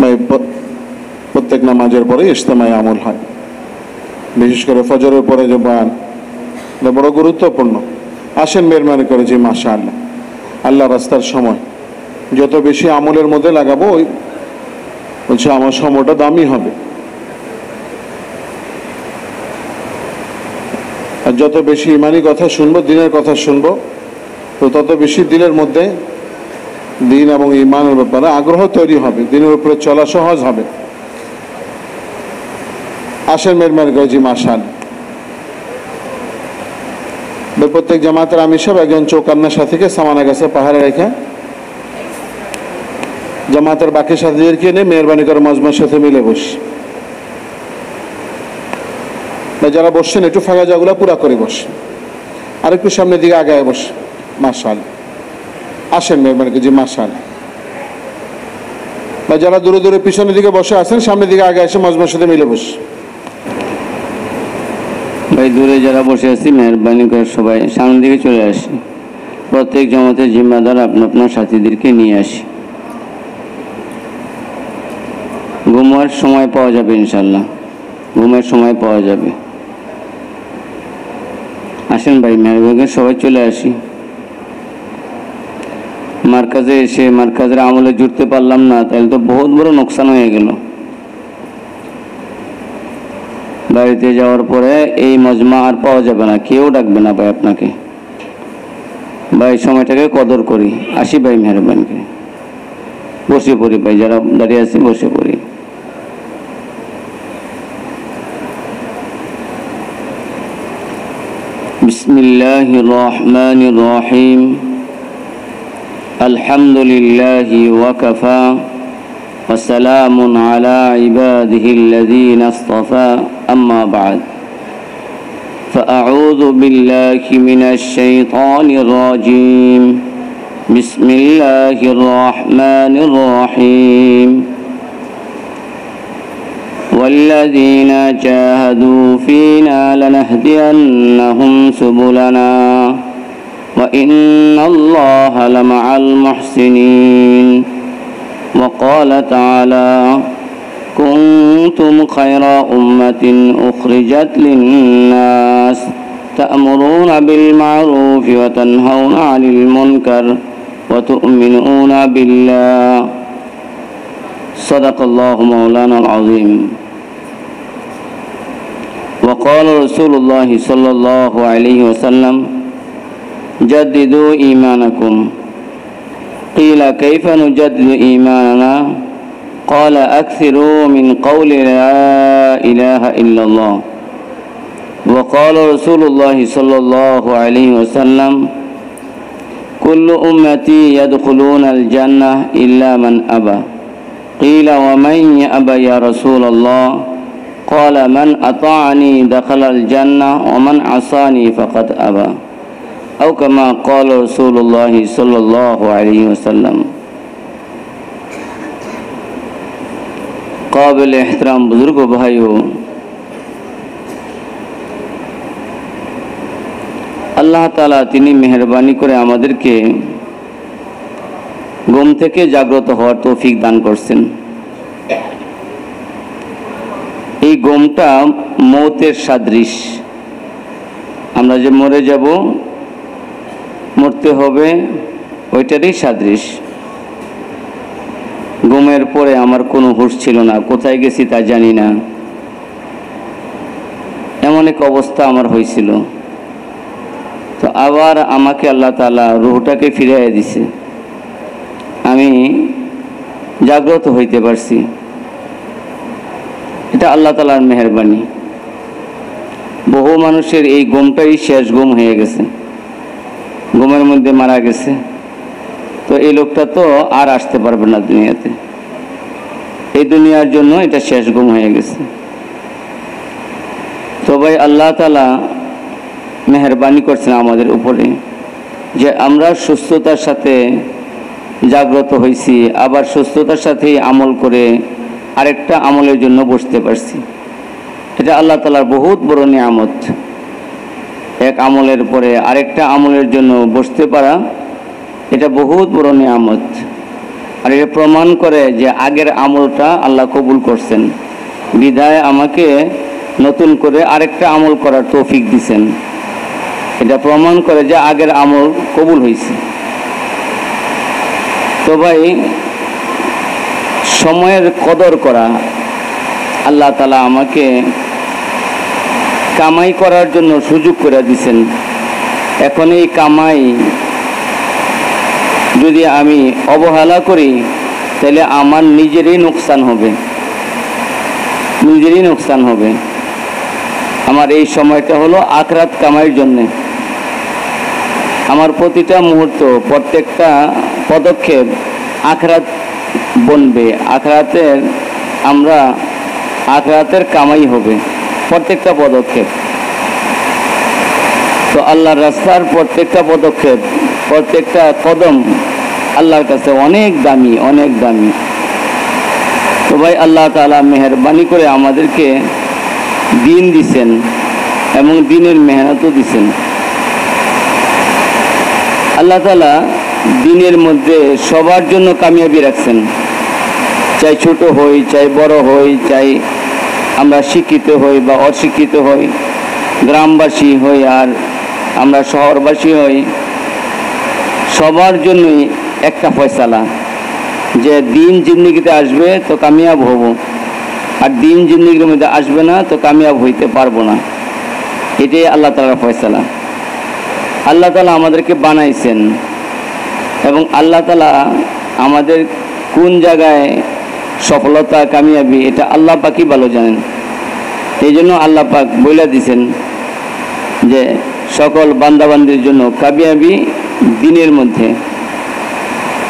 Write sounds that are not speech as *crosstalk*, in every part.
মানে প্রত্যেক নামাজের পরে ইজতেমায় আমল হয়। বিশেষ করে ফজরের পরে যে বয়ান বড় গুরুত্বপূর্ণ। আসেন মেহরবানি করে যে মাসা আল্লাহ আল্লাহ রাস্তার সময়। যত বেশি আমলের মধ্যে লাগাবো, ওই বলছে আমার সময়টা দামি হবে। আর যত বেশি ইমানি কথা শুনব, দিনের কথা শুনব তো তত বেশি দিনের মধ্যে দিন এবং ইমানের ব্যাপারে আগ্রহ তৈরি হবে, দিনের উপরে চলা সহজ হবে। আসেন মেরমার গজি মাসাল। প্রত্যেক জামাতের আমি সব একজন চৌকান্না সাথীকে সামানা গাছে পাহাড়ে রেখে জামাতের বাকি সাথীদেরকে নিয়ে মেহরবানি করে মজমার সাথে মিলে বস। যারা বসছেন একটু ফাঁকা জায়গাগুলো পুরা করে বস। আর একটু সামনের দিকে আগায় বস। মাসাল আসেন মেহরবানি জি মাসাল বা যারা দূরে দূরে পিছনের দিকে বসে আছেন, সামনের দিকে আগে এসে মজমার সাথে মিলে বস। ভাই, দূরে যারা বসে আছি, মেহরবানি করে সবাই সামনের দিকে চলে আসি। প্রত্যেক জমাতের জিম্মাদার আপনা আপনার সাথীদেরকে নিয়ে আসি। ঘুমার সময় পাওয়া যাবে ইনশাল্লাহ। ঘুমের সময় পাওয়া যাবে। আসেন ভাই মেহরবানি সবাই চলে আসি। মার্কাজে এসে মার্কাজের আমলে জুড়তে পারলাম না তাহলে তো বহুত বড় নোকসান হয়ে গেল বাড়িতে যাওয়ার পরে এই মজমা আর পাওয়া যাবে না কেউ ডাকবে না ভাই আপনাকে ভাই সময়টাকে কদর করি আসি ভাই মেহরবানকে বসে পড়ি ভাই যারা দাঁড়িয়ে আছি বসে পড়ি بسم الله الرحمن الرحيم الحمد لله وكفى وسلام على عباده الذين اصطفى. أما بعد فأعوذ بالله من الشيطان الرجيم. بسم الله الرحمن الرحيم. والذين جاهدوا فينا لنهدينهم سبلنا. وإن الله لمع المحسنين. وقال تعالى كنتم خير أمة أخرجت للناس تأمرون بالمعروف وتنهون عن المنكر وتؤمنون بالله. صدق الله مولانا العظيم. وقال رسول الله صلى الله عليه وسلم جددوا إيمانكم. قيل كيف نجدد إيماننا؟ قال أكثروا من قول لا إله إلا الله. وقال رسول الله صلى الله عليه وسلم كل أمتي يدخلون الجنة إلا من أبى. قيل ومن يأبى يا رسول الله؟ قال من أطاعني دخل الجنة ومن عصاني فقد أبى. أو كما قال رسول الله صلى الله عليه وسلم قابل احترام بزرگ بھائیو আল্লাহ তালা তিনি মেহরবানি করে আমাদেরকে ঘুম থেকে জাগ্রত হওয়ার তৌফিক দান করছেন। এই গমটা মৌতের সাদৃশ। আমরা যে মরে যাব মরতে হবে, ওইটারই সাদৃশ। ঘুমের পরে আমার কোনো হুঁশ ছিল না, কোথায় গেছি তা জানি না। এমন এক অবস্থা আমার হয়েছিল। তো আবার আমাকে আল্লাহ তালা রুহটাকে ফিরাইয়া দিছে। আমি জাগ্রত হইতে পারছি। এটা আল্লাহ তালার মেহরবানি। বহু মানুষের এই গমটাই শেষ গম হয়ে গেছে। গমের মধ্যে মারা গেছে। তো এই লোকটা তো আর আসতে পারবে না দুনিয়াতে। এই দুনিয়ার জন্য এটা শেষ গুম হয়ে গেছে। তো ভাই, আল্লাহ তালা মেহরবানি করছেন আমাদের উপরে যে আমরা সুস্থতার সাথে জাগ্রত হয়েছি, আবার সুস্থতার সাথেই আমল করে আরেকটা আমলের জন্য বসতে পারছি। এটা আল্লাহ তালার বহুত বড় নিয়ামত। এক আমলের পরে আরেকটা আমলের জন্য বসতে পারা, এটা বহুত বড় নিয়ামত। আর এটা প্রমাণ করে যে আগের আমলটা আল্লাহ কবুল করছেন। বিদায় আমাকে নতুন করে আরেকটা আমল করার তৌফিক দিছেন। এটা প্রমাণ করে যে আগের আমল কবুল হয়েছে তো ভাই, সময়ের কদর করা, আল্লাহ তালা আমাকে কামাই করার জন্য সুযোগ করে দিছেন। এখন এই কামাই যদি আমি অবহেলা করি, তাহলে আমার নিজেরই নোকসান হবে। নিজেরই নোকসান হবে। আমার এই সময়টা হলো আখরাত কামাইয়ের জন্যে। আমার প্রতিটা মুহূর্ত, প্রত্যেকটা পদক্ষেপ আখরাত বনবে। আখরাতের, আমরা আখরাতের কামাই হবে। প্রত্যেকটা পদক্ষেপ। তো আল্লাহর রাস্তার প্রত্যেকটা পদক্ষেপ, প্রত্যেকটা কদম আল্লাহর কাছে অনেক দামি অনেক দামি। তো ভাই, আল্লাহ তালা মেহরবানি করে আমাদেরকে দিন দিছেন এবং দিনের মেহনতও দিছেন। আল্লাহ তালা দিনের মধ্যে সবার জন্য কামিয়াবি রাখছেন। চাই ছোট হই, চাই বড় হই, চাই আমরা শিক্ষিত হই বা অশিক্ষিত হই, গ্রামবাসী হই আর আমরা শহরবাসী হই, সবার জন্যই একটা ফয়সালা যে দিন জিন্দিগিতে আসবে তো কামিয়াব হব। আর দিন জিন্দিগির মধ্যে আসবে না তো কামিয়াব হইতে পারব না। এটাই আল্লাহ তালার ফয়সালা। আল্লাহ তালা আমাদেরকে বানাইছেন এবং আল্লাহ তালা আমাদের কোন জায়গায় সফলতা, কামিয়াবি, এটা আল্লাহ পাকই ভালো জানেন। এই জন্য আল্লাহ পাক বইলা দিছেন যে সকল বান্দাবান্দির জন্য কামিয়াবি দিনের মধ্যে,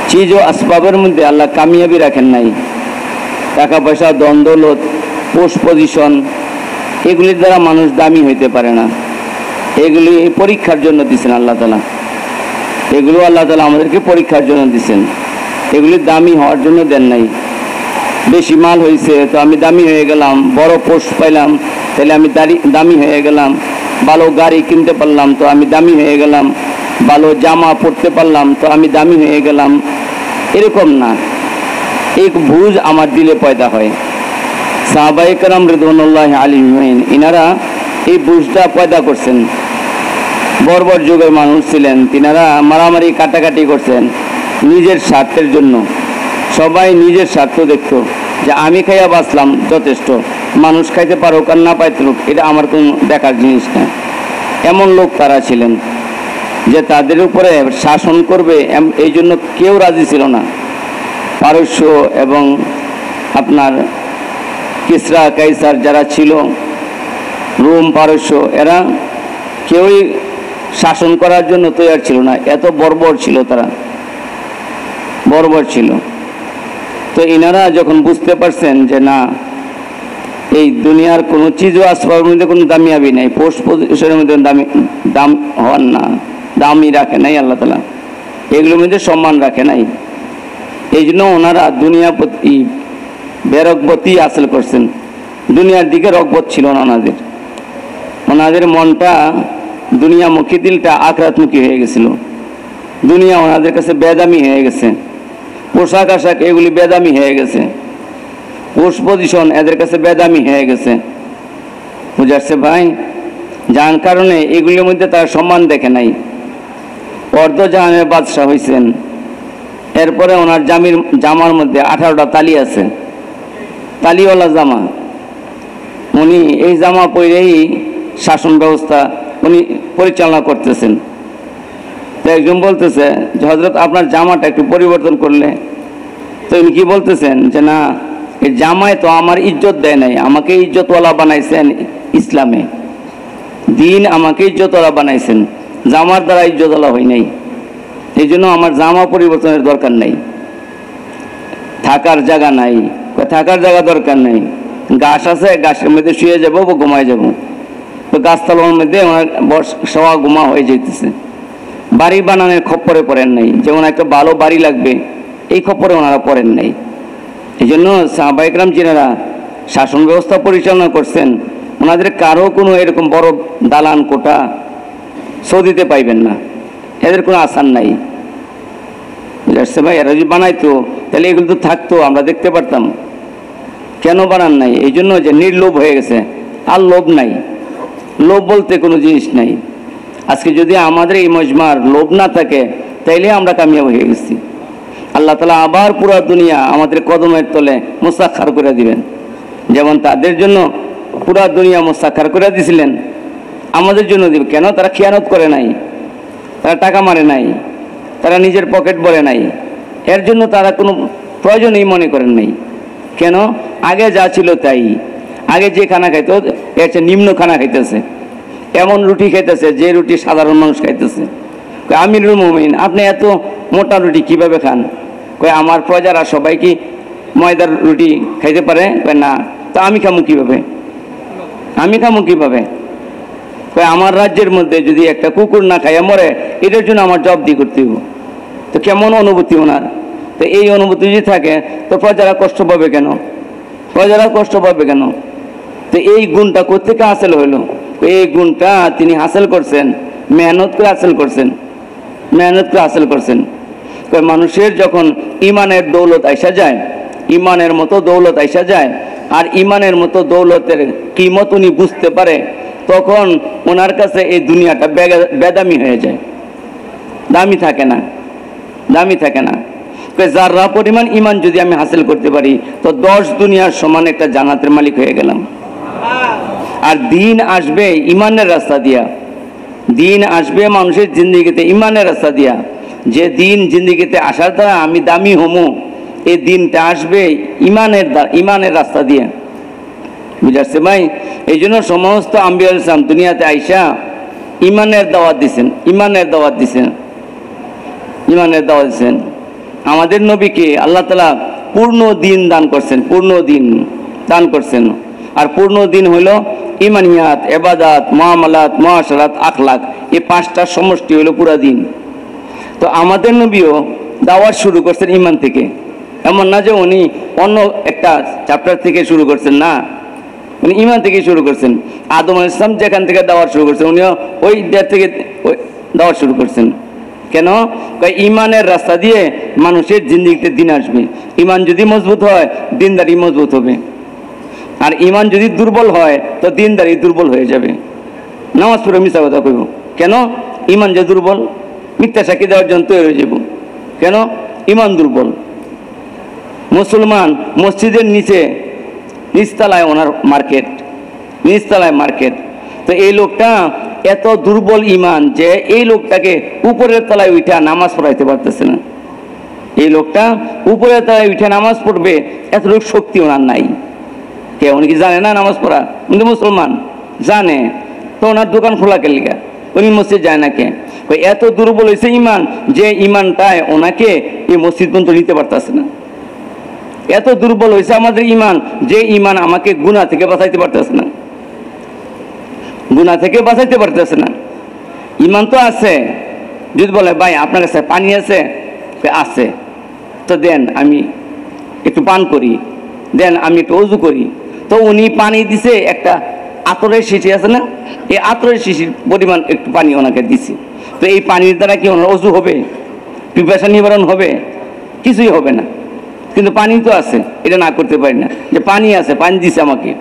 চিজ ও আসবাবের মধ্যে আল্লাহ কামিয়াবি রাখেন নাই। টাকা পয়সা দ্বন্দ্বলত পোস্ট পজিশন, এগুলির দ্বারা মানুষ দামি হইতে পারে না। এগুলি পরীক্ষার জন্য দিছেন আল্লাহ তালা। এগুলো আল্লাহ তালা আমাদেরকে পরীক্ষার জন্য দিছেন। এগুলি দামি হওয়ার জন্য দেন নাই। বেশি মাল হয়েছে, তো আমি দামি হয়ে গেলাম, বড় পোস্ট পাইলাম, তাহলে আমি দামি হয়ে গেলাম, ভালো গাড়ি কিনতে পারলাম, তো আমি দামি হয়ে গেলাম, ভালো জামা পরতে পারলাম, তো আমি দামি হয়ে গেলাম। এরকম না, এক ভুজ আমার দিলে পয়দা হয়। সাহাবাই কালাম রিদুল্লাহ আলী হুমাইন ইনারা এই বুঝটা পয়দা করছেন। বর্বর যুগের মানুষ ছিলেন, তিনারা মারামারি, কাটাকাটি করছেন, নিজের স্বার্থের জন্য। সবাই নিজের স্বার্থ দেখত যে আমি খাইয়া বাঁচলাম যথেষ্ট। মানুষ খাইতে পারুক আর না পাইতে লোক এটা আমার কোনো দেখার জিনিস না। এমন লোক তারা ছিলেন যে তাদের উপরে শাসন করবে এই জন্য কেউ রাজি ছিল না। পারস্য এবং আপনার কিসরা, কাইসার যারা ছিল, রোম পারস্য, এরা কেউই শাসন করার জন্য তৈরি ছিল না। এত বর্বর ছিল তারা। বর্বর ছিল। তো ইনারা যখন বুঝতে পারছেন যে না, এই দুনিয়ার কোনো চিজও আসবাবের মধ্যে কোনো দামিয়াবি নেই পোস্ট পজিশনের মধ্যে দামি, দাম হওয়ার না, দামই রাখে নাই আল্লাহ তালা, এগুলোর মধ্যে সম্মান রাখে নাই। এই জন্য ওনারা দুনিয়া প্রতি বেরকবতী হাসিল করছেন। দুনিয়ার দিকে রকবত ছিল না ওনাদের। ওনাদের মনটা দুনিয়ামুখী, দিলটা আখরাতমুখী হয়ে গেছিল। দুনিয়া ওনাদের কাছে বেদামি হয়ে গেছে। পোশাক আশাক এগুলি বেদামি হয়ে গেছে। পোস্ট পজিশন এদের কাছে বেদামি হয়ে গেছে। বুঝাচ্ছে ভাই? যার কারণে এগুলির মধ্যে তার সম্মান দেখে নাই। অর্ধজাহানের বাদশাহ হয়েছেন এরপরে ওনার জামির, জামার মধ্যে আঠারোটা তালি আছে। তালিওয়ালা জামা। উনি এই জামা পরেই শাসন ব্যবস্থা উনি পরিচালনা করতেছেন। তো একজন বলতেছে যে হজরত আপনার জামাটা একটু পরিবর্তন করলে। তো উনি কি বলতেছেন? যে, না, এই জামায় তো আমার ইজ্জত দেয় নাই। আমাকে ইজ্জতওয়ালা বানাইছেন ইসলামে। দিন আমাকে ইজ্জতওয়ালা বানাইছেন। জামার দ্বারা ইজ্জতওয়ালা হয় নাই। এই জন্য আমার জামা পরিবর্তনের দরকার নেই। থাকার জায়গা নাই। থাকার জায়গা দরকার নেই। গাছ আছে গাছের মধ্যে শুয়ে যাব ঘুমায় যাব। তো গাছতলার মধ্যে আমার বস শোয়া ঘুমা হয়ে যেতেছে বাড়ি বানানোর খপ্পরে পড়েন নাই যেমন একটা ভালো বাড়ি লাগবে, এই খপ্পরে ওনারা পড়েন নাই। এই জন্য সাহবাইকরাম যিনারা শাসন ব্যবস্থা পরিচালনা করছেন, ওনাদের কারও কোনো এরকম বড় দালান কোটা সৌদিতে পাইবেন না। এদের কোনো আসান নাই। বুঝে ভাই? এরা যদি বানাইতো, তাহলে এগুলো তো থাকতো, আমরা দেখতে পারতাম। কেন বানান নাই? এই জন্য যে নির্লোভ হয়ে গেছে। আর লোভ নাই। লোভ বলতে কোনো জিনিস নাই। আজকে যদি আমাদের এই মজমার লোভ না থাকে, তাইলে আমরা কামিয়াব হয়ে গেছি। আল্লাহ তালা আবার পুরো দুনিয়া আমাদের কদমের তলে মোসাক্ষার করে দিবেন। যেমন তাদের জন্য পুরা দুনিয়া মোসাক্ষার করে দিছিলেন, আমাদের জন্য দিবে। কেন? তারা খেয়ানত করে নাই, তারা টাকা মারে নাই, তারা নিজের পকেট বলে নাই। এর জন্য তারা কোনো প্রয়োজনই মনে করেন নাই। কেন? আগে যা ছিল তাই। আগে যে খানা খাইতো, এর চেয়ে নিম্ন খানা খাইতেছে। এমন রুটি খাইতেছে, যে রুটি সাধারণ মানুষ খাইতেছে। আমিরুল মোমিন, আপনি এত মোটা রুটি কীভাবে খান? কয়, আমার প্রজারা সবাই কি ময়দার রুটি খাইতে পারে? না। তা আমি খামু কীভাবে? আমি খামু কীভাবে? কয়, আমার রাজ্যের মধ্যে যদি একটা কুকুর না খাইয়া মরে, এটার জন্য আমার জব্দি করতে হবে তো কেমন অনুভূতি ওনার? তো এই অনুভূতি যদি থাকে, তো প্রজারা কষ্ট পাবে কেন? প্রজারা কষ্ট পাবে কেন? তো এই গুণটা কোথেকে হাসিল হইল? এই গুণটা তিনি হাসিল করছেন, মেহনত করে হাসিল করছেন, মেহনত করে হাসিল করছেন। মানুষের যখন ইমানের দৌলত আইসা যায়, ইমানের মতো দৌলত আইসা যায়, আর ইমানের মতো দৌলতের কিমত উনি বুঝতে পারে, তখন ওনার কাছে এই দুনিয়াটা বেদামি হয়ে যায়। দামি থাকে না, দামি থাকে না। যাররা পরিমাণ ইমান যদি আমি হাসিল করতে পারি, তো দশ দুনিয়ার সমান একটা জান্নাতের মালিক হয়ে গেলাম। আর দিন আসবে ইমানের রাস্তা দিয়া। দিন আসবে মানুষের জিন্দিগিতে ইমানের রাস্তা দিয়া। যে দিন জিন্দিগিতে আসার দ্বারা আমি দামি হমু এই দিনটা আসবে ইমানের ইমানের রাস্তা দিয়ে। বুঝাচ্ছে ভাই? এই জন্য সমস্ত আম্বিয়াল ইসলাম দুনিয়াতে আইসা ইমানের দাওয়াত দিছেন, ইমানের দাওয়াত দিছেন, ইমানের দাওয়াত দিছেন। আমাদের নবীকে আল্লাহ তালা পূর্ণ দিন দান করছেন, পূর্ণ দিন দান করছেন। আর পূর্ণ দিন হলো ইমানিয়াত, এবাদাত মহামালাত মহাসারাত আখলাক। এই পাঁচটা সমষ্টি হলো পুরা দিন। তো আমাদের নবীও দাওয়াত শুরু করছেন ইমান থেকে। এমন না যে উনি অন্য একটা চ্যাপ্টার থেকে শুরু করছেন, না। উনি ইমান থেকে শুরু করছেন। আদম ইসলাম যেখান থেকে দাওয়াত শুরু করছেন, উনিও ওই দেড় থেকে দাওয়াত শুরু করছেন। কেন? ইমানের রাস্তা দিয়ে মানুষের জিন্দিগিতে দিন আসবে। ইমান যদি মজবুত হয়, দিনদারি মজবুত হবে। আর ইমান যদি দুর্বল হয়, তো দিনদারি দুর্বল হয়ে যাবে। নামাজ পড়ে মিশা কথা কইব। কেন? ইমান যে দুর্বল, মিথ্যা সাক্ষী দেওয়ার জন্য তৈরি হয়ে যাব। কেন? ইমান দুর্বল। মুসলমান মসজিদের নিচে নিচতলায় ওনার মার্কেট, নিচতলায় মার্কেট। তো এই লোকটা এত দুর্বল ইমান যে এই লোকটাকে উপরের তলায় উঠে নামাজ পড়াইতে পারতেছে না। এই লোকটা উপরের তলায় উঠে নামাজ পড়বে এত লোক শক্তি ওনার নাই। কে উনি কি জানে না নামাজ পড়া? উনি মুসলমান। জানে। তো ওনার দোকান খোলা কে লিগা? উনি মসজিদ যায় না কে? এত দুর্বল হয়েছে ইমান, যে ইমানটায় ওনাকে এই মসজিদ পর্যন্ত নিতে পারতেছে না। এত দুর্বল হয়েছে আমাদের ইমান, যে ইমান আমাকে গুণা থেকে বাঁচাইতে পারতেছে না। গুণা থেকে বাঁচাইতে পারতেছে না। ইমান তো আছে। যদি বলে, ভাই, আপনার কাছে পানি আছে? আছে। তো দেন, আমি একটু পান করি। দেন, আমি একটু অজু করি। তো উনি পানি দিছে, একটা আতরের শিশি আছে না? এই আতরের শিশির পরিমাণ একটু পানি ওনাকে দিছে। তো এই পানির দ্বারা কি ওনার অজু হবে? পিপাসা নিবারণ হবে? কিছুই হবে না। কিন্তু পানি তো আছে, এটা না করতে পারি না। যে পানি আছে, পানি দিছে আমাকে।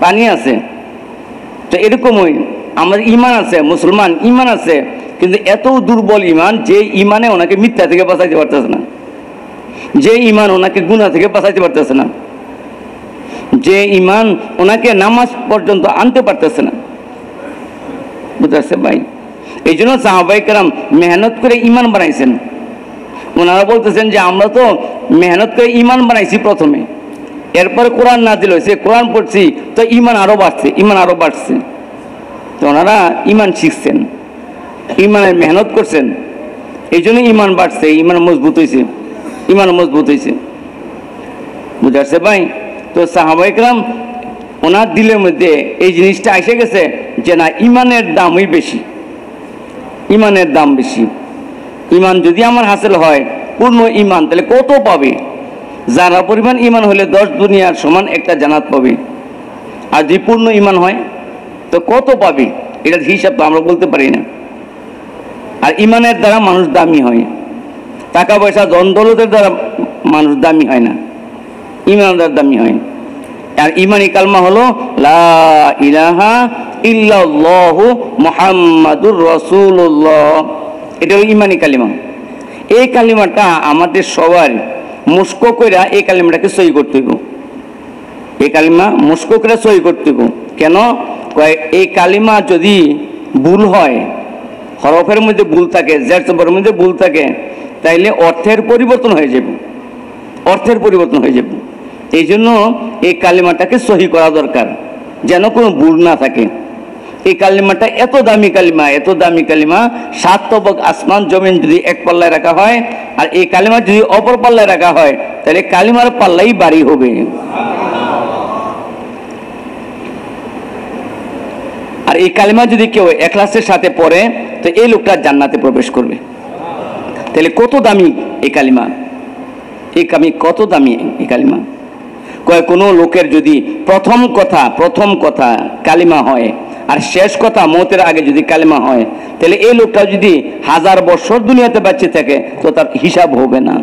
পানি আছে। তো এরকমই আমার ইমান আছে, মুসলমান ইমান আছে, কিন্তু এত দুর্বল ইমান যে ইমানে ওনাকে মিথ্যা থেকে বাঁচাইতে পারতেছে না। যে ইমান ওনাকে গুণা থেকে বাঁচাইতে পারতেছে না। যে ইমান ওনাকে নামাজ পর্যন্ত আনতে পারতেছে না। বুঝতে ভাই? এই জন্য সাহাবাই কারাম মেহনত করে ইমান বানাইছেন। ওনারা বলতেছেন যে, আমরা তো মেহনত করে ইমান বানাইছি প্রথমে। এরপরে কোরআন না দিল সে কোরআন পড়ছি, তো ইমান আরও বাড়ছে, ইমান আরও বাড়ছে। তো ওনারা ইমান শিখছেন, ইমানের মেহনত করছেন। এই জন্য ইমান বাড়ছে, ইমান মজবুত হয়েছে ইমান মজবুত হয়েছে বুঝাচ্ছে ভাই? তো সাহাবাইকরাম ওনার দিলের মধ্যে এই জিনিসটা এসে গেছে যে না, ইমানের দামই বেশি। ইমানের দাম বেশি। ইমান যদি আমার হাসিল হয়, পূর্ণ ইমান, তাহলে কত পাবে? যারা পরিমাণ ইমান হলে দশ দুনিয়ার সমান একটা জানাত পাবে। আর যদি পূর্ণ ইমান হয়, তো কত পাবে? এটার হিসাব তো আমরা বলতে পারি না। আর ইমানের দ্বারা মানুষ দামি হয়। টাকা পয়সা দ্বন্দ্বলতের দ্বারা মানুষ দামি হয় না। ইমানের দ্বারা দামি হয়। আর ইমানি কালমা হলো, লা ইলাহা ইল্লাল্লাহু মুহাম্মাদুর এটা হলো ইমানি কালিমা। এই কালিমাটা আমাদের সবার মুস্ক কইরা এই কালিমাটাকে সই করতে হইব। এই কালিমা মুস্ক করে সই করতে হইব। কেন? এই কালিমা যদি ভুল হয়, হরফের মধ্যে ভুল থাকে জের জবরের মধ্যে ভুল থাকে, তাইলে অর্থের পরিবর্তন হয়ে যাবে অর্থের পরিবর্তন হয়ে যাবে এই জন্য এই কালিমাটাকে সহি করা দরকার, যেন কোনো ভুল না থাকে। এই কালিমাটা এত দামি কালিমা, এত দামি কালিমা, সাত তবক আসমান জমিন যদি এক পাল্লায় রাখা হয়, আর এই কালিমা যদি অপর পাল্লায় রাখা হয়, তাহলে কালিমার পাল্লাই বাড়ি হবে। আর এই কালিমা যদি কেউ এখলাসের সাথে পড়ে, তো এই লোকটা জান্নাতে প্রবেশ করবে। তাহলে কত দামি এই কালিমা? এই কামি কত দামি এই কালিমা? কোনো লোকের যদি প্রথম কথা প্রথম কথা কালিমা হয় আর শেষ কথা মতের আগে যদি কালিমা হয়, তাহলে এই লোকটা যদি হাজার বছর দুনিয়াতে বাঁচে থাকে, তো তার হিসাব হবে না।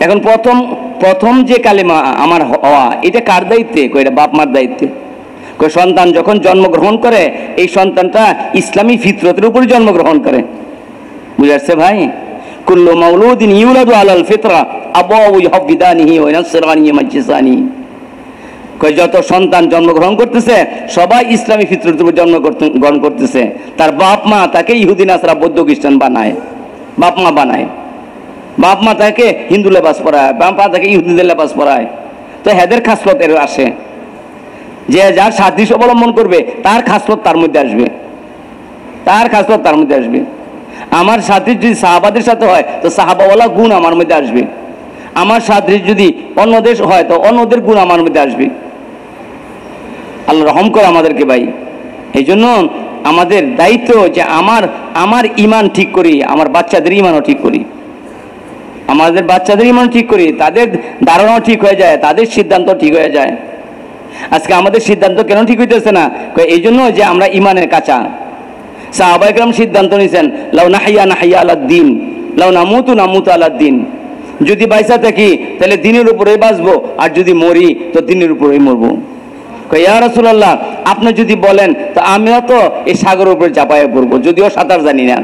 এখন প্রথম প্রথম যে কালিমা আমার হওয়া, এটা কার দায়িত্বে? এটা বাপ মার দায়িত্বে। সন্তান যখন জন্মগ্রহণ করে, এই সন্তানটা ইসলামী ফিতরতের উপরে জন্মগ্রহণ করে। বুঝাচ্ছে ভাই? কুল্লু মাউলুদিন ইউলাদু আলাল ফিতরা আবাউ ইহবিদানিহি ওয়া নাসরানি মাজিসানি যত সন্তান জন্মগ্রহণ করতেছে, সবাই ইসলামী ফিতরতের উপর জন্ম গ্রহণ করতেছে। তার বাপ মা তাকে ইহুদিন আসরা বৌদ্ধ খ্রিস্টান বানায়। বাপ মা বানায়। বাপ মা তাকে হিন্দু লেবাস পড়ায় বাপ মা তাকে ইহুদিদের লেবাস পড়ায় তো হেদের খাসলত এর আসে। যে যার সাদৃশ্য অবলম্বন করবে, তার খাসলত তার মধ্যে আসবে। তার খাসলত তার মধ্যে আসবে। আমার সাদৃশ্য যদি সাহাবাদের সাথে হয়, তো সাহাবাওয়ালা গুণ আমার মধ্যে আসবে। আমার সাদৃশ্য যদি অন্যদের হয়, তো অন্যদের গুণ আমার মধ্যে আসবে। আল্লাহ রহম করে আমাদেরকে ভাই। এই জন্য আমাদের দায়িত্ব যে আমার আমার ইমান ঠিক করি, আমার বাচ্চাদের ইমানও ঠিক করি। আমাদের বাচ্চাদের ইমান ঠিক করি, তাদের ধারণাও ঠিক হয়ে যায়, তাদের সিদ্ধান্ত ঠিক হয়ে যায়। আজকে আমাদের সিদ্ধান্ত কেন ঠিক হইতেছে না? এই জন্য যে আমরা ইমানের কাঁচা। সাহাবাইকরাম সিদ্ধান্ত নিয়েছেন লাউ নাহাইয়া নাহাইয়া আলাদ দিন, লাউ নামুতু নামুতু আলাদ দিন। যদি বাইসা থাকি, তাহলে দিনের উপরেই বাঁচবো, আর যদি মরি, তো দিনের উপরেই মরবো। ইয়া রাসূলুল্লাহ, আপনি যদি বলেন, তো আমিও তো এই সাগরের উপরে চাপাইয়া পড়ব, যদিও সাঁতার জানি না।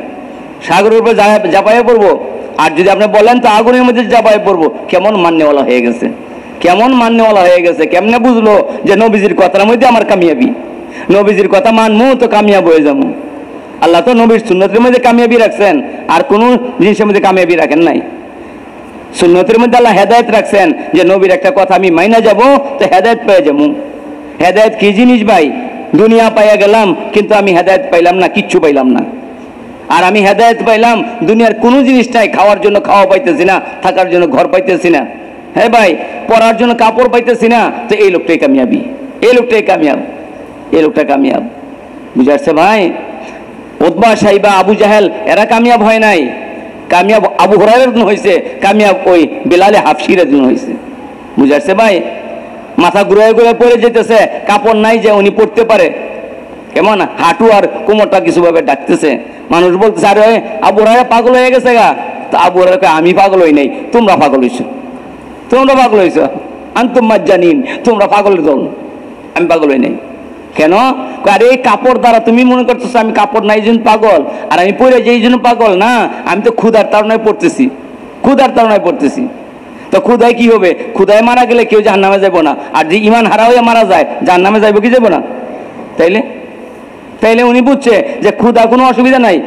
সাগরের উপরে চাপাইয়া পড়ব, আর যদি আপনি বলেন, তো আগুনের মধ্যে চাপাইয়া পড়ব, কেমন মান্যওয়ালা হয়ে গেছে? কেমন মান্যওয়ালা হয়ে গেছে? কেমনে বুঝলো যে নবীজির কথার মধ্যে আমার কামিয়াবি? নবীজির কথা মানমু, তো কামিয়াব হয়ে যাব। আল্লাহ তো নবীর সুন্নতের মধ্যে কামিয়াবি রাখছেন, আর কোনো জিনিসের মধ্যে কামিয়াবি রাখেন নাই। সুন্নতের মধ্যে আল্লাহ হেদায়ত রাখছেন যে নবীর একটা কথা, আমি মাইনা যাব, তো হেদায়ত পেয়ে যাব। হেদায়ত কি জিনিস ভাই? দুনিয়া পাইয়া গেলাম, কিন্তু আমি হেদায়ত পাইলাম না, কিচ্ছু পাইলাম না। আর আমি হেদায়ত পাইলাম, দুনিয়ার কোনো জিনিস নাই, খাওয়ার জন্য খাওয়া পাইতেছি না, থাকার জন্য ঘর পাইতেছি না। হ্যাঁ ভাই পরার জন্য কাপড় পাইতেছি না, তো এই লোকটাই কামিয়াবি, এই লোকটাই কামিয়াব, এই লোকটা কামিয়াব। বুঝাচ্ছে ভাই? উদ্বা সাইবা আবু জাহেল, এরা কামিয়াব হয় নাই। কামিয়াব আবু হরাইয়ের জন্য হয়েছে কামিয়াব ওই বেলালে হাফসিরের জন্য হয়েছে বুঝাচ্ছে ভাই, মাথা ঘুরে ঘুরে পড়ে যেতেছে, কাপড় নাই যে উনি পড়তে পারে। কেমন? হাঁটু আর কোমরটা কিছুভাবে ডাকতেছে। মানুষ বলতেছে, আরে, আবু হরাইয়া পাগল হয়ে গেছে গা। তো আবু হরাইয়া আমি পাগল হই নাই, তোমরা পাগল হইছো। তোমরা পাগল হইছো। আন্তুম জানিন তোমরা পাগলের দল। আমি পাগল হই নাই। কেন? আরে, এই কাপড় দ্বারা তুমি মনে করতেছো আমি কাপড় নাই জন্য পাগল। আর আমি পরে যে এই জন্য পাগল। না, আমি তো ক্ষুধার তাড়নায় পড়তেছি। ক্ষুধার তাড়নায় পড়তেছি। তো ক্ষুধায় কি হবে? ক্ষুধায় মারা গেলে কেউ জাহান নামে যাব না। আর যে ইমান হারা হয়ে মারা যায় জাহান নামে যাইবো কি যাব না? তাইলে? তাইলে উনি বুঝছে যে ক্ষুধা কোনো অসুবিধা নাই।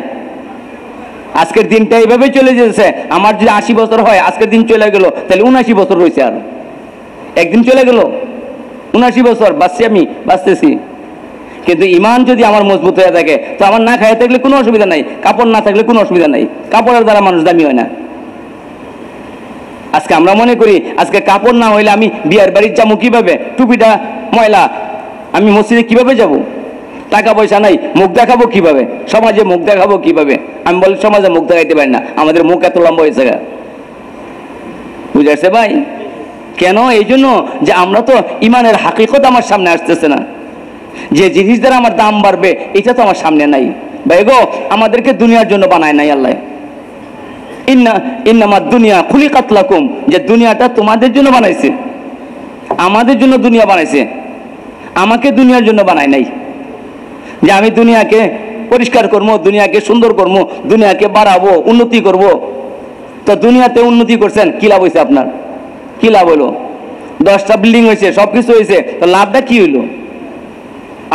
আজকের দিনটা এইভাবে চলে যেতেছে। আমার যদি আশি বছর হয়, আজকের দিন চলে গেল তাহলে উনাশি বছর রয়েছে আর। একদিন চলে গেল, উনাশি বছর, বাঁচছি আমি, বাঁচতেছি। কিন্তু ইমান যদি আমার মজবুত হয়ে থাকে, তো আমার না খাইয়ে থাকলে কোনো অসুবিধা নাই। কাপড় না থাকলে কোনো অসুবিধা নাই। কাপড়ের দ্বারা মানুষ দামি হয় না। আজকে আমরা মনে করি, আজকে কাপড় না হইলে আমি বিয়ার বাড়ির যাব কীভাবে? টুপিটা, ময়লা, আমি মসজিদে কীভাবে যাব? টাকা পয়সা নাই, মুখ দেখাবো কীভাবে? সমাজে মুখ দেখাবো কীভাবে? আমি বলি, সমাজে মুখ দেখাইতে পারি না। আমাদের মুখ এত লম্বা হয়েছে বুঝাচ্ছে ভাই? কেন? এই জন্য যে আমরা তো ইমানের হাকিকত আমার সামনে আসতেছে না। যে জিনিস দ্বারা আমার দাম বাড়বে, এটা তো আমার সামনে নাই। ভাই গো, আমাদেরকে দুনিয়ার জন্য বানায় নাই আল্লাহ। ইন্না ইন্নামার দুনিয়া খুলি কাতলাকুম যে দুনিয়াটা তোমাদের জন্য বানাইছে। আমাদের জন্য দুনিয়া বানাইছে। আমাকে দুনিয়ার জন্য বানায় নাই। যে আমি দুনিয়াকে পরিষ্কার করব, দুনিয়াকে সুন্দর করব, দুনিয়াকে বাড়াবো, উন্নতি করব। তো দুনিয়াতে উন্নতি করছেন, কি লাভ হয়েছে আপনার? কি লাভ হলো দশটা বিল্ডিং হয়েছে সব কিছু হয়েছে তো লাভটা কি হইল?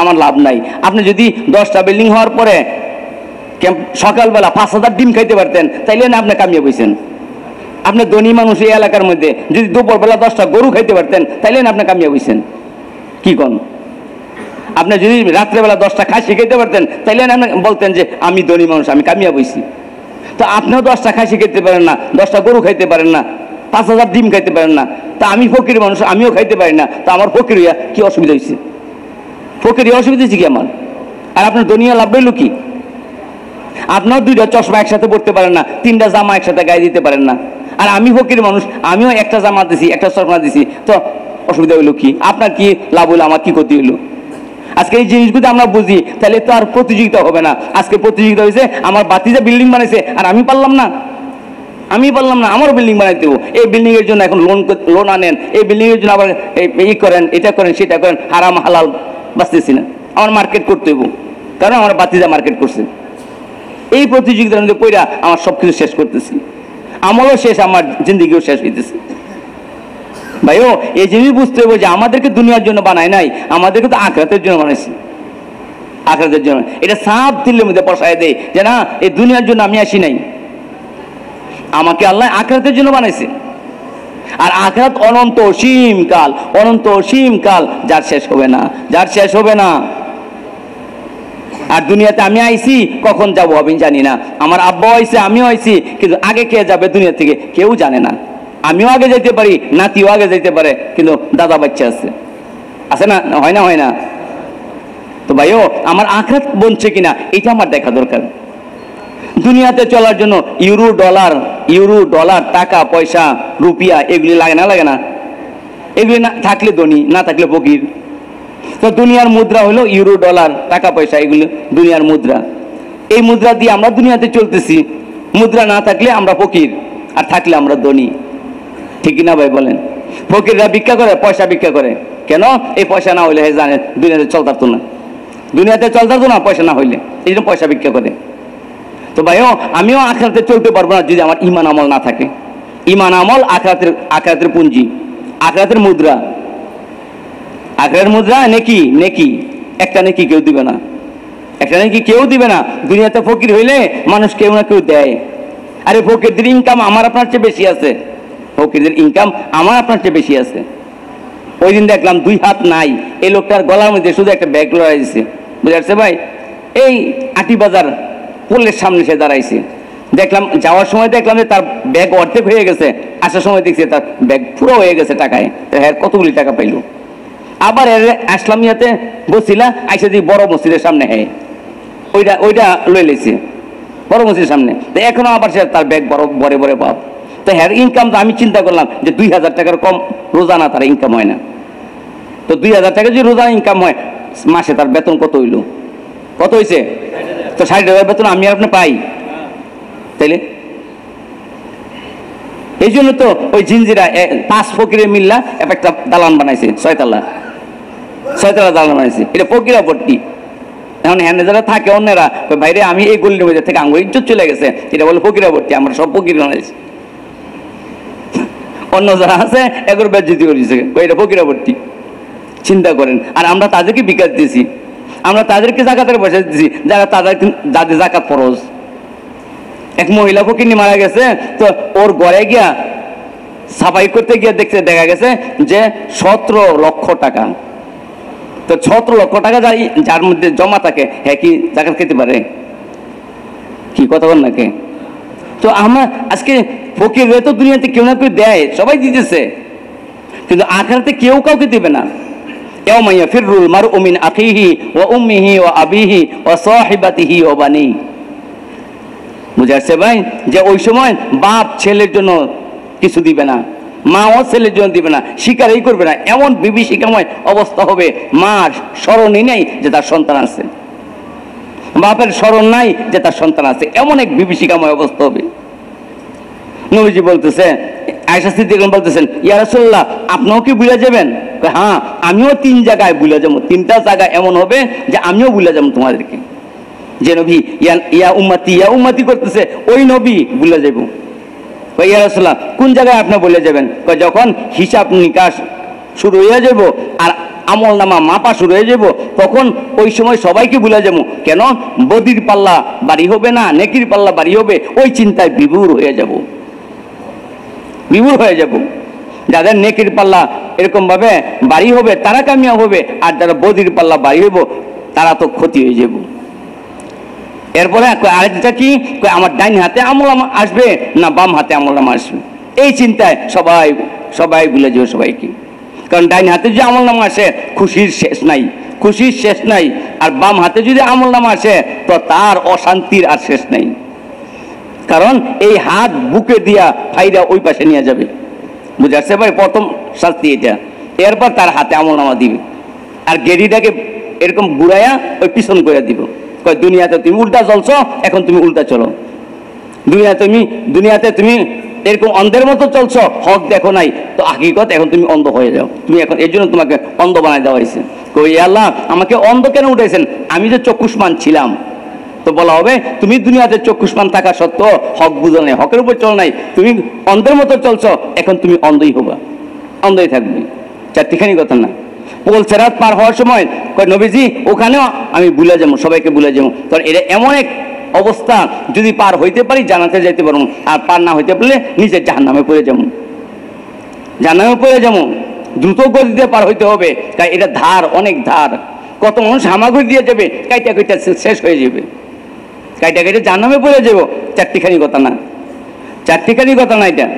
আমার লাভ নাই। আপনি যদি দশটা বিল্ডিং হওয়ার পরে সকালবেলা পাঁচ হাজার ডিম খাইতে পারতেন, তাইলে না আপনি কামিয়ে বইছেন। আপনি ধনী মানুষ এই এলাকার মধ্যে, যদি দুপুরবেলা দশটা গরু খাইতে পারতেন, তাইলে না আপনি কামিয়ে বইছেন। কি কোন? আপনি যদি রাত্রেবেলা দশটা খাসি খেতে পারতেন, তাইলে না আপনি বলতেন যে, আমি ধনী মানুষ, আমি কামিয়া বইছি। তো আপনিও দশটা খাসি খেতে পারেন না, দশটা গরু খাইতে পারেন না, পাঁচ হাজার ডিম খাইতে পারেন না। তা আমি ফকির মানুষ, আমিও খাইতে পারি না। তা আমার ফকির হইয়া কি অসুবিধা হয়েছে ফকির অসুবিধা কি আমার? আর আপনার দুনিয়া লাভ হইল কি? আপনার দুইটা চশমা একসাথে পড়তে পারেন না, তিনটা জামা একসাথে গায়ে দিতে পারেন না। আর আমি ফকির মানুষ, আমিও একটা জামা দিছি, একটা চশমা দিছি, তো অসুবিধা হইল কি? আপনার কি লাভ হইল, আমার কি ক্ষতি হইল? আজকে এই জিনিসগুলো আমরা বুঝি, তাহলে তো আর প্রতিযোগিতা হবে না। আজকে প্রতিযোগিতা হয়েছে, আমার বাতি বাতিজা বিল্ডিং বানাইছে, আর আমি পারলাম না। আমি পারলাম না, আমারও বিল্ডিং বানাইতে হবে। এই বিল্ডিং এর জন্য এখন লোন লোন আনেন, এই বিল্ডিং এর জন্য আবার ই করেন, এটা করেন, সেটা করেন, হারাম, হালাল। বাঁচতেছি না। আমার মার্কেট করতে হইব। কারণ আমার বাতিজা মার্কেট করছে। এই প্রতিযোগিতার মধ্যে পইরা আমার সব কিছু শেষ করতেছি। আমলও শেষ, আমার জিন্দগিও শেষ হইতেছে। ভাইও, এই জিনিস বুঝতে হবে যে আমাদেরকে দুনিয়ার জন্য বানায় নাই, আমাদেরকে তো আখরাতের জন্য বানাইছে। আখরাতের জন্য। এটা সাপ দিল্লির মধ্যে বসায় দেয় যে না, এই দুনিয়ার জন্য আমি আসি নাই। আমাকে আল্লাহ আখরাতের জন্য বানাইছে। আর আখরাত অনন্ত অসীম কাল, অনন্ত অসীম কাল, যার শেষ হবে না, যার শেষ হবে না। আর দুনিয়াতে আমি আইছি, কখন যাব আমি জানি না। আমার আব্বাও আইছে, আমিও আইছি, কিন্তু আগে কে যাবে দুনিয়া থেকে, কেউ জানে না। আমিও আগে যেতে পারি, নাতিও আগে যেতে পারে, কিন্তু দাদা বাচ্চা আছে। আছে না? হয় না হয় না? তো ভাইও, আমার আঘাত বনছে কিনা, এটা আমার দেখা দরকার। দুনিয়াতে চলার জন্য ইউরো ডলার ইউরো ডলার, টাকা, পয়সা, রুপিয়া, এগুলি লাগে না লাগে না। এগুলি না থাকলে ধনী, না থাকলে ফকির। তো দুনিয়ার মুদ্রা হলো ইউরো ডলার, টাকা, পয়সা, এগুলো দুনিয়ার মুদ্রা। এই মুদ্রা দিয়ে আমরা দুনিয়াতে চলতেছি। মুদ্রা না থাকলে আমরা ফকির, আর থাকলে আমরা ধনী। ঠিক না ভাই বলেন? ফকিররা ভিক্ষা করে, পয়সা ভিক্ষা করে। কেন? এই পয়সা না হইলে হে জানে, দুনিয়াতে চলতারতো না। দুনিয়াতে চলতারতো না, পয়সা না হইলে। এই জন্য পয়সা ভিক্ষা করে। তো ভাইও, আমিও আখড়াতে চলতে পারব না যদি আমার ইমান আমল না থাকে। ইমান আমল আখড়াতের আখড়াতের পুঞ্জি আখড়াতের মুদ্রা। আখড়ার মুদ্রা নেকি নেকি। একটা নেকি কেউ দিবে না। একটা নেকি কেউ দিবে না। দুনিয়াতে ফকির হইলে মানুষ কেউ না কেউ দেয়। আরে ফকিরদের ইনকাম আমার আপনার চেয়ে বেশি আছে। ফকিরদের ইনকাম আমার আপনার চেয়ে বেশি আছে। ওই দিন দেখলাম দুই হাত নাই। এই লোকটার গলার মধ্যে শুধু একটা ব্যাগ লড়াইছে বুঝতে পারছে ভাই? এই আটি বাজার পোলের সামনে সে দাঁড়াইছে। দেখলাম, যাওয়ার সময় দেখলাম যে তার ব্যাগ অর্ধেক হয়ে গেছে, আসার সময় দেখছি তার ব্যাগ পুরো হয়ে গেছে টাকায়। হ্যাঁ কতগুলি টাকা পাইলো? আবার আসলাম ইয়াতে, বসিলা, আইসা দিয়ে বড় মসজিদের সামনে হ্যাঁ ওইটা ওইটা লই লেছে বড় মসজিদের সামনে। তো এখনও আবার সে তার ব্যাগ বড়, বড়ে বড়ে পাব তো হ্যাঁ ইনকাম তো আমি চিন্তা করলাম যে দুই হাজার টাকার কম রোজানা তার ইনকাম হয় না। তো দুই হাজার টাকা যদি রোজানা ইনকাম হয়, মাসে তার বেতন কত হইল? কত হয়েছে তো ষাট হাজার বেতন আমি আর আপনি পাই। তাইলে? এই জন্য তো ওই জিনজিরা পাঁচ ফকিরে মিল্লা এক একটা দালান বানাইছে, ছয়তলা। ছয়তলা দালান বানাইছে। এটা ফকিরা ভর্তি এখন হ্যান্ডে যারা থাকে অন্যরা ভাইরে, আমি এই গলির মধ্যে থেকে আঙ্গুর ইজ্জত চলে গেছে। এটা বলে ফকিরা ভর্তি আমরা সব ফকির বানাইছি। অন্য যারা আছে এগুলো বেজ্জিতি করেছে। এটা ফকিরা ভর্তি চিন্তা করেন। আর আমরা তাদেরকে বিকাশ দিয়েছি। আমরা তাদেরকে জাকাতের পয়সা দিচ্ছি যারা তাদের যাদের জাকাত ফরজ। এক মহিলা ফকিনি মারা গেছে, তো ওর ঘরে গিয়া সাফাই করতে গিয়ে দেখতে দেখা গেছে যে সতেরো লক্ষ টাকা। তো সতেরো লক্ষ টাকা যাই যার মধ্যে জমা থাকে হ্যাঁ কি জাকাত খেতে পারে? কি কথা বল নাকি? তো আমরা আজকে ফকির তো দুনিয়াতে কেউ না কেউ দেয়, সবাই দিতেছে। কিন্তু আখড়াতে কেউ কাউকে দেবে না। يوم يفر المرء من أخيه وأمه وأبيه وصاحبته وبنيه বুঝে আসছে ভাই যে ওই সময় বাপ ছেলের জন্য কিছু দিবে না মাও ছেলের জন্য দিবে না স্বীকারই করবে না এমন বিভীষিকাময় অবস্থা হবে মা স্মরণই নেই যে তার সন্তান আছে বাপের স্মরণ নাই যে তার সন্তান আছে এমন এক বিভীষিকাময় অবস্থা হবে নবীজি বলতেছে আয়সা সিদ্দিক বলতেছেন ইয়ারসোল্লাহ আপনিও কি বুঝে যাবেন? হ্যাঁ আমিও তিন জায়গায় বুঝে যাব তিনটা জায়গা এমন হবে যে আমিও বুঝে যাব তোমাদেরকে। যে নবী ইয়া উম্মাতি ইয়া উম্মাতি করতেছে ওই নবী বুঝে যাব। কয়, ইয়া রাসূলুল্লাহ কোন জায়গায় আপনি বলে যাবেন? যখন হিসাব নিকাশ শুরু হয়ে যাব আর আমল নামা মাপা শুরু হয়ে যাব তখন ওই সময় সবাইকে ভুলে যাব। কেন? বদির পাল্লা বাড়ি হবে না নেকির পাল্লা বাড়ি হবে ওই চিন্তায় বিভুর হয়ে যাব। বিভুর হয়ে যাব। যাদের নেকির পাল্লা এরকম ভাবে বাড়ি হবে, তারা কামিয়াব হবে, আর যারা বদির পাল্লা বাড়ি হইব, তারা তো ক্ষতি হয়ে যাব। এরপরে আরেকটা কি? আমার ডাইন হাতে আমলাম আসবে, না বাম হাতে আমল আমলাম আসবে। এই চিন্তায় সবাই সবাই ভুলে যাবে সবাইকে। কারণ ডাইন হাতে যদি আমলনামা আসে, খুশির শেষ নাই। খুশির শেষ নাই। আর বাম হাতে যদি আমলনামা আসে, তো তার অশান্তির আর শেষ নাই। কারণ এই হাত বুকে দিয়া ফাইরা ওই পাশে নিয়ে যাবে। বুঝাচ্ছে ভাই? প্রথম শাস্তি এটা। এরপর তার হাতে আমল নামা দিবে। আর গেরিটাকে এরকম ঘুরাইয়া ওই পিছন করে দিব। কয়, দুনিয়াতে তুমি উল্টা চলছ, এখন তুমি উল্টা চলো। দুনিয়া তুমি, দুনিয়াতে তুমি এরকম অন্ধের মতো চলছো, হক দেখো নাই। তো হাকিকত এখন তুমি অন্ধ হয়ে যাও। তুমি এখন এর জন্য তোমাকে অন্ধ বানাই দেওয়া হয়েছে। কই আল্লাহ, আমাকে অন্ধ কেন উঠেছেন আমি যে চক্ষুষ্মান ছিলাম। তো বলা হবে, তুমি দুনিয়াতে চক্ষুষ্মান থাকা সত্ত্বেও হক বুঝো নাই, হকের উপর চল নাই, তুমি অন্ধের মতো চলছ, এখন তুমি অন্ধই হবা, অন্ধই থাকবে। চারটিখানি কথা না। পোল সেরাত পার হওয়ার সময় কয়, নবীজি, ওখানেও আমি ভুলে যাব, সবাইকে ভুলে যাব। কারণ এটা এমন এক অবস্থা, যদি পার হইতে পারি জানাতে যাইতে পারব। আর পার না হইতে পারলে নিজের জাহান নামে পড়ে যাব। জাহান্নামে পড়ে যাব। দ্রুত গতিতে পার হইতে হবে তাই এটা ধার, অনেক ধার। কত মানুষ হামাগুড়ি দিয়ে যাবে কাইটা কাইটা শেষ হয়ে যাবে। কাইটা কাইটা জাহান্নামে পড়ে যাব, চারটিখানি কথা না। চারটিখানি কথা না এটা।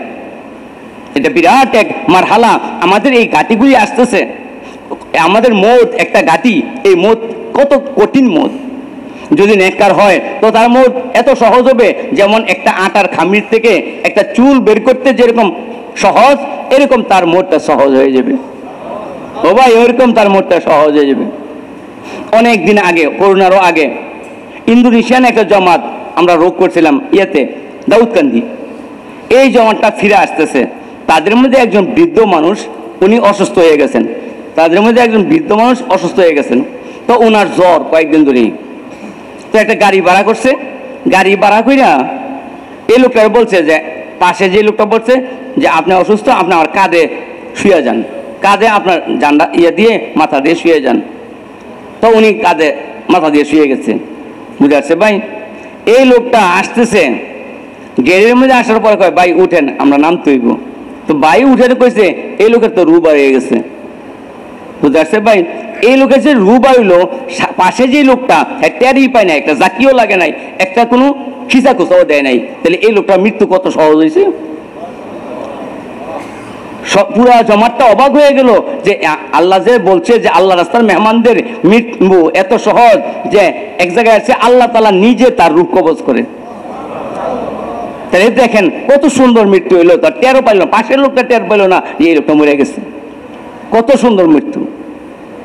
এটা বিরাট এক মারহালা। আমাদের এই ঘাটিগুলি আসতেছে। আমাদের মত, একটা ঘাটি, এই মত কত কঠিন মত। যদি নেককার হয়, তো তার মত এত সহজ হবে। যেমন একটা আটার খামির থেকে একটা চুল বের করতে যেরকম সহজ, এরকম তার মোটটা সহজ হয়ে যাবে। ও ভাই ওইরকম তার মোটটা সহজ হয়ে যাবে। অনেক দিন আগে, করোনারও আগে ইন্দোনেশিয়ান একটা জমাত আমরা রোগ করছিলাম ইয়েতে, দাউদকান্দি। এই জমাতটা ফিরে আসতেছে। তাদের মধ্যে একজন বৃদ্ধ মানুষ, উনি অসুস্থ হয়ে গেছেন। তাদের মধ্যে একজন বৃদ্ধ মানুষ অসুস্থ হয়ে গেছেন। তো ওনার জ্বর কয়েকদিন ধরেই। তো একটা গাড়ি ভাড়া করছে। গাড়ি ভাড়া কইরা এই লোকটা বলছে যে, পাশে যে লোকটা বলছে যে, আপনি অসুস্থ, আপনি আমার কাঁধে শুয়ে যান। কাঁধে আপনার জান্ডা ইয়ে দিয়ে মাথা দিয়ে শুয়ে যান। তো উনি কাঁধে মাথা দিয়ে শুয়ে গেছে। বুঝে আসছে ভাই, এই লোকটা আসতেছে। গেটের মধ্যে আসার পরে কয়, ভাই, উঠেন, আমরা নাম তৈব তো ভাই উঠে কইছে, এই লোকের তো রু বাড়িয়ে গেছে। বুঝতে ভাই, এই লোকের যে রু বাড়িলো পাশে যে লোকটা হ্যাঁ টেরই পায় না একটা জাকিও লাগে নাই, একটা কোনো খিসা খুসাও দেয় নাই। তাহলে এই লোকটা মৃত্যু কত সহজ হয়েছে পুরা জমাটটা অবাক হয়ে গেল যে আল্লাহ যে বলছে যে, আল্লাহ রাস্তার মেহমানদের মৃত্যু এত সহজ যে, এক জায়গায় আছে আল্লাহ তালা নিজে তার রূপ কবজ করে তাহলে দেখেন, কত সুন্দর মৃত্যু হইল, তার টেরও পাইল না, পাশের লোকটা টের পাইল না এই লোকটা মরে গেছে। কত সুন্দর মৃত্যু।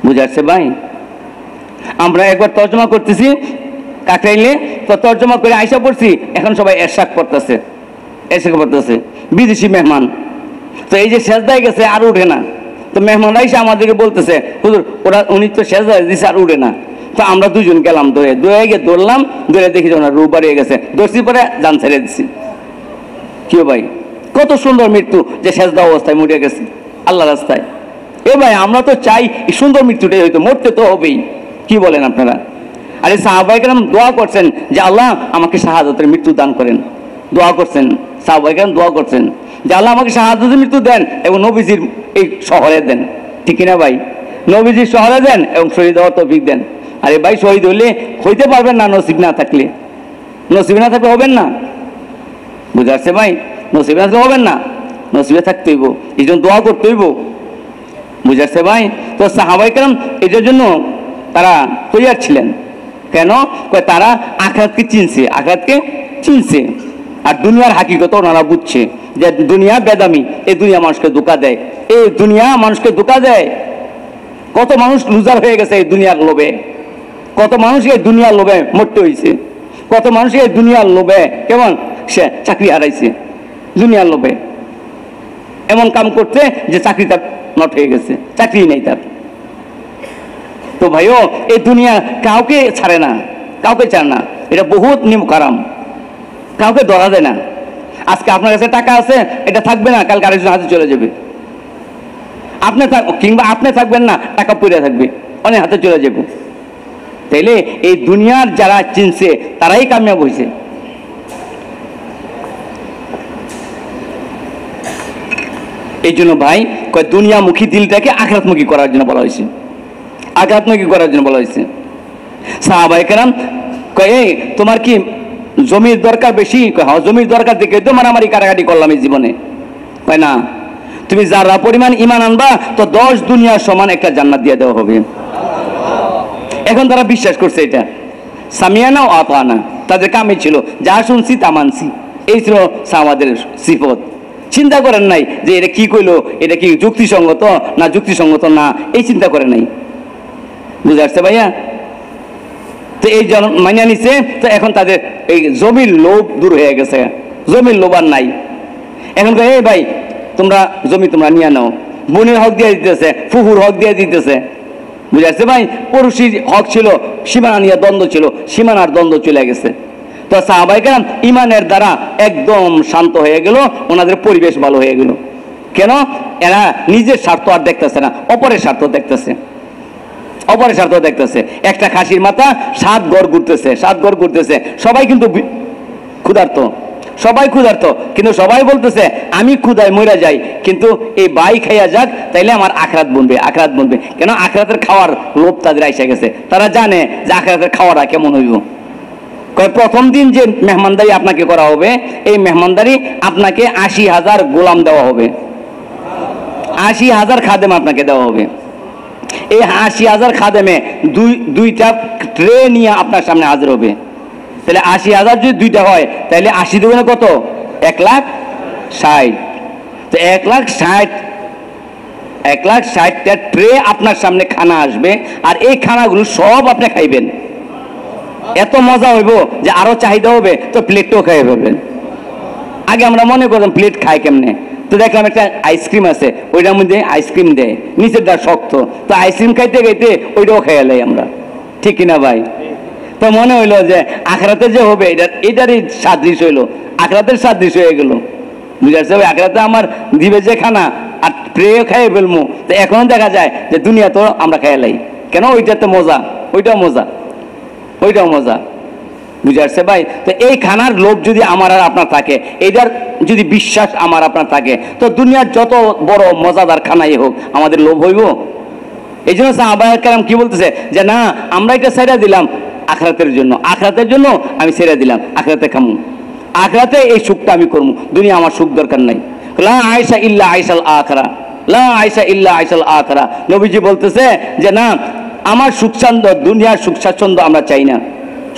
বুঝাচ্ছে ভাই? আমরা একবার তর্জমা করতেছি, কাকরাইলে, তো তর্জমা করে আইসা পড়ছি, এখন সবাই এরশাক পড়তেছে এরশাক পড়তেছে বিদেশি মেহমান। তো এই যে সেজদায় গেছে, আর উঠে না। তো মেহমান আইসা আমাদেরকে বলতেছে, হুজুর, ওরা, উনি তো সেজদায় দিছে, আর উঠে না। তো আমরা দুজন গেলাম দৌড়ে দৌড়ে গিয়ে দৌড়লাম দৌড়ে দেখি যে ওনার রূপ বাড়িয়ে গেছে। দৌড়ছি পরে যান ছেড়ে দিচ্ছি কি ভাই? কত সুন্দর মৃত্যু যে সেজদা অবস্থায় মরে গেছে আল্লাহ রাস্তায়। এ ভাই, আমরা তো চাই সুন্দর মৃত্যুটাই হয়তো মরতে তো হবেই। কি বলেন আপনারা? আরে সাহাবাইকেরাম দোয়া করছেন যে আল্লাহ আমাকে শাহাদতের মৃত্যু দান করেন। দোয়া করছেন সাহাবাইকেরাম দোয়া করছেন? যে আল্লাহ আমাকে শাহাদতের মৃত্যু দেন এবং নবীজির এই শহরে দেন। ঠিক কিনা ভাই? নবীজির শহরে দেন এবং শহীদ হওয়ার তৌফিক দেন। আরে ভাই, শহীদ হইলে হইতে পারবেন না নসিব না থাকলে। নসিব না থাকলে হবেন না। বুঝে আসছে ভাই? নসিবে থাকলে হবেন না। নসিবে থাকতে হইব। এই জন্য দোয়া করতে হইব। বুঝে আসছে ভাই? তো সাহাবাই কেন এটার জন্য তারা তৈয়ার ছিলেন। কেন? তারা আঘাতকে চিনছে। আঘাতকে চিনছে। আর দুনিয়ার হাকিকত ওনারা বুঝছে যে দুনিয়া বেদামি এই দুনিয়া মানুষকে ধোকা দেয়। এই দুনিয়া মানুষকে ধোকা দেয়। কত মানুষ লুজার হয়ে গেছে এই দুনিয়ার লোভে। কত মানুষ এই দুনিয়ার লোভে মরতে হয়েছে কত মানুষ এই দুনিয়ার লোভে কেমন? সে চাকরি হারাইছে দুনিয়ার লোভে। এমন কাম করতে যে চাকরি তার নট হয়ে গেছে, চাকরি নেই তার। তো ভাইও এই দুনিয়া কাউকে ছাড়ে না, কাউকে ছাড়ে না। এটা বহুত নিয়ম কারাম কাউকে ধরা দেয় না। আজকে আপনার কাছে টাকা আছে, এটা থাকবে না, কালকে আরেকজন হাতে চলে যাবে। আপনি কিংবা আপনি থাকবেন না, টাকা পড়ে থাকবে, অনেক হাতে চলে যাবে। তাইলে এই দুনিয়ার যারা চিনছে, তারাই কামিয়াব হয়েছে এই জন্য ভাই, কয় দুনিয়ামুখী দিলটাকে আঘাতমুখী করার জন্য বলা হয়েছে আঘাতমুখী করার জন্য বলা হয়েছে সাহাবাই কেরাম কয় তোমার কি জমির দরকার বেশি হ্যাঁ জমির দরকার দেখে তো মারামারি কাটাকাটি করলাম এই জীবনে। তাই না, তুমি যারা পরিমাণ ইমান আনবা, তো দশ দুনিয়ার সমান একটা জান্নাত দিয়ে দেওয়া হবে। এখন তারা বিশ্বাস করছে এটা। সামিয়ানা ও আপানা তাদের কামে ছিল, যা শুনছি তা মানছি। এই ছিল সামাদের সিফত। চিন্তা করেন নাই যে এটা কি কইলো, এটা কি যুক্তিসঙ্গত না যুক্তিসঙ্গত না, এই চিন্তা করে নাই। বুঝে আসছে ভাইয়া? তো এই জন মানিয়া নিছে, তো এখন তাদের এই জমির লোভ দূর হয়ে গেছে। জমির লোভ আর নাই। এখন এই ভাই, তোমরা জমি তোমরা নিয়ে নাও। বোনের হক দিয়ে দিতেছে ফুহুর হক দিয়ে দিতেছে। বুঝে ভাই, পড়োশির হক ছিল, সীমানা নিয়ে দ্বন্দ্ব ছিল, সীমানার দ্বন্দ্ব চলে গেছে। তো সাহাবাইকার ইমানের দ্বারা একদম শান্ত হয়ে গেল, ওনাদের পরিবেশ ভালো হয়ে গেল। কেন? এরা নিজের স্বার্থ আর দেখতেছে না, অপরের স্বার্থ দেখতেছে। অপরের স্বার্থ দেখতেছে। একটা খাসির মাথা, সাত গড় ঘুরতেছে, সাত গড় ঘুরতেছে। সবাই কিন্তু ক্ষুধার্ত। সবাই ক্ষুধার্ত। কিন্তু সবাই বলতেছে, আমি ক্ষুধায় মরে যাই। কিন্তু এই বাই খাইয়া যাক, তাইলে আমার আখরাত বনবে আখরাত বনবে। কেন? আখরাতের খাওয়ার লোভ তাদের আইসা গেছে। তারা জানে যে আখরাতের খাওয়াটা কেমন হইব। প্রথম দিন যে মেহমানদারি আপনাকে করা হবে, এই মেহমানদারি আপনাকে আশি হাজার গোলাম দেওয়া হবে। আশি হাজার খাদেম আপনাকে দেওয়া হবে। এই আশি হাজার খাদেমে দুই, দুইটা ট্রে নিয়ে আপনার সামনে হাজির হবে। তাহলে আশি হাজার যদি দুইটা হয়, তাহলে আশি দেবেন কত? এক লাখ ষাট। তো এক লাখ ষাট, এক লাখ ষাটটা ট্রে আপনার সামনে খানা আসবে, আর এই খানাগুলো সব আপনি খাইবেন। এত মজা হইব যে আরও চাহিদা হবে, তো প্লেটটাও খাইয়ে ফেলবেন। আগে আমরা মনে করতাম প্লেট খায় কেমনে? তো দেখলাম একটা আইসক্রিম আছে, ওইটার মধ্যে আইসক্রিম দেয়। নিচেরটা শক্ত। তো আইসক্রিম খাইতে খাইতে ওইটাও খেয়ালাই আমরা। ঠিক কিনা ভাই? তো মনে হইল যে আখড়াতে যে হবে, এটা, এটারই সাদৃশ হইল। আখরাতের সাদৃশ হয়ে গেল। বুঝাচ্ছে ওই আখরাতে আমার দিবে যে খানা আর প্রেও খাইয়ে ফেলব তো এখনও দেখা যায় যে দুনিয়া তো আমরা খেয়ালাই কেন? ওইটাতে মজা, ওইটাও মজা ওইটাও মজা। বুঝে ভাই, তো এই খানার লোভ যদি আমার আর আপনার থাকে এটার যদি বিশ্বাস আমার আপনার থাকে, তো দুনিয়ার যত বড় মজাদার খানাই হোক, আমাদের লোভ হইব? এই জন্য সাহাবাহার কালাম কি বলতেছে? যে না, আমরা এটা ছেড়ে দিলাম আখরাতের জন্য। আখরাতের জন্য আমি ছেড়ে দিলাম, আখরাতে খামু। আখরাতে এই সুখটা আমি করব দুনিয়া আমার সুখ দরকার নাই। লা আয়সা ইল্লা আইসাল আখরা। লা আয়সা ইল্লা আইসাল আখরা। নবীজি বলতেছে যে না, আমার সুখ দুনিয়ার সুখ স্বাচ্ছন্দ্য আমরা চাই না।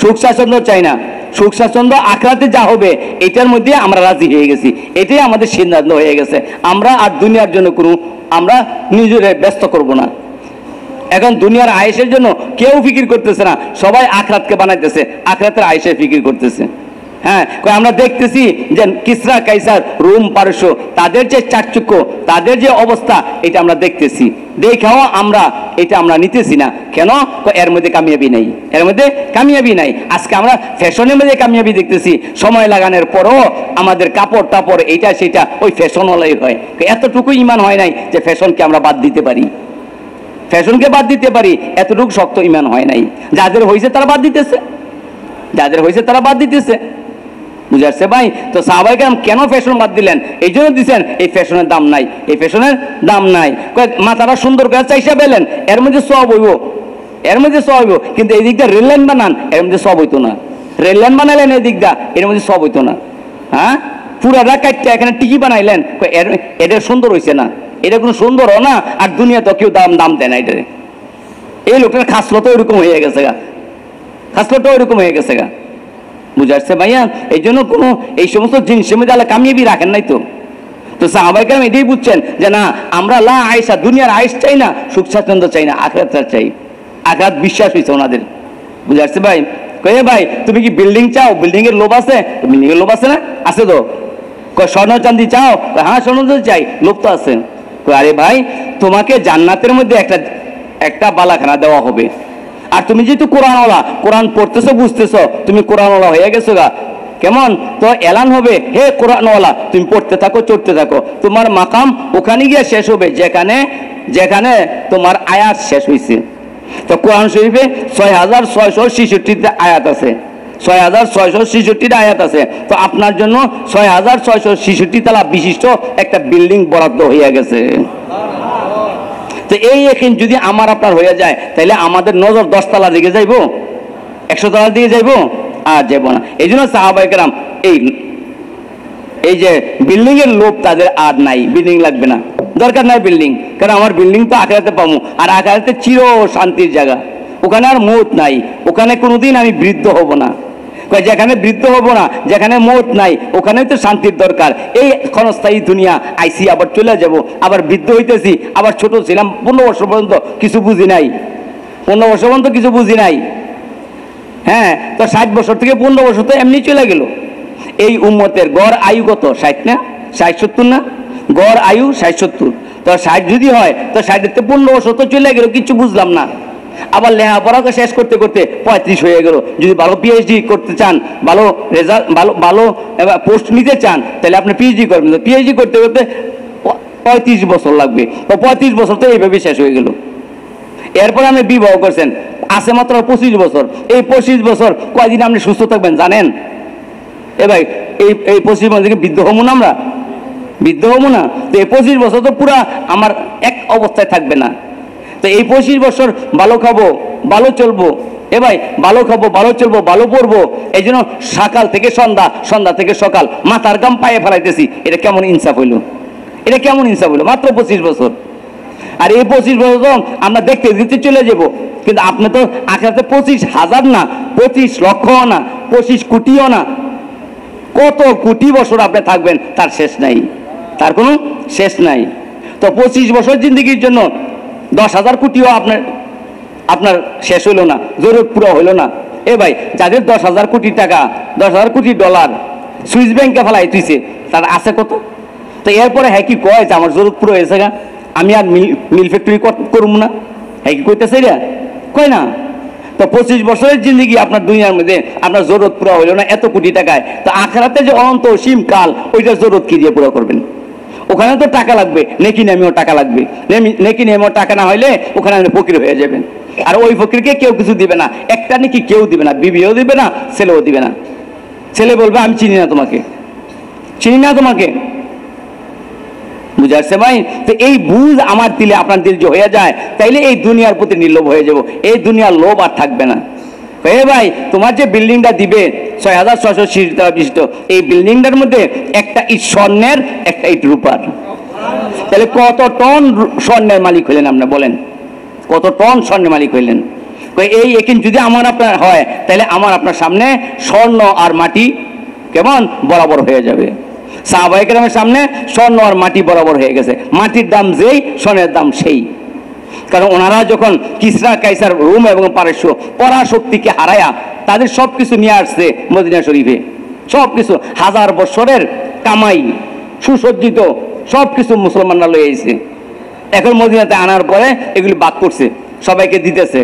সুখ স্বাচ্ছন্দ্য চাই না। সুখ স্বাচ্ছন্দ্য আখড়াতে যা হবে, এটার মধ্যে আমরা রাজি হয়ে গেছি। এটাই আমাদের সিদ্ধান্ত হয়ে গেছে। আমরা আর দুনিয়ার জন্য কোনো, আমরা নিজেরা ব্যস্ত করব না। এখন দুনিয়ার আয়েসের জন্য কেউ ফিকির করতেছে না। সবাই আখরাতকে বানাইতেছে। আখরাতের আয়েসে ফিকির করতেছে। হ্যাঁ আমরা দেখতেছি যে কিসরা, কাইসার, রোম, পারস্য, তাদের যে চাকচুক্য, তাদের যে অবস্থা, এটা আমরা দেখতেছি। দেখাও আমরা, এটা আমরা নিতেছি না। কেন? এর মধ্যে কামিয়াবি নাই। এর মধ্যে কামিয়াবি নাই। আজকে আমরা ফ্যাশনের মধ্যে কামিয়াবি দেখতেছি। সময় লাগানোর পরও আমাদের কাপড় টাপড় এটা সেটা ওই ফ্যাশনওয়ালাই হয়। এতটুকু ইমান হয় নাই যে ফ্যাশনকে আমরা বাদ দিতে পারি। ফ্যাশনকে বাদ দিতে পারি, এতটুকু শক্ত ইমান হয় নাই। যাদের হয়েছে তারা বাদ দিতেছে। যাদের হয়েছে তারা বাদ দিতেছে। বুঝে আসছে ভাই? তো সাহাবাই কেরাম কেন ফ্যাশন বাদ দিলেন? এই জন্য দিচ্ছেন এই ফ্যাশনের দাম নাই, এই ফ্যাশনের দাম নাই। মাথাটা সুন্দর করে চাইসা পেলেন এর মধ্যে সব হইব। এর মধ্যে সব হইব, কিন্তু এই দিকটা রেল লাইন বানান, এর মধ্যে সব হইতো না। রেল লাইন বানাইলেন এই দিকটা, এর মধ্যে সব হইতো না। হ্যাঁ? পুরাটা কাটতে এখানে টিকি বানাইলেন এটা সুন্দর হয়েছে না। এটা কোনো সুন্দরও না, আর দুনিয়া তো কেউ দাম দাম দেয় না এটারে। এই লোকটার খাসলো খাসলতো ওইরকম হয়ে গেছে গা। খাসলতো ওইরকম হয়ে গেছে গা। বুঝাচ্ছে ভাইয়া, এই জন্য কোনো এই সমস্ত জিনিসের মধ্যে আল্লাহ কামিয়াবি রাখেন নাই তো। তো সাহাবাই কালাম এটাই বুঝছেন যে না, আমরা লা আয়সা দুনিয়ার আয়স চাই না, সুখ স্বাচ্ছন্দ্য চাই না, আখরাত চাই। আঘাত বিশ্বাস হয়েছে ওনাদের। বুঝাচ্ছে ভাই? কয়ে ভাই, তুমি কি বিল্ডিং চাও? বিল্ডিং এর লোভ আছে? বিল্ডিং এর লোভ আছে না? আছে তো। স্বর্ণ চান্দি চাও? হ্যাঁ স্বর্ণ চান্দি চাই, লোভ তো আছে। আরে ভাই, তোমাকে জান্নাতের মধ্যে একটা একটা বালাখানা দেওয়া হবে। আর তুমি যেহেতু কোরআনওয়ালা, কোরআন পড়তেছো, বুঝতেছো, তুমি কোরআনওয়ালা হয়ে গেছো গা। কেমন? তো এলান হবে, হে কোরআনওয়ালা, তুমি পড়তে থাকো, চড়তে থাকো। তোমার মাকাম ওখানে গিয়ে শেষ হবে, যেখানে যেখানে তোমার আয়াত শেষ হয়েছে তো কোরআন শরীফে ছয় হাজার ছয়শো ছেষট্টিতে আয়াত আছে। ছয় হাজার ছয়শো ছেষট্টিটা আয়াত আছে। তো আপনার জন্য ছয় হাজার ছয়শো ছেষট্টি তালা বিশিষ্ট একটা বিল্ডিং বরাদ্দ হইয়া গেছে। তো এই এখন যদি আমার আপনার হয়ে যায় তাহলে আমাদের নজর দশতলা দিকে যাইবো? একশো তলার দিকে যাইবো? আর যাব না। এই জন্য সাহাবাইকেরাম এই এই যে বিল্ডিং এর লোভ তাদের আর নাই, বিল্ডিং লাগবে না। দরকার নাই বিল্ডিং, কারণ আমার বিল্ডিং তো আখড়াতে পাবো, আর আখড়াতে চির শান্তির জায়গা। ওখানে আর মৌত নাই, ওখানে কোনোদিন আমি বৃদ্ধ হব না। যেখানে বৃদ্ধ হব না, যেখানে মত নাই ওখানে তো শান্তির দরকার। এই ক্ষণস্থায়ী দুনিয়া, আইসি আবার চলে যাব, আবার বৃদ্ধ হইতেছি, আবার ছোট ছিলাম, পনেরো বছর পর্যন্ত কিছু বুঝি নাই। পনেরো বছর পর্যন্ত কিছু বুঝি নাই। হ্যাঁ তো ষাট বছর থেকে পনেরো বছর তো এমনি চলে গেল। এই উম্মতের গড় আয়ু কত? ষাট না? ষাট সত্তর না? গড় আয়ু ষাট সত্তর। তো ষাট যদি হয়, তো ষাটের তো পনেরো বছর তো চলে গেল, কিছু বুঝলাম না। আবার লেখাপড়াকে শেষ করতে করতে পঁয়ত্রিশ হয়ে গেল। যদি ভালো পিএইচডি করতে চান, ভালো রেজাল্ট ভালো ভালো পোস্ট নিতে চান, তাহলে আপনি পিএইচডি করবেন। পিএইচডি করতে করতে পঁয়ত্রিশ বছর লাগবে। তো পঁয়ত্রিশ বছর তো এইভাবে শেষ হয়ে গেল। এরপরে আপনি বিবাহ করছেন, আছে মাত্র পঁচিশ বছর। এই পঁচিশ বছর কয়দিন আপনি সুস্থ থাকবেন জানেন? এ ভাই, এই এই পঁচিশ বছর থেকে বৃদ্ধ হব না আমরা? বৃদ্ধ হব না? তো এই পঁচিশ বছর তো পুরা আমার এক অবস্থায় থাকবে না। তো এই পঁচিশ বছর ভালো খাব, ভালো চলবো। এ ভাই, ভালো খাব, ভালো চলবো, ভালো পড়ব। এই জন্য সকাল থেকে সন্ধ্যা সন্ধ্যা থেকে সকাল মাথার গাম পায়ে ফেলাইতেছি। এটা কেমন ইনসাফ হইল? এটা কেমন ইনসাফ হইল? মাত্র পঁচিশ বছর। আর এই পঁচিশ বছর আমরা দেখতে দেখতে চলে যাব, কিন্তু আপনি তো আখড়াতে পঁচিশ হাজার না, পঁচিশ লক্ষ না, পঁচিশ কোটিও না। কত কোটি বছর আপনি থাকবেন, তার শেষ নাই। তার কোনো শেষ নাই। তো পঁচিশ বছর জিন্দগির জন্য দশ হাজার কোটিও আপনার আপনার শেষ হইল না জরুরত পুরো হইল না। এ ভাই, যাদের দশ হাজার কোটি টাকা, দশ হাজার কোটি ডলার সুইস ব্যাংকে ফেলাই তুইছে তার আছে কত? তো এরপরে হ্যাঁ কি কয় যে আমার জরুরত পুরো হয়েছে গা, আমি আর মিল মিল ফ্যাক্টরি করুম না। হ্যাঁ কি কইতেছে রে? কয় না। তো পঁচিশ বছরের জিন্দগি আপনার দুনিয়ার মধ্যে আপনার জরুরত পুরো হইল না এত কোটি টাকায়। তো আখড়াতে যে অনন্ত অসীম কাল ওইটা জরুরত কি দিয়ে পুরো করবেন? ওখানে তো টাকা লাগবে। নেকি নেমেও টাকা লাগবে। নেকি নেমেও টাকা না হইলে ওখানে আপনি ফকির হয়ে যাবেন। আর ওই ফকিরকে কেউ কিছু দিবে না। একটা নাকি কেউ দিবে না। বিবিও দিবে না, ছেলেও দিবে না। ছেলে বলবে, আমি চিনি না তোমাকে। চিনি না তোমাকে? বুঝাচ্ছে ভাই? তো এই বুঝ আমার দিলে, আপনার দিল যে হয়ে যায়, তাইলে এই দুনিয়ার প্রতি নির্লোভ হয়ে যাব। এই দুনিয়ার লোভ আর থাকবে না। এ ভাই, তোমার যে বিল্ডিংটা দিবে, ছয় হাজার ছয়শো সিঁড়িতলা বিশিষ্ট এই বিল্ডিংটার মধ্যে একটা ইট স্বর্ণের, একটা ইট রূপার। তাহলে কত টন স্বর্ণের মালিক হইলেন আপনি, বলেন। কত টন স্বর্ণের মালিক হইলেন? এই একিন যদি আমার আপনার হয়, তাহলে আমার আপনার সামনে স্বর্ণ আর মাটি কেমন? বরাবর হয়ে যাবে। সাহাবাহিকের সামনে স্বর্ণ আর মাটি বরাবর হয়ে গেছে। মাটির দাম যেই, স্বর্ণের দাম সেই। কারণ ওনারা যখন কিসরা, কাইসার, রোম এবং পারস্য পরাশক্তিকে হারায়া তাদের সব কিছু নিয়ে আসছে মদিনা শরীফে। সব কিছু হাজার বছরের কামাই, সুসজ্জিত সব কিছু মুসলমানরা লয়ে আইছে। এখন মদিনাতে আনার পরে এগুলি বাদ করছে সবাইকে দিতেছে।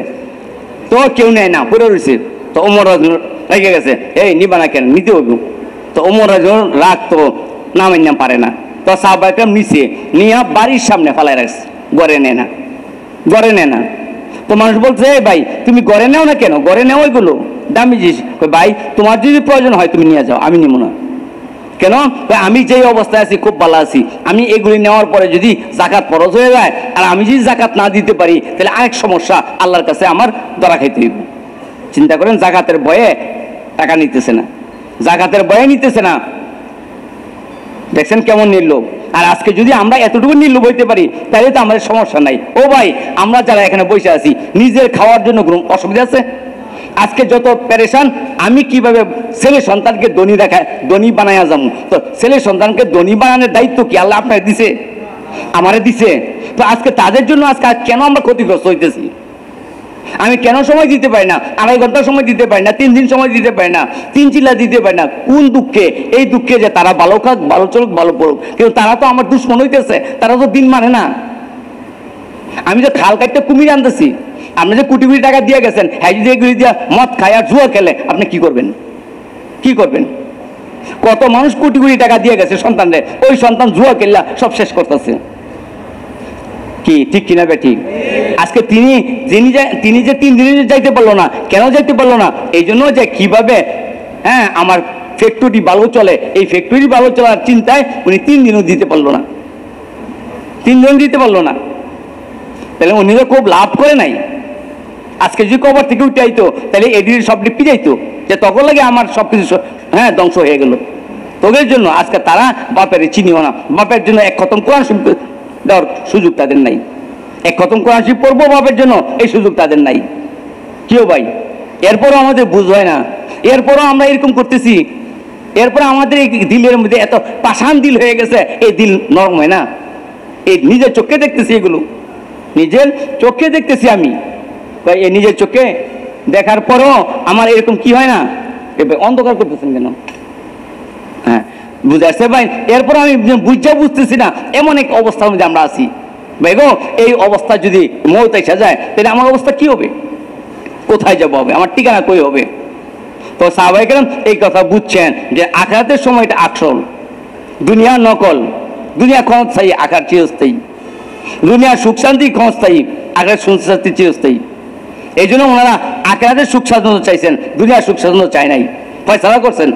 তো কেউ নেয় না, পড়ে রয়েছে তো ওমর রাজন রেগে গেছে, এই নিবা না কেন? নিতে হবে তো ওমর রাজন রাগ তো নামের নাম পারে না। তো সাহবাইকার নিচে নিয়ে বাড়ির সামনে ফালাই রাখছে গড়ে নেয় না। গড়ে নেয় না। তো মানুষ বলছে, এই ভাই, তুমি গড়ে নেও না কেন? গড়ে নেও এগুলো দামি জিনিস। ভাই, তোমার যদি প্রয়োজন হয়, তুমি নিয়ে যাও। আমি নিব না। কেন? আমি যেই অবস্থায় আছি, খুব ভালো আছি। আমি এগুলি নেওয়ার পরে যদি জাকাত ফরজ হয়ে যায়, আর আমি যদি জাকাত না দিতে পারি, তাহলে আরেক সমস্যা আল্লাহর কাছে আমার ধরা খাইতে হইব। চিন্তা করেন, জাকাতের ভয়ে টাকা নিতেছে না। জাকাতের ভয়ে নিতেছে না। দেখছেন কেমন নির্লোভ? আর আজকে যদি আমরা এতটুকু নির্লোভ হইতে পারি, তাহলে তো আমাদের সমস্যা নাই। ও ভাই, আমরা যারা এখানে বসে আছি, নিজের খাওয়ার জন্য কোনো অসুবিধা আছে? আজকে যত প্যারেশান আমি কীভাবে ছেলে সন্তানকে ধনী দেখায় ধনী বানাইয়া যাব? তো ছেলে সন্তানকে ধনী বানানোর দায়িত্ব কি আল্লাহ আপনাকে দিছে? আমারে দিছে? তো আজকে তাদের জন্য আজকে আজ কেন আমরা ক্ষতিগ্রস্ত হইতেছি? আমি কেন সময় দিতে পারি না? আড়াই ঘণ্টা সময় দিতে পারি না? তিন দিন সময় দিতে পারি না? তিন চিল্লা দিতে পারি না? কোন দুঃখে? এই দুঃখে যে তারা ভালো খাক ভালো চলুক, ভালো পড়ুক। কিন্তু তারা তো আমার দুশ্মন হইতেছে। তারা তো দিন মানে না। আমি যে খাল কাটতে কুমির আনতেছি, আপনি যে কোটি কোটি টাকা দিয়ে গেছেন হ্যাঁ যদি এগুলি দিয়ে মদ খায় আর জুয়া খেলে, আপনি কি করবেন? কি করবেন? কত মানুষ কোটি কোটি টাকা দিয়ে গেছে সন্তানদের ওই সন্তান জুয়া খেললা সব শেষ করতেছে। কি? ঠিক কিনা বে ঠিক? আজকে তিনি তিনি তিনি যে তিন দিনে যাইতে পারল না, কেন যাইতে পারল না? এই জন্য যে কীভাবে হ্যাঁ আমার ফ্যাক্টরি ভালো চলে। এই ফ্যাক্টরি ভালো চলার চিন্তায় উনি তিন দিনও দিতে পারল না। তিন দিন দিতে পারল না। তাহলে উনি তো খুব লাভ করে নাই। আজকে যদি কবর থেকে উঠে আইতো, তাহলে এডির সব লিপি যাইতো। যে তখন লাগে আমার সব কিছু হ্যাঁ ধ্বংস হয়ে গেল। তোদের জন্য আজকে তারা বাপের চিনিও না। বাপের জন্য এক খতম কোরআন দেওয়ার সুযোগ তাদের নাই। এক খতম কোরআন শরীফ পড়ব বাপের জন্য, এই সুযোগ তাদের নাই। কেউ ভাই? এরপরও আমাদের বুঝ হয় না। এরপরও আমরা এরকম করতেছি। এরপর আমাদের এই দিলের মধ্যে এত পাষাণ দিল হয়ে গেছে, এই দিল নরম হয় না। এই নিজের চোখে দেখতেছি এগুলো। নিজের চোখে দেখতেছি আমি। এই নিজের চোখে দেখার পরও আমার এরকম কি হয় না? অন্ধকার করতেছেন কেন? বুঝে আসছে ভাই? এরপর আমি বুঝা বুঝতেছি না, এমন এক অবস্থার মধ্যে আমরা আছি। ভাই গো, এই অবস্থা যদি মৌত এসে যায়, তাহলে আমার অবস্থা কি হবে? কোথায় যাব হবে আমার ঠিকানা কই হবে? তো সাহাবাই কেন এই কথা বুঝছেন যে আখরাতের সময়টা আসল দুনিয়া নকল। দুনিয়া ক্ষণস্থায়ী আকার চিরস্থায়ী। দুনিয়ার সুখ শান্তি ক্ষণস্থায়ী আকার সুখ শান্তি চিরস্থায়ী। এই জন্য ওনারা আকারের সুখ স্বাধীনতা চাইছেন, দুনিয়ার সুখ স্বাধীনতা চায় নাই। ফয়সালা করছেন।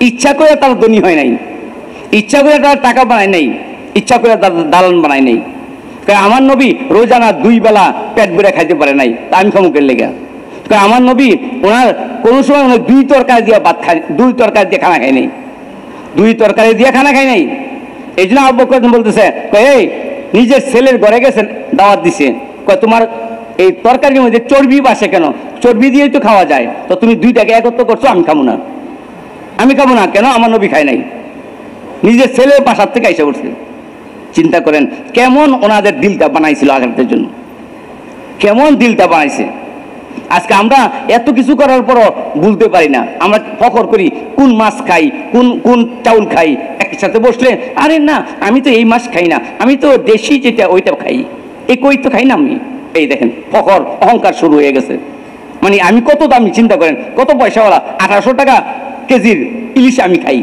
ইচ্ছা করে তারা ধনী হয় নাই। ইচ্ছা করে তারা টাকা বানায় নাই। ইচ্ছা করে তারা দালান বানায় নাই। আমার নবী রোজানা দুই বেলা পেট বেড়ে খাইতে পারে নাই। তা আমি খামুকের লেগে? আমার নবী ওনার কোনো সময় ওনার দুই তরকারি দিয়ে ভাত খায়, দুই তরকারি দিয়ে খানা খায় নাই। দুই তরকারি দিয়ে খানা খায় নাই। এই জন্য আব্বু বলতেছে এই, নিজের ছেলের ঘরে গেছেন, দাওয়াত দিছে। তোমার এই তরকারির মধ্যে চর্বি বাসে কেন? চর্বি দিয়েই তো খাওয়া যায়। তো তুমি দুইটাকে একত্র করছ, আমি খাব না। আমি খাব না, কেন? আমার নবী খায় নাই। নিজের ছেলে বাসার থেকে এসে পড়ছে। চিন্তা করেন, কেমন ওনাদের দিলটা বানাইছিল আঘাতের জন্য। কেমন দিলটা বানাইছে। আজকে আমরা এত কিছু করার পরও বলতে পারি না। আমরা ফখর করি, কোন মাছ খাই, কোন কোন চাউল খাই, একসাথে বসলে, আরে না, আমি তো এই মাছ খাই না। আমি তো দেশি যেটা ওইটা খাই। এই কই তো খাই না আমি। এই দেখেন, ফখর, অহংকার শুরু হয়ে গেছে। মানে আমি কত দামি, চিন্তা করেন, কত পয়সাওয়ালা, আঠারোশো টাকা কেজির ইলিশ আমি খাই।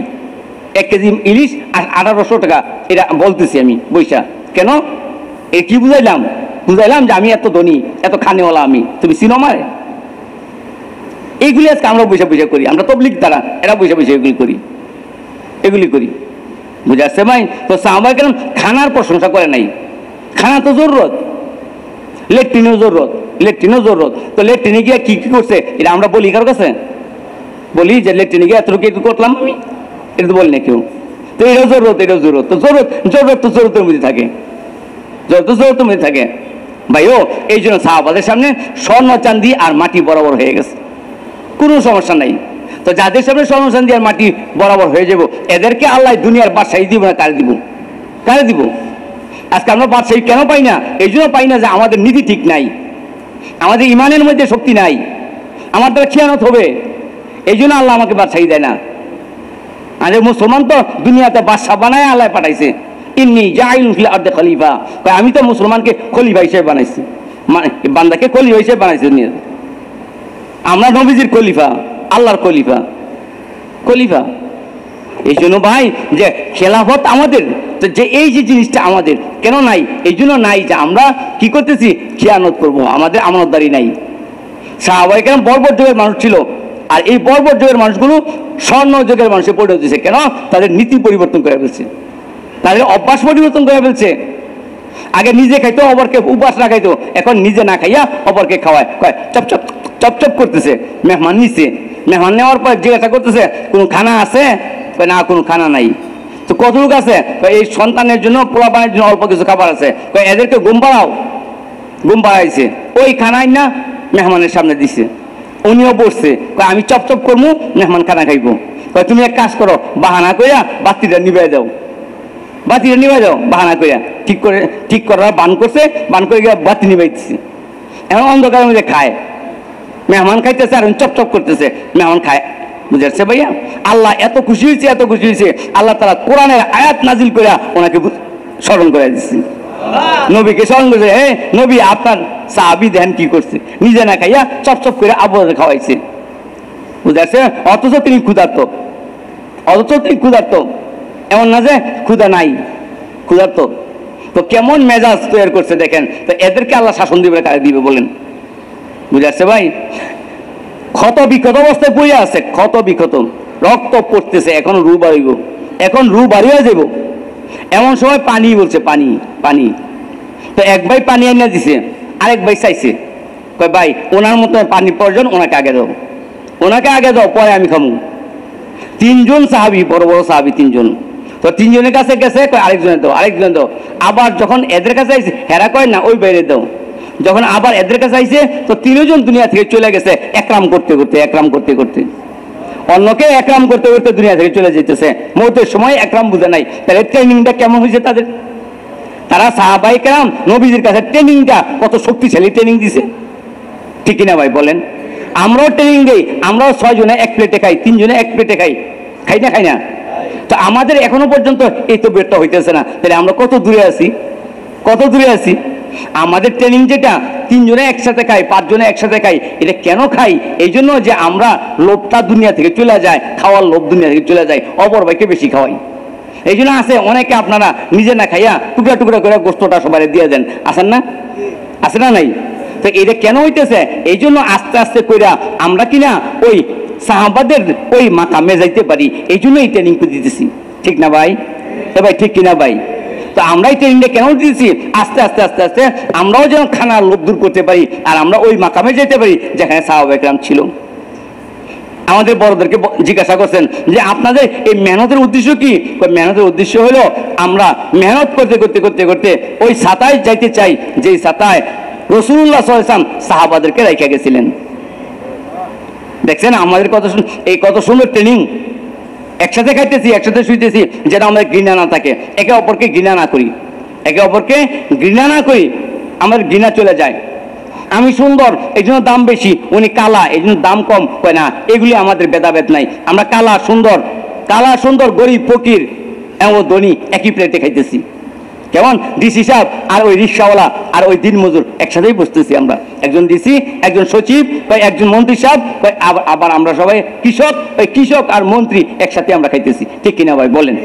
এক কেজি ইলিশ আর আঠারোশো টাকা, এটা বলতেছি আমি বৈশা কেন? এ কি বুঝাইলাম? বুঝাইলাম যে আমি এত ধনী, এত খানেওয়ালা আমি। তুমি চিনো আমারে? এইগুলি আজকে আমরা বসে বসে করি। আমরা তবলিক দ্বারা এরা বসে বসে এগুলি করি। এগুলি করি। বুঝে আসছে ভাই? তো সাহবাই কেন খানার প্রশংসা করে নাই। খানা তো জরুরত। লেট্রিনও জরুরত। লেট্রিনও জরুরত। তো লেট্রিনে গিয়ে কি কি করছে? এটা আমরা বলি কারোর কাছে? বলি যে লেট্রিনে গিয়ে এতটুকু একটু করলাম আমি এটা তো বলি না কেউ। তো এটাও জরুরত এটাও জরুরত। তো জরুরত জরুরত তো জরুরতের মধ্যে থাকে। যত জরুরতের মধ্যে থাকে। ভাইও, এই জন্য সাহাবাদের সামনে স্বর্ণ চান্দি আর মাটি বরাবর হয়ে গেছে। কোনো সমস্যা নাই। তো যাদের সামনে স্বর্ণ চান্দি আর মাটি বরাবর হয়ে যাব, এদেরকে আল্লাহ দুনিয়ার বাদশাহী দিব না, কারে দিব? কারে দিব? আজকে আমরা বাদশাহী কেন পাই না? এই জন্য পাই না যে আমাদের নীতি ঠিক নাই। আমাদের ইমানের মধ্যে শক্তি নাই। আমার দ্বারা খেয়ানত হবে। এই জন্য আল্লাহ আমাকে বাদশাহী দেয় না। আরে মুসলমান তো দুনিয়াতে বাদশাহ বানায়, আল্লাহ পাঠাইছে। ইন্নি জাইল আর্দে খলিফা। আমি তো মুসলমানকে খলিফা হিসেবে বানাইছি। মানে বান্দাকে খলিফা হিসেবে বানাইছি দুনিয়াতে। আমরা নবীজির খলিফা, আল্লাহর খলিফা। খলিফা। এই জন্য ভাই, যে খেলাফত আমাদের, তো যে এই যে জিনিসটা আমাদের, কেন নাই? এই জন্য নাই যে আমরা কি করতেছি? খেয়ানত করব। আমাদের আমানতদারি নাই। সাহাবাই কেন বর্বর যুগের মানুষ ছিল। আর এই বর্বর যুগের মানুষগুলো স্বর্ণ যুগের মানুষে পরিণত হয়েছে। কেন? তাদের নীতি পরিবর্তন করে ফেলছে। তাদের অভ্যাস পরিবর্তন করে ফেলছে। আগে নিজে খাইতো, অপরকে উপাস না খাইতো। এখন নিজে না খাইয়া অপরকে খাওয়ায়। কয়, চপ চপ চপ চপ করতেছে। মেহমান নিছে। মেহমান নেওয়ার পর জিজ্ঞাসা করতেছে, কোনো খানা আছে? না, কোনো খানা নাই। তো কত লোক আছে? এই সন্তানের জন্য, পোলাপানের জন্য অল্প কিছু খাবার আছে। এদেরকে ঘুম পাড়াও। ঘুম পাড়াইছে। ওই খানাই না মেহমানের সামনে দিছে। উনিও বসছে আমি চপচপ করব মেহমান খানা খাইবো। তুমি এক কাজ করো, বাহানা কইরা বাতিটা নিবে দাও। বাতিটা নিবে দাও, বাহানা কইরা। ঠিক করে, ঠিক করার বান করছে, বান করে গিয়ে বাতি নিবাইতেছে। এখন অন্ধকারের মধ্যে খায়। মেহমান খাইতেছে, আর চপচপ করতেছে। মেহমান খায় বুঝাচ্ছে ভাইয়া? আল্লাহ এত খুশি হয়েছে এত খুশি হয়েছে আল্লাহ তারা কোরআনের আয়াত নাজিল করে ওনাকে স্মরণ করে দিচ্ছে নবীকে করছে হ্যাঁ নবী আপনার সাহাবি ধ্যান কি করছে? নিজে না খাইয়া চপচপ করে আবহাওয়া খাওয়াইছে। বুঝাচ্ছে অথচ তিনি ক্ষুধার্ত। অথচ তিনি ক্ষুধার্ত। এমন না যে ক্ষুধা নাই, ক্ষুধার্ত। তো কেমন মেজাজ তৈরি করছে দেখেন? তো এদেরকে আল্লাহ শাসন দিবে কারে দিবে বলেন? বুঝাচ্ছে ভাই? ক্ষত বিক্ষত অবস্থায় পড়ে আছে, ক্ষত বিক্ষত। রক্ত পড়তেছে, এখন রু বাড়িব। এখন রু বাড়িয়ে যাব এমন সময় পানি বলছে, পানি পানি। তো এক ভাই পানি এনে দিছে, আরেক ভাই চাইছে। কয়, ভাই, ওনার মতো পানি প্রয়োজন, ওনাকে আগে দাও। ওনাকে আগে দাও, পরে আমি খামু। তিনজন সাহাবি, বড় বড় সাহাবি তিনজন। তো তিনজনের কাছে গেছে, কয় আরেকজনের দাও আরেকজনের দাও। আবার যখন এদের কাছে আইছে, হেরা কয়, না, ওই বাইরে দাও। যখন আবার এদের কাছে আইছে, তো তিনজন দুনিয়া থেকে চলে গেছে, একরাম করতে করতে, একরাম করতে করতে। অন্যকে একরাম করতে করতে দুনিয়া থেকে চলে যেতেছে মৌতের সময় একরাম বুঝে নাই। তাহলে ট্রেনিংটা কেমন হয়েছে তাদের? তারা সাহাবাই কেরাম নবীজির কাছে ট্রেনিংটা কত শক্তিশালী ট্রেনিং দিছে? ঠিক কিনা ভাই বলেন? আমরাও ট্রেনিং দেই, আমরাও ছয় জনে এক প্লেটে খাই তিনজনে এক প্লেটে খাই। খাই না খাই না? তো আমাদের এখনও পর্যন্ত এই তো বেরটা হইতেছে না। তাহলে আমরা কত দূরে আছি? কত দূরে আছি? আমাদের ট্রেনিং যেটা, তিনজনে একসাথে খাই, পাঁচজনে একসাথে খাই, এটা কেন খাই? এই জন্য যে আমরা লোভটা দুনিয়া থেকে চলে যায়, খাওয়ার লোভ দুনিয়া থেকে চলে যায়, অপর ভাইকে বেশি খাওয়াই। এই জন্য আছে অনেকে আপনারা নিজে না খাইয়া টুকরা টুকরা করে গোস্তটা সবাই দিয়ে দেন। আসেন না? আছে না নাই? তো এটা কেন হইতেছে? এই জন্য আস্তে আস্তে কইরা আমরা কিনা ওই সাহাবাদের ওই মাকামে যাইতে পারি। এই জন্য এই ট্রেনিং দিতেছি। ঠিক না ভাই? এ ভাই, ঠিক কিনা ভাই? তো আমরাই ট্রেনিংটা কেন দিয়েছি আস্তে আস্তে আস্তে আস্তে আমরাও যেন খানার লোভ দূর করতে পারি আর আমরা ওই মাকামে যেতে পারি যেখানে সাহাবাহাম ছিল। আমাদের বড়দেরকে জিজ্ঞাসা করছেন যে আপনাদের এই মেহনতের উদ্দেশ্য কি? মেহনতের উদ্দেশ্য হলো আমরা মেহনত করতে করতে করতে করতে ওই সাতায় যাইতে চাই, যেই সাতায় রসুল্লাহ সাল্লাম সাহাবাদেরকে রেখে গেছিলেন। দেখছেন আমাদের কত এই কত সুন্দর ট্রেনিং একসাথে খাইতেছি, একসাথে শুইতেছি, যেন আমাদের ঘৃণা না থাকে। একে অপরকে ঘৃণা না করি। একে অপরকে ঘৃণা না করি আমাদের ঘৃণা চলে যায়। আমি সুন্দর এই জন্য দাম বেশি, উনি কালা এই জন্য দাম কম, কয় না, এগুলি আমাদের ভেদাভেদ নাই। আমরা কালা সুন্দর কালা সুন্দর, গরিব, ফকির এমন ধনী, একই প্লেটে খাইতেছি। কেমন? ডিসি সাহেব আর ওই রিক্সাওয়ালা আর ওই দিনমজুর একসাথেই বসতেছি আমরা। একজন ডিসি একজন সচিব বা একজন মন্ত্রী সাহেব আবার আমরা সবাই কৃষক ওই কৃষক আর মন্ত্রী একসাথে আমরা খাইতেছি। ঠিক কিনা ভাই, বলেন।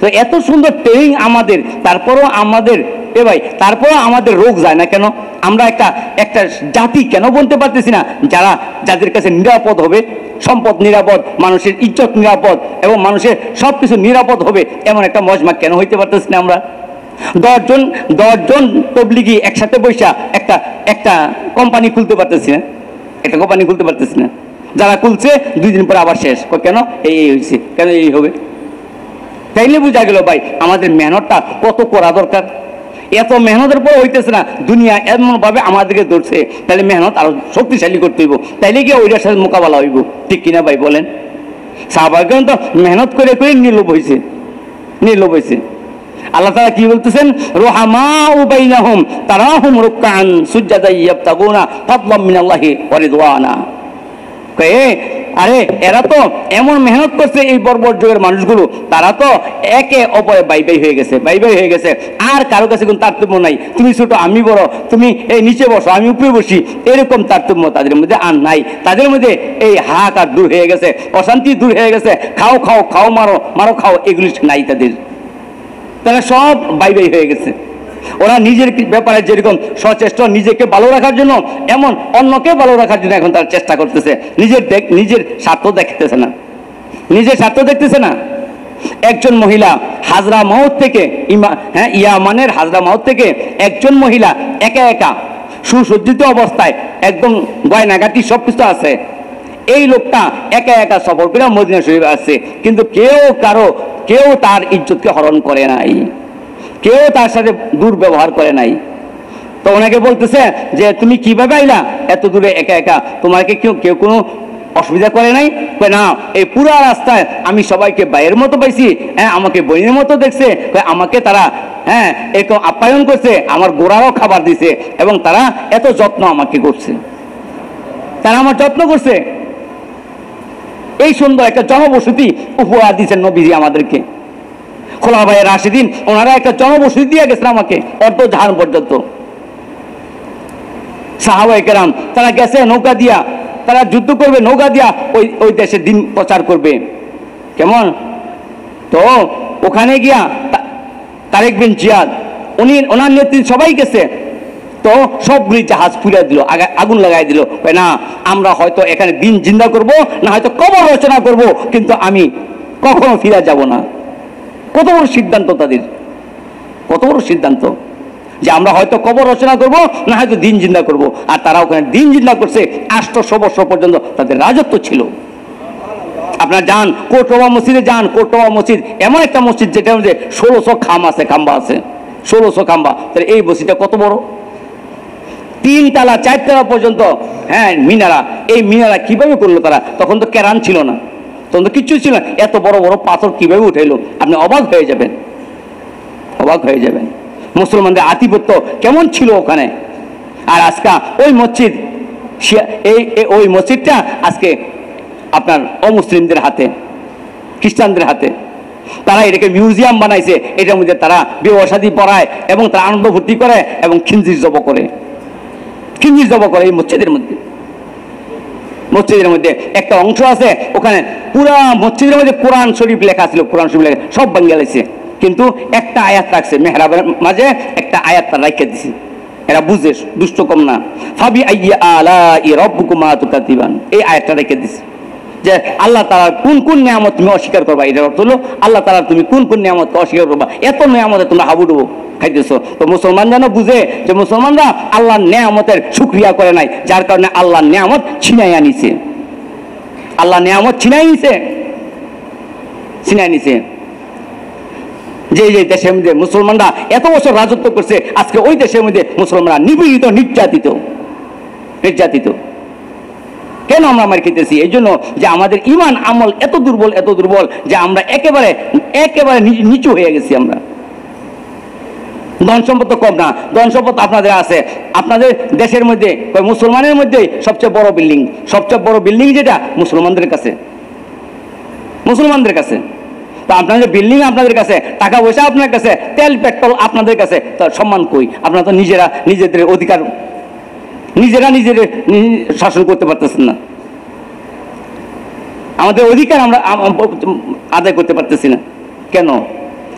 তো এত সুন্দর ট্রেনিং আমাদের, তারপরও আমাদের, এ ভাই, তারপরও আমাদের রোগ যায় না কেন? আমরা একটা একটা জাতি কেন বলতে পারতেছি না? যারা, যাদের কাছে নিরাপদ হবে, সম্পদ নিরাপদ, মানুষের ইজ্জত নিরাপদ, এবং মানুষের সব কিছু নিরাপদ হবে, এমন একটা মজমা কেন হইতে পারতেছি না আমরা? দশজন দশজন তবলিগি একসাথে বৈশা একটা একটা কোম্পানি খুলতে পারতেছি না। একটা কোম্পানি খুলতে পারতেছি না। যারা খুলছে, দুই দিন পরে আবার শেষ। কেন? এই এই হয়েছে কেন এই হবে? তাইলে বোঝা গেল ভাই, আমাদের মেহনতটা কত করা দরকার। এত মেহনতের পর হইতেছে না, দুনিয়া এমনভাবে আমাদেরকে ধরছে। তাহলে মেহনত আরও শক্তিশালী করতে হইব। তাইলে গিয়ে ওইটার সাথে মোকাবেলা হইব। ঠিক কিনা ভাই বলেন? সাহবাগণ তো মেহনত করে করে নির্লোভ হয়েছে নির্লোভ হয়েছে আল্লাহ তাআলা কি বলতেছেন? রোহামা ইয়াবতাগুনা, ফাদলাম মিনাল্লাহি আরে, এরা তো এমন মেহনত করছে এই বর্বর যুগের মানুষগুলো, তারা তো একে অপরে বাই বাই হয়ে গেছে, বাই বাই হয়ে গেছে। আর কারও কাছে কোনো তারতম্য নাই। তুমি ছোট, আমি বড়, তুমি এই নিচে বসো, আমি উপরে বসি। এরকম তারতম্য তাদের মধ্যে আর নাই। তাদের মধ্যে এই হাহাকার দূর হয়ে গেছে, অশান্তি দূর হয়ে গেছে। খাও খাও খাও, মারো মারো, খাও, এগুলি নাই তাদের। তারা সব বাই বাই হয়ে গেছে। ওরা নিজের ব্যাপারে যেরকম সচেষ্ট, নিজেকে ভালো রাখার জন্য, এমন অন্যকে ভালো রাখার জন্য এখন তারা চেষ্টা করতেছে। নিজের দেখ- নিজের স্বার্থ দেখতেছে না। নিজের স্বার্থ দেখতেছে না। একজন মহিলা হাজরা মাউত থেকে হ্যাঁ ইয়ামানের হাজরা মাউত থেকে একজন মহিলা একা একা সুসজ্জিত অবস্থায় একদম গয়নাগাটি সব কিছু আছে। এই লোকটা একা একা সফর করে মদিনা শরীফ আসছে। কিন্তু কেউ কারও, কেউ তার ইজ্জতকে হরণ করে নাই। কেউ তার সাথে দুর্ব্যবহার করে নাই। তো ওনাকে বলতেছে যে, তুমি কীভাবে আইলা? এত দূরে একা একা। তোমাকে কেউ কেউ কোনো অসুবিধা করে নাই? না, এই পুরো রাস্তায় আমি সবাইকে ভাইয়ের মতো পাইছি। হ্যাঁ আমাকে বোনের মতো দেখছে। আমাকে তারা হ্যাঁ এরকম আপ্যায়ন করছে। আমার গোড়ারও খাবার দিছে এবং তারা এত যত্ন আমাকে করছে। তারা আমার যত্ন করছে। এই সুন্দর একটা জনবসতি উপহার দিয়েছেন নবীজি আমাদেরকে। খোলা ভাইয়ের রাশিদিন, ওনারা একটা জনবসতি দিয়ে গেছেন আমাকে অর্ধ ঝাড় পর্যন্ত। সাহাবাই কেরাম তারা গেছে নৌকা দিয়া, তারা যুদ্ধ করবে, নৌকা দিয়া ওই ওই দেশে দিন প্রচার করবে। কেমন? তো ওখানে গিয়া তারেক বিন জিয়াদ, উনি, ওনার নেতৃত্বে সবাই গেছে। তো সবগুলি জাহাজ পুড়ে দিল, আগা- আগুন লাগাই দিল। না, আমরা হয়তো এখানে দিন জিন্দা করব, না হয়তো কবর রচনা করব, কিন্তু আমি কখনো ফিরে যাব না। কত বড় সিদ্ধান্ত তাদের। কত বড় সিদ্ধান্ত। যে আমরা হয়তো কবর রচনা করব, না হয়তো দিন জিন্দা করব। আর তারা ওখানে দিন জিন্দা করছে, আটশো বছর পর্যন্ত তাদের রাজত্ব ছিল। আপনার যান কোটবা মসজিদে যান। কোটবা মসজিদ এমন একটা মসজিদ যেটা মধ্যে ষোলোশো খাম আছে, খাম্বা আছে। ষোলোশো খাম্বা। তাহলে এই মসজিদটা কত বড়? তিন তালা চার তালা পর্যন্ত হ্যাঁ মিনারা। এই মিনারা কীভাবে করল তারা? তখন তো ক্যারান ছিল না। তখন তো কিচ্ছু ছিল না। এত বড় বড় পাথর কীভাবে উঠাইলো? আপনি অবাক হয়ে যাবেন। অবাক হয়ে যাবেন। মুসলমানদের আধিপত্য কেমন ছিল ওখানে? আর আজকে ওই মসজিদ এই ওই মসজিদটা আজকে আপনার অমুসলিমদের হাতে, খ্রিস্টানদের হাতে। তারা এটাকে মিউজিয়াম বানাইছে। এটার মধ্যে তারা বিবাসাদি পড়ায় এবং তারা আনন্দ ভর্তি করে এবং খিঞ্জির জব করে। খিঞ্জির জব করে এই মসজিদের মধ্যে। মসজিদের মধ্যে একটা অংশ আছে, ওখানে পুরা মসজিদের মধ্যে কোরআন শরীফ লেখা ছিল, কোরআন শরীফ লেখা, সব বাঙ্গালাইছে কিন্তু একটা আয়াত রাখছে, মেহরাবের মাঝে একটা আয়াত তার রাখে দিছে। এরা বুঝে, দুষ্ট কম না। ফাবি আইয়া আলা ই রব্বুকুমা তুকাতিবান এই আয়াতটা রেখে দিছে। যে আল্লাহ তারা কোন কোন নিয়ামত তুমি অস্বীকার করবা? এটার অর্থ হলো আল্লাহ তারা তুমি কোন কোন নিয়ামতকে অস্বীকার করবা? এত নিয়ামতে তোমরা হাবুডুবু খাইতেছো। তো মুসলমান যেন বুঝে যে মুসলমানরা আল্লাহর নিয়ামতের সুক্রিয়া করে নাই, যার কারণে আল্লাহর নিয়ামত ছিনাই আনিছে আল্লাহ নিয়ামত ছিনাই নিছে। ছিনাই নিছে। যে যে দেশের মধ্যে মুসলমানরা এত বছর রাজত্ব করছে, আজকে ওই দেশের মধ্যে মুসলমানরা নিপীড়িত, নির্যাতিত। নির্যাতিত। কেন আমরা মার খেতেছি? এই জন্য যে আমাদের ইমান আমল এত দুর্বল এত দুর্বল যে আমরা একেবারে একেবারে নিচু হয়ে গেছি আমরা। ধন সম্পদ তো কম না। ধন সম্পদ আপনাদের আছে। আপনাদের দেশের মধ্যে মুসলমানের মধ্যে সবচেয়ে বড় বিল্ডিং। সবচেয়ে বড় বিল্ডিং যেটা? মুসলমানদের কাছে। মুসলমানদের কাছে। তা আপনাদের বিল্ডিং আপনাদের কাছে, টাকা পয়সা আপনার কাছে, তেল, পেট্রোল আপনাদের কাছে। তার সম্মান কই? আপনারা তো নিজেরা, নিজেদের অধিকার নিজেরা নিজেদের নি- শাসন করতে পারতেছেন না। আমাদের অধিকার আমরা আম- আম- আদায় করতে পারতেছি না। কেন?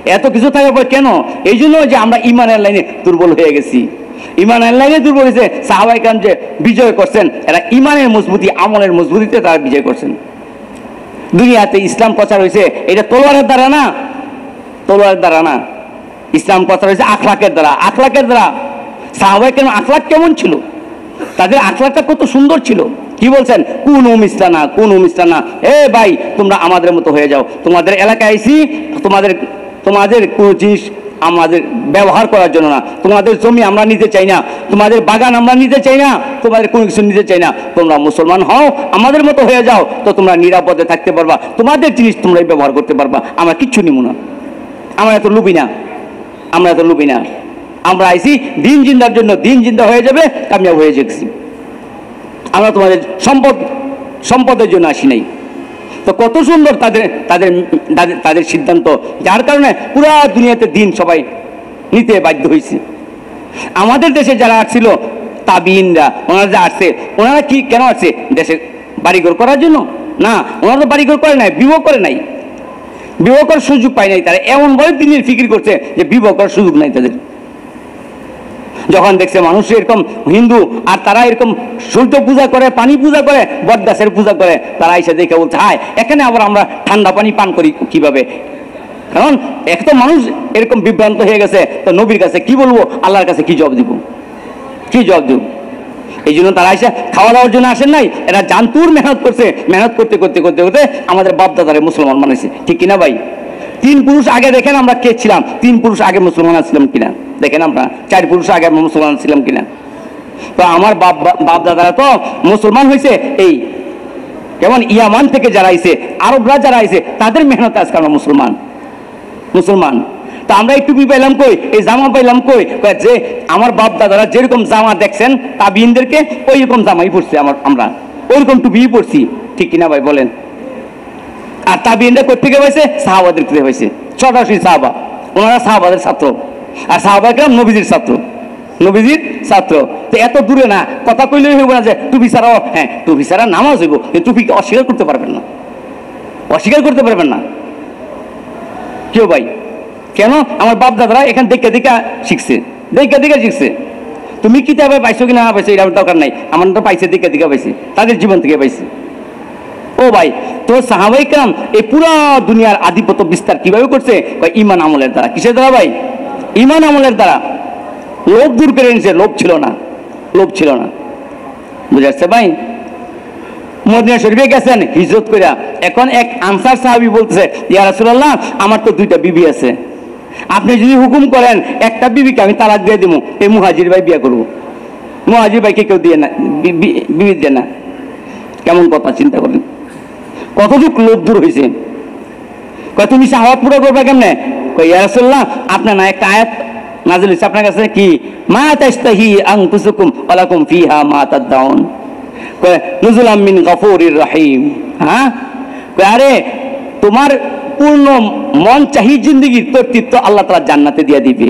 এত কিছু থাকার পর কেন? এই জন্য যে আমরা ইমানের লাইনে দুর্বল হয়ে গেছি। ইমানের লাইনে দুর্বল হয়েছে সাহাবাই খান যে বিজয় করছেন, এরা ইমানের মজবুতি, আমলের মজবুতিতে তারা বিজয় করছেন। দুনিয়াতে ইসলাম প্রচার হয়েছে, এটা তলোয়ারের দ্বারা না? তলোয়ারের দ্বারা না। ইসলাম প্রচার হয়েছে আখলাকের দ্বারা। আখলাকের দ্বারা। সাহাবাই কেন আখলাক কেমন ছিল? তাদের আখলাকটা কত সুন্দর ছিল। কি বলছেন? কোন মিস্তানা কোন মিস্তানা এ ভাই, তোমরা আমাদের মতো হয়ে যাও। তোমাদের এলাকায় আইসি তোমাদের তোমাদের কোন জিনিস আমাদের ব্যবহার করার জন্য না। তোমাদের জমি আমরা নিতে চাই না। তোমাদের বাগান আমরা নিতে চাই না। তোমাদের কোনো কিছু নিতে চাই না। তোমরা মুসলমান হও, আমাদের মতো হয়ে যাও, তো তোমরা নিরাপদে থাকতে পারবা। তোমাদের জিনিস তোমরাই ব্যবহার করতে পারবা। আমরা কিচ্ছু নিব না। আমরা এত লুবি না। আমরা এত লুবি না। আমরা আইসি দিন জিন্দার জন্য দিন জিন্দা হয়ে যাবে, কামিয়াব হয়ে যাচ্ছি আমরা তোমাদের সম্পদ, সম্পদের জন্য আসি নাই। তো কত সুন্দর তাদের তাদের, তাদের- সিদ্ধান্ত। যার কারণে পুরা দুনিয়াতে দিন সবাই নিতে বাধ্য হয়েছে আমাদের দেশে যারা আসছিল তাবিনরা ওনারা যে আসছে, ওনারা কি, কেন আসছে? দেশের বাড়িঘর করার জন্য? না, ওনারা তো বাড়িঘর করে নাই, বিবাহ করে নাই। বিবাহ করার সুযোগ পায় নাই তারা। এমনভাবে দিনের ফিকির করছে যে বিবাহ করার সুযোগ নাই তাদের। যখন দেখছে মানুষ এরকম হিন্দু, আর তারা এরকম সূর্য পূজা করে, পানি পূজা করে, বটগাছের পূজা করে, তারা এসে দেখে বলছে, হায়, এখানে আবার আমরা ঠান্ডা পানি পান করি কীভাবে? কারণ এক তো মানুষ এরকম বিভ্রান্ত হয়ে গেছে, তো নবীর কাছে কি বলব? আল্লাহর কাছে কি জবাব দিব? কি জবাব দিব? এই জন্য তারা এসে খাওয়া দাওয়ার জন্য আসেন নাই, এরা জানতুর মেহনত করছে। মেহনত করতে করতে করতে করতে আমাদের বাপদাদারে মুসলমান বানাইছে। ঠিক কিনা ভাই? তিন পুরুষ আগে দেখেন আমরা কে ছিলাম। তিন পুরুষ আগে মুসলমান ছিলাম কিনা? দেখেন আমরা চার পুরুষ আগে আমরা মুসলমান ছিলাম কিনা। তো আমার বাপ বাপ দাদারা তো মুসলমান হয়েছে, এই যেমন ইয়ামান থেকে যারা আইছে, আরবরা যারা আইছে, তাদের মেহনত আজকে আমরা মুসলমান। মুসলমান। তা আমরা এই টুপি পাইলাম কই? এই জামা পাইলাম কই? যে আমার বাপ দাদারা যেরকম জামা দেখছেন, তাবিনদেরকে ওই রকম জামাই পড়ছে আমার আমরা। ওইরকম টুপিই পড়ছি ঠিক কিনা ভাই বলেন? আর তাবিনরা কোথেকে হয়েছে সাহাবাদের থেকে হয়েছে সরাসরি সাহাবা। ওনারা সাহাবাদের ছাত্র। আর সাহাবা কেরাম নবীজির ছাত্র। নবীজির ছাত্র। তো এত দূরে না, কথা কইলেই হইব না যে টুপি ছাড়াও হ্যাঁ টুপি ছাড়া নামাজ হইব, কিন্তু টুপিকে অস্বীকার করতে পারবেন না? অস্বীকার করতে পারবেন না? কেউ ভাই? কেন? আমার বাপ দাদারা এখান দেখে দেখে শিখছে। দেখে দেখে শিখছে। তুমি কিতাবে পাইছো কি না পাইছো, এটা দরকার নাই। আমার তো পাইছে, দেখে দেখে পাইছি। তাদের জীবন থেকে পাইছি। ও ভাই, তো সাহাবাই কাম এই পুরা দুনিয়ার আধিপত্য বিস্তার কীভাবে করছে? ইমান আমলের দ্বারা। কিসের দ্বারা ভাই? ইমান আমলের দ্বারা লোভ দূর করে এনেছে, লোভ ছিল না, লোভ ছিল না। বুঝে আসছে ভাই? মদিনা শরীফে গেছেন, হিজরত কইরা। এখন এক আনসার সাহাবি বলতেছে, ইয়া রাসূলুল্লাহ, আমার তো দুইটা বিবি আছে। আপনি যদি হুকুম করেন, একটা বিবিকে আমি তালাক দিয়ে দেবো এই মুহাজির ভাই বিয়ে করব। মুহাজির ভাইকে কেউ দিয়ে না বিবি দিয়ে না। কেমন কথা, চিন্তা করেন। কতটুক লোভ দূর হয়েছে কয়, তুমি সাহাবাত পুরো করবে কেমনে? কয়, ইয়া আপনার না একটা আয়াত নাজিল আপনার কাছে কি? মা তাস্তাহি আনফুসুকুম ওয়ালাকুম ফিহা মা তাদাউন কয়, নুজুলাম মিন গফুরির রহিম। হ্যাঁ? কয়, আরে, তোমার পূর্ণ মন চাহি জিন্দগির কর্তৃত্ব আল্লাহ তালা জান্নাতে দিয়ে দিবে।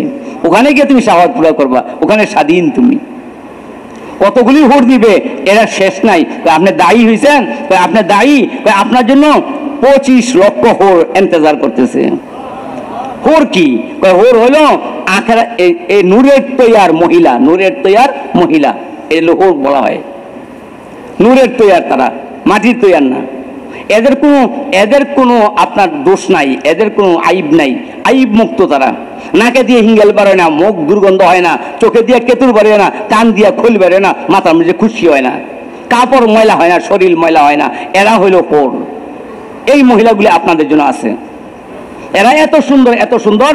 ওখানে গিয়ে তুমি সাহায্য পুরো করবা, ওখানে স্বাধীন তুমি। কতগুলি হোর দিবে, এরা শেষ নাই। আপনি দায়ী হয়েছেন কয়, আপনি দায়ী। আপনার জন্য পঁচিশ লক্ষ হোর এন্তেজার করতেছে। হোর কি? হোর হলো আখেরা এই- নূরের তৈয়ার মহিলা, নূরের তৈয়ার মহিলা। এই হলো হোর বলা হয়। নূরের তৈয়ার তারা, মাটির তৈয়ার না। এদের কোনো এদের কোনো আপনার দোষ নাই, এদের কোনো আইব নাই। আইব মুক্ত তারা। নাকে দিয়ে হিঙ্গেল বেরোয় না, মুখ দুর্গন্ধ হয় না, চোখে দিয়ে কেতুর বেরোয় না, কান দিয়ে খোল বেরোয় না, মাথার মধ্যে খুশি হয় না। কাপড় ময়লা হয় না, শরীর ময়লা হয় না, এরা হইল হোর। এই মহিলাগুলি আপনাদের জন্য আছে। এরা এত সুন্দর এত সুন্দর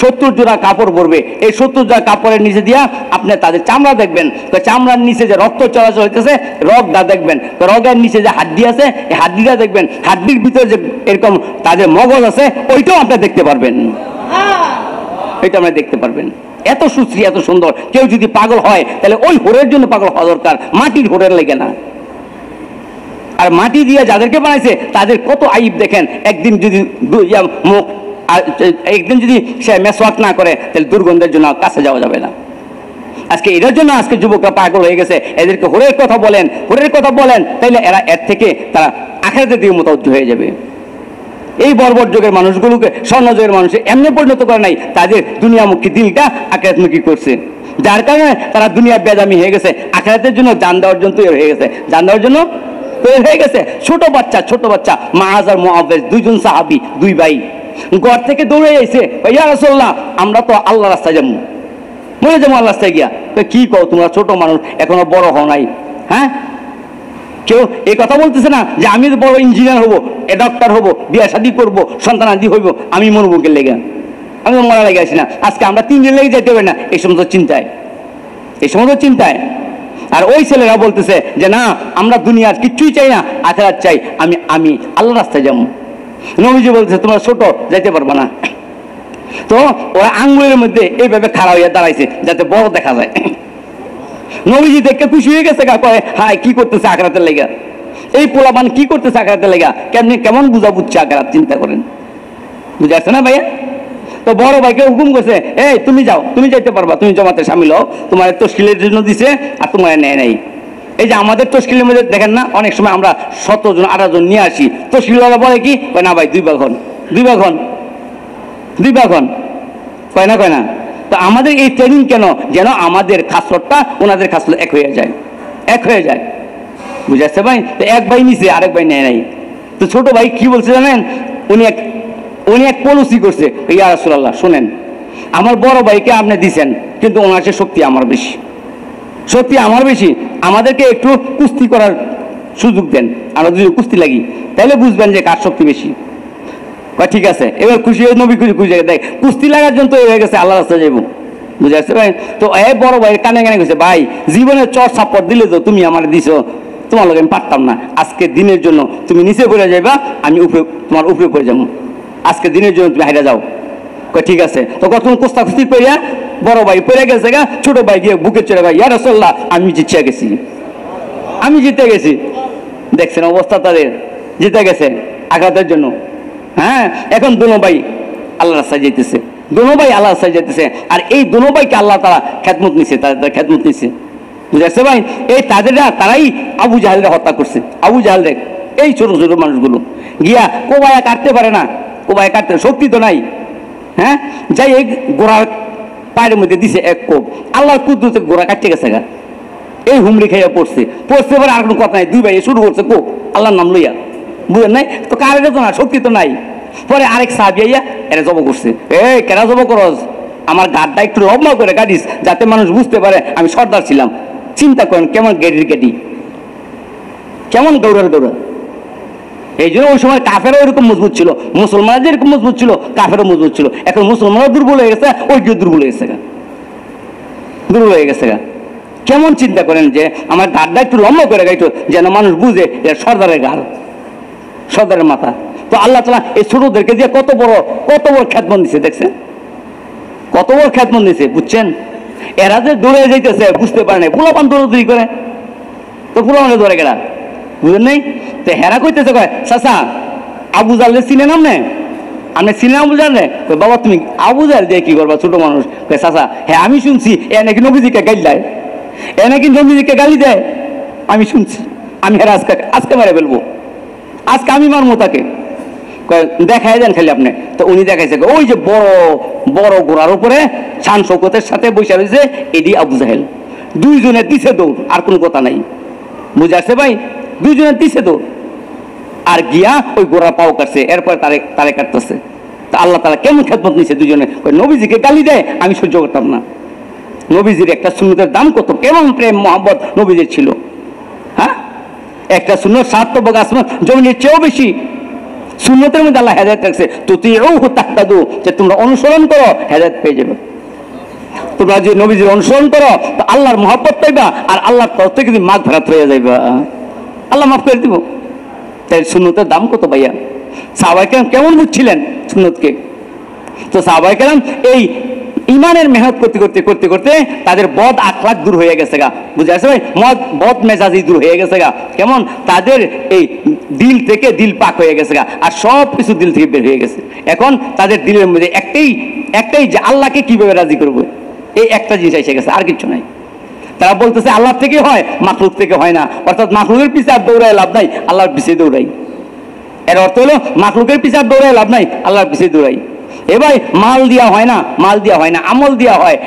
সত্তর জোড়া কাপড় পরবে। এই সত্তর জোড়া কাপড়ের নিচে দিয়া আপনি তাদের চামড়া দেখবেন। তো চামড়ার নিচে যে রক্ত চলাচল হইতেছে, রগটা দেখবেন। তো রগের নিচে যে হাড্ডি আছে, এই হাড্ডিটা দেখবেন। হাড্ডির ভিতরে যে এরকম তাদের মগজ আছে, ওইটাও আপনি দেখতে পারবেন। এটা আপনি দেখতে পারবেন। এত সুশ্রী, এত সুন্দর। কেউ যদি পাগল হয়, তাহলে ওই হোরের জন্য পাগল হওয়া দরকার। মাটির হোরের লেগে না। আর মাটি দিয়ে যাদেরকে বানাইছে, তাদের কত আইব দেখেন। একদিন যদি মুখ একদিন যদি সে মেসওয়াক না করে, তাহলে দুর্গন্ধের জন্য কাছে যাওয়া যাবে না। আজকে এদের জন্য আজকে যুবকরা পাগল হয়ে গেছে। এদেরকে হোরের কথা বলেন, হোরের কথা বলেন, তাইলে এরা এর থেকে তারা আখেরাতের দিকে মোতাবজ্জ হয়ে যাবে। এই বর্বর যুগের মানুষগুলোকে, স্বর্ণ যুগের মানুষ এমনি পরিণত করে নাই, তাদের দুনিয়ামুখী দিলটা আখেরাতমুখী করছে। যার কারণে তারা দুনিয়া বেদামি হয়ে গেছে। আখেরাতের জন্য জান দেওয়ার জন্য তৈরি হয়ে গেছে। জান দেওয়ার জন্য তৈরি হয়ে গেছে। ছোট বাচ্চা ছোট বাচ্চা। মাহাজ আর মোহাবেজ দুইজন সাহাবি, দুই ভাই। ঘর থেকে দৌড়ে এসে ইয়া রাসূলুল্লাহ, আমরা তো আল্লাহ রাস্তায় যাব। মরে যাব আল্লাহ রাস্তায় গিয়া? কি কও, তোমরা ছোট মানুষ, এখনও বড় হও নাই। হ্যাঁ? কেউ এই কথা বলতেছে না যে আমি বড় ইঞ্জিনিয়ার হব, এ ডক্টর হব, বিয়া শাদি করব, সন্তান আদি হইব, আমি মরবো কে লেগে? আমি মরা লেগে আছি না। আজকে আমরা তিনজন লেগে যেতে হবে না। এই সমস্ত চিন্তায়? এই সমস্ত চিন্তায়? আর ওই ছেলেরা বলতেছে যে, না, আমরা দুনিয়ার কিচ্ছুই চাই না, আখেরাত চাই, আমি আমি আল্লাহ রাস্তায় যাব। নবীজি বলতেছে, তোমরা ছোট, যাইতে পারবে না। তো ওরা আঙ্গুলের মধ্যে এইভাবে খাড়া হইয়া দাঁড়াইছে, যাতে বড় দেখা যায়। নবীজি দেখে খুশি হয়ে গেছে, গা কয় হাই কি করতেছে আখরাতের লেগা? এই পোলাপান কি করতেছে আখরাতের লেগা? কেমনি, কেমন বুঝা বুঝছে আখরাত, চিন্তা করেন। বুঝে আসছে না ভাইয়া? তো বড় ভাইকে হুকুম করছে, এই, তুমি যাও, তুমি যাইতে পারবা, তুমি জমাতে সামিল হও। তোমার তশকিলের জন্য দিছে আর তোমার নেয় নাই। এই যে আমাদের তশকিলের মধ্যে দেখেন না, অনেক সময় আমরা সতেরো জন, আঠারো জন নিয়ে আসি। তশকিলওয়ালা বলে কি? কয় না ভাই, দুই হন দুই হন দুই হন। কয় না কয় না? তো আমাদের এই ট্রেনিং কেন? যেন আমাদের খাসরটা ওনাদের খাসরত এক হয়ে যায়, এক হয়ে যায়। বুঝে আসছে ভাই? তো এক ভাই নিছে, আরেক ভাই নেয় নাই। তো ছোট ভাই কি বলছে জানেন? উনি এক উনি এক পলিসি করছে, ইয়া রাসূলুল্লাহ, শুনেন, আমার বড় ভাইকে আপনি দিছেন, কিন্তু ওনার চেয়ে শক্তি আমার বেশি। শক্তি আমার বেশি, আমাদেরকে একটু কুস্তি করার সুযোগ দেন, আমরা যদি কুস্তি লাগি। তাহলে বুঝবেন যে কার শক্তি বেশি। ঠিক আছে, এবার খুশি হয়ে নবী খুশি খুশি দেখ, কুস্তি লাগার জন্য তৈরি হয়ে গেছে আল্লাহ রাস্তায় যাইব। বুঝে আসছে ভাই? তো এ বড় ভাই কানে কানে গেছে ভাই জীবনে চর সাপোর্ট দিলে তো তুমি আমার দিছো, তোমার লোক আমি পারতাম না, আজকে দিনের জন্য তুমি নিচে পড়ে যাইবা, আমি উপরে, তোমার উপরে পড়ে যাব। আজকে দিনের জন্য তুমি হাইরা যাও। ঠিক আছে। তো কখন কুস্তা কুস্তি করিয়া বড় ভাই পড়ে গেছে গা, ছোট ভাই গিয়ে বুকে চড়ে ভাই ইয়ার রসল্লাহ আমি জিতে গেছি। আমি জিতে গেছি। দেখছেন অবস্থা তাদের জিতে গেছে আঘাতের জন্য। হ্যাঁ এখন দুনো ভাই আল্লাহ রাস্তায় যেতেছে দুনো ভাই আল্লাহ রাস্তায় যেতেছে আর এই দুনো ভাইকে আল্লাহ তারা খ্যাতমত নিছে, তাদের খ্যাতমত নিছে। বুঝাচ্ছে ভাই? এই তাদের তারাই আবু জাহালরে হত্যা করছে। আবু জাহাল এই ছোট ছোট মানুষগুলো। গিয়া কোবায়া কাটতে পারে না। কোবায়া কাটতে, শক্তি তো নাই। হ্যাঁ? যাই এই গোড়ার পায়ের মধ্যে দিছে এক কোপ। আল্লাহর কুদ্রুতে গোড়া কাটতে গেছে গা। এই হুমড়ি খাইয়া পড়ছে। পড়ছে পরে আর কোনো কথা নাই। দুই ভাই শুরু করছে কোপ আল্লাহর নাম লইয়া। বুঝলেন নাই? তো কার তো না শক্তি তো নাই। পরে আরেক সাহাবিয়া এরা জব করছে। এ কেনা জব করস? আমার গাড়টা একটু লম্বা করে কাটিস, যাতে মানুষ বুঝতে পারে আমি সর্দার ছিলাম। চিন্তা করেন, কেমন গেটির গেটি কেমন দৌড়ার দৌড়া এই জন্য ওই সময় কাফেরও এরকম মজবুত ছিল মুসলমানরা যেরকম মজবুত ছিল, কাফেরও মজবুত ছিল। এখন মুসলমানরা দুর্বল হয়ে গেছে ওইটিও দুর্বল হয়ে গেছে। দুর্বল হয়ে গেছে। কেমন চিন্তা করেন যে, আমার ঘাটটা একটু লম্বা করে গাইতো যেন মানুষ বুঝে যে সর্দারের গাল, সর্দারের মাথা। তো আল্লাহ তালা এই ছোটদেরকে দিয়ে কত বড় কত বড় খ্যাতমন দিছে, দেখছেন? কত বড় খ্যাতমন দিছে, বুঝছেন? এরা যে দৌড়ে যাইতেছে, বুঝতে পারে না পোলাপান দৌড়ি করে। তো পোলাপানে ধরে গেলা বুঝলেন নাই? তো হেরা কইতেছে, কয়, চাচা, আবু জালে চিনে নাম নে আমি চিনে আবু জাল রে? বাবা, তুমি আবু জাল দিয়ে কি করবা, ছোট মানুষ? কয়, চাচা হ্যাঁ আমি শুনছি, এ নাকি নবীজিকে গালি দেয়। এ নাকি নবীজিকে গালি দেয়। আমি শুনছি, আমি হেরা আজকে আজকে মেরে ফেলব। আজকে আমি মারমো তাকে। দেখাই দেন খালি আপনি। তো উনি দেখাইছে ওই যে বড় বড় ঘোড়ার উপরে শান শৌকতের সাথে বসে রয়েছে এডি আবু জাহেল। দুইজনে দিছে দৌড়, আর কোনো কথা নাই। বুঝে আসছে ভাই? দুইজনে দিছে দৌড় আর গিয়া ওই গোড়া পাও কাটছে, এরপর তারে তারে কাটতেছে। তা আল্লাহ তারা কেমন খেদমত নিছে দুজনে ওই নবীজিকে গালি দেয় আমি সহ্য করতাম না। নবীজির একটা সুন্নতের দাম কত? কেমন প্রেম মোহাম্মদ নবীজির ছিল? হ্যাঁ? একটা সুন্নত সার্থক আসমান জমিনের চেয়েও বেশি। সুন্নতের মধ্যে আল্লাহ হেদায়ত রাখছে। তো তুই এও তাক্তাদু যে তোমরা অনুসরণ করো, হেদায়ত পেয়ে যাবে। তোমরা যে নবীজির অনুসরণ করো, তো আল্লাহর মহব্বত পাইবা, আর আল্লাহর তরফ থেকে মাঘ ভাড়াত হয়ে যাইবা। আল্লাহ মাফ করে দিব। তাই সুন্নতের দাম কত ভাইয়া? সাহাবাই কেরাম কেমন বুঝছিলেন সুন্নতকে? তো সাহাবাই কেরাম এই ইমানের মেহনত করতে করতে করতে করতে তাদের বদ আখলাক দূর হয়ে গেছে গা। বুঝে আসছে ভাই? মদ, বদ মেজাজি দূর হয়ে গেছে গা। কেমন? তাদের এই দিল থেকে দিল পাক হয়ে গেছে গা। আর সব কিছু দিল থেকে বের হয়ে গেছে। এখন তাদের দিলের মধ্যে একটাই একটাই যে আল্লাহকে কীভাবে রাজি করব? এই একটা জিনিস এসে গেছে, আর কিছু নাই। তারা বলতেছে আল্লাহ থেকে হয়, মাখলুক থেকে হয় না। অর্থাৎ মাখলুকের পিছে আর দৌড়ায় লাভ নাই, আল্লাহর পিছিয়ে দৌড়াই। এর অর্থ হলো, মাখলুকের পিছে আর দৌড়ায় লাভ নাই, আল্লাহর পিছিয়ে দৌড়াই। এ ভাই মাল দেওয়া হয় না, মাল দেওয়া হয় না, আমল দেওয়া হয়।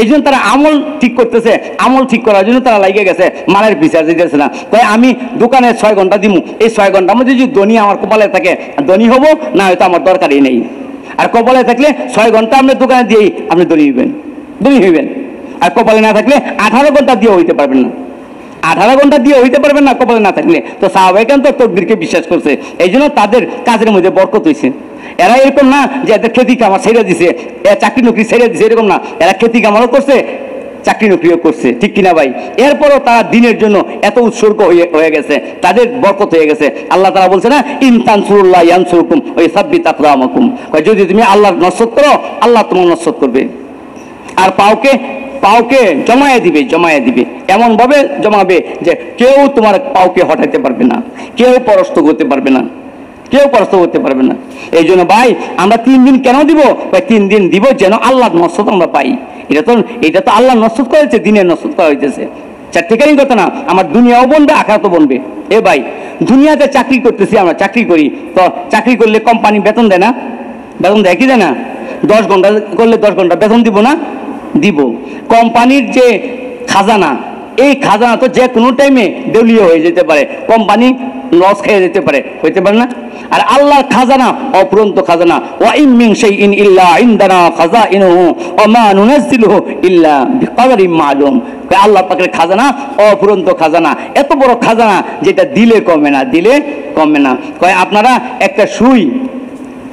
এই জন্য তারা আমল ঠিক করতেছে, আমল ঠিক করার জন্য তারা লাগিয়ে গেছে, মালের বিচার দিতেছে না। তাই আমি দোকানে ছয় ঘণ্টা দিমু। এই ছয় ঘণ্টার মধ্যে যদি ধনী আমার কপালে থাকে, ধনী হব, না হয়তো আমার দরকারই নেই। আর কপালে থাকলে ছয় ঘণ্টা আপনি দোকানে দিয়েই আপনি ধনী হইবেন ধনী হইবেন। আর কপালে না থাকলে আঠারো ঘণ্টা দিয়ে হইতে পারবেন না। আঠারো ঘণ্টা দিয়ে হইতে পারবেন না কপালে না থাকলে। তো সাহাবাইকান তো তকদিরকে বিশ্বাস করছে। এই জন্য তাদের কাজের মধ্যে বরকত হয়েছে এরা এরকম না যে এদের খেতি কামার ছেড়ে দিছে, এরা চাকরি নকরি ছেড়ে দিছে, এরকম না। এরা খেতি কামারও করছে, চাকরি নকরিও করছে। ঠিক কিনা ভাই? এরপরও তারা দিনের জন্য এত উৎসর্গ হয়ে গেছে, তাদের বরকত হয়ে গেছে। আল্লাহ তারা বলছে না ইনতান সুরুল্লাহ ইয়ানসুরকুম ওই সাব্বি তাকরামাকুম যদি তুমি আল্লাহর নসত করো, আল্লাহ তোমার নসত করবে। আর পাওকে পাওকে জমায়ে দিবে জমায়ে দিবে। এমন ভাবে জমাবে যে কেউ তোমার পাওকে হটাইতে পারবে না, কেউ পরস্ত করতে পারবে না, কেউ পরস্ত করতে পারবে না। এই জন্য ভাই, আমরা তিন দিন কেন দিব? ভাই, তিন দিন দিব যেন আল্লাহর নসত আমরা পাই। এটা তো এটা তো আল্লাহ নসত করেছে দিনের নসত করা হইতেছে। চারটিকারই কথা না, আমার দুনিয়াও বনবে আখাতও বনবে। এ ভাই, দুনিয়াতে চাকরি করতেছি আমরা, চাকরি করি। তো চাকরি করলে কোম্পানি বেতন দেয় না? বেতন দেয় কি দেয় না? দশ ঘণ্টা করলে দশ ঘণ্টা, বেতন দিব না? দিব। কোম্পানির যে খাজানা, এই খাজানা তো যে কোনো টাইমে দেউলিয়া হয়ে যেতে পারে, কোম্পানি লস খেয়ে যেতে পারে, হইতে পারে না? আর আল্লাহর খাজানা অপুরন্ত খাজানা ওয়া ইম মিন শাইইন ইল্লা ইনদানা খাজাইনুহু, ওয়া মা নুনাজ্জিলুহু ইল্লা বিকদরিন মালুম। আল্লাহ পাকের খাজানা অপুরন্ত খাজানা। এত বড় খাজানা যেটা দিলে কমে না, দিলে কমে না। কয় আপনারা একটা সুই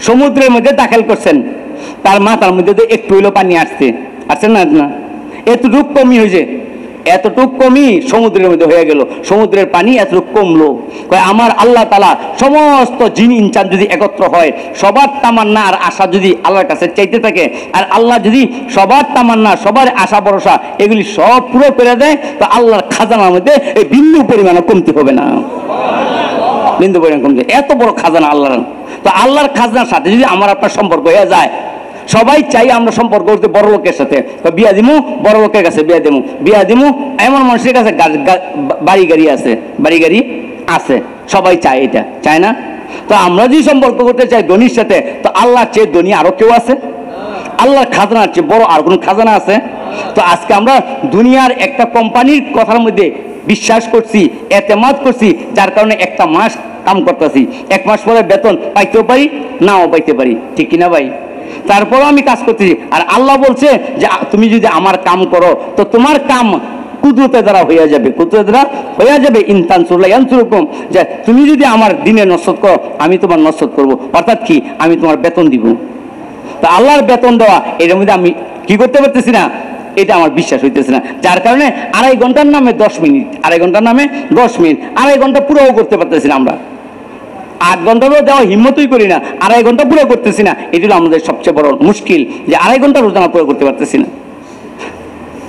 সমুদ্রের মধ্যে দাখিল করছেন তার মাথার মধ্যে দিয়ে একটু হইল পানি আসছে। আসছেন না না? এতটুক কমই হয়েছে। এতটুক কমই সমুদ্রের মধ্যে হয়ে গেল। সমুদ্রের পানি এতটুক কমলো। আমার আল্লাহ তালা সমস্ত জিন ইনসান যদি একত্র হয়, সবার তামান্না আর আশা যদি আল্লাহর কাছে চাইতে থাকে, আর আল্লাহ যদি সবার তামান্না, সবার আশা ভরসা, এগুলি সব পুরো পেরে দেয়, তো আল্লাহর খাজানার মধ্যে এই বিন্দু পরিমাণে কমতে হবে না। বিন্দু পরিমাণ কমতি এত বড় খাজানা আল্লাহর। তো আল্লাহর খাজনার সাথে যদি আমার আপনার সম্পর্ক হয়ে যায়, সবাই চাই আমরা সম্পর্ক করতে বড় লোকের সাথে। বিয়া দিমু, বড় লোকের কাছে বিয়া দিমু। বিয়া দিমু, এমন মানুষের কাছে বাড়ি গাড়ি আছে, বাড়ি গাড়ি আছে। সবাই চায় এটা, চায় না? তো আমরা যদি সম্পর্ক করতে চাই ধনির সাথে, তো আল্লাহর চেয়ে ধনী আরও কেউ আছে? আল্লাহর খাজানার চেয়ে বড় আর কোনো খাজানা আছে? তো আজকে আমরা দুনিয়ার একটা কোম্পানির কথার মধ্যে বিশ্বাস করছি এতেমাদ করছি, যার কারণে একটা মাস কাম করতেছি। এক মাস পরে বেতন পাইতেও পারি, নাও পাইতে পারি। ঠিক কিনা ভাই? তারপরও আমি কাজ করতেছি। আর আল্লাহ বলছে যে তুমি যদি আমার কাম করো, তো তোমার কাম কুদরতের দ্বারা হইয়া যাবে। কুদরতের দ্বারা হইয়া যাবে। ইনতান সুল্লাহ ইয়ানসুরুকুম। যে, তুমি যদি আমার দিনে নসত করো, আমি তোমার নসত করব। অর্থাৎ কি? আমি তোমার বেতন দিব। তো আল্লাহর বেতন দেওয়া এটার মধ্যে আমি কি করতে পারতেছি না? এটা আমার বিশ্বাস হইতেছে না। যার কারণে আড়াই ঘণ্টার নামে দশ মিনিট, আড়াই ঘণ্টার নামে দশ মিনিট, আড়াই ঘণ্টা পুরোও করতে পারতেছি না আমরা। আট ঘন্টারও দেওয়া হিম্মতই করি না, আড়াই ঘণ্টা পুরো করতেছি না। এটি হলো আমাদের সবচেয়ে বড় মুশকিল যে আড়াই ঘণ্টা রোজানা পুরো করতে পারতেছি না।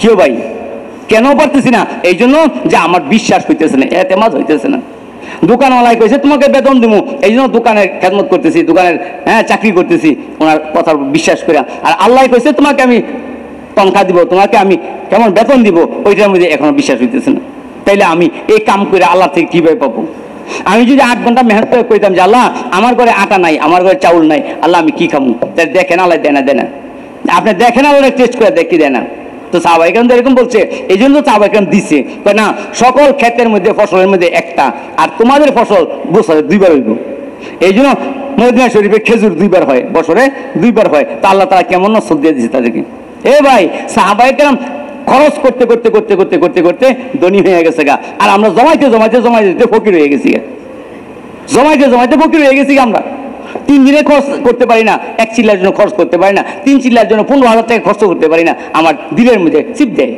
কেউ ভাই, কেন পারতেছি না? এই জন্য যে আমার বিশ্বাস হইতেছে না, এতেমাদ হইতেছে না। দোকানওয়ালায় কইছে, তোমাকে বেতন দিব এই জন্য দোকানের খেদমত করতেছি, দোকানের হ্যাঁ চাকরি করতেছি ওনার কথার বিশ্বাস করে আর আল্লাহ কইছে, তোমাকে আমি তনখা দিব, তোমাকে আমি কেমন বেতন দিব? ওইটার মধ্যে এখনও বিশ্বাস হইতেছে না। তাইলে আমি এই কাম করে আল্লাহ থেকে কীভাবে পাবো? আমি যদি আট ঘণ্টা মেহনত করে কইতাম যে আল্লাহ, আমার ঘরে আটা নাই, আমার ঘরে চাউল নাই, আল্লাহ আমি কি খাব তাই দেখেন আল্লাহ দেনা দেনা আপনি দেখেন আল্লাহ টেস্ট করে দেখি দেয় না? তো সাহবাইকান তো এরকম বলছে এই জন্য তো সাহবাইকান দিছে। না, সকল ক্ষেতের মধ্যে, ফসলের মধ্যে একটা, আর তোমাদের ফসল বছরে দুইবার হইব। এই জন্য মদিনা শরীফে খেজুর দুইবার হয়, বছরে দুইবার হয়। তা আল্লাহ তারা কেমন নসল দিয়ে দিচ্ছে তাদেরকে? এ ভাই সাহাবাইকার খরচ করতে করতে করতে করতে করতে করতে ধনী হয়ে গেছে গা। আর আমরা জমাইতে জমাইতে জমাইতে ফকির হয়ে গেছি গা। জমাইতে জমাইতে ফকির হয়ে গেছি আমরা। তিন দিনে খরচ করতে পারি না, এক চিল্লার জন্য খরচ করতে পারি না, তিন চিল্লার জন্য পনেরো হাজার টাকা খরচ করতে পারি না। আমার দিলের মধ্যে চিপ দেয়।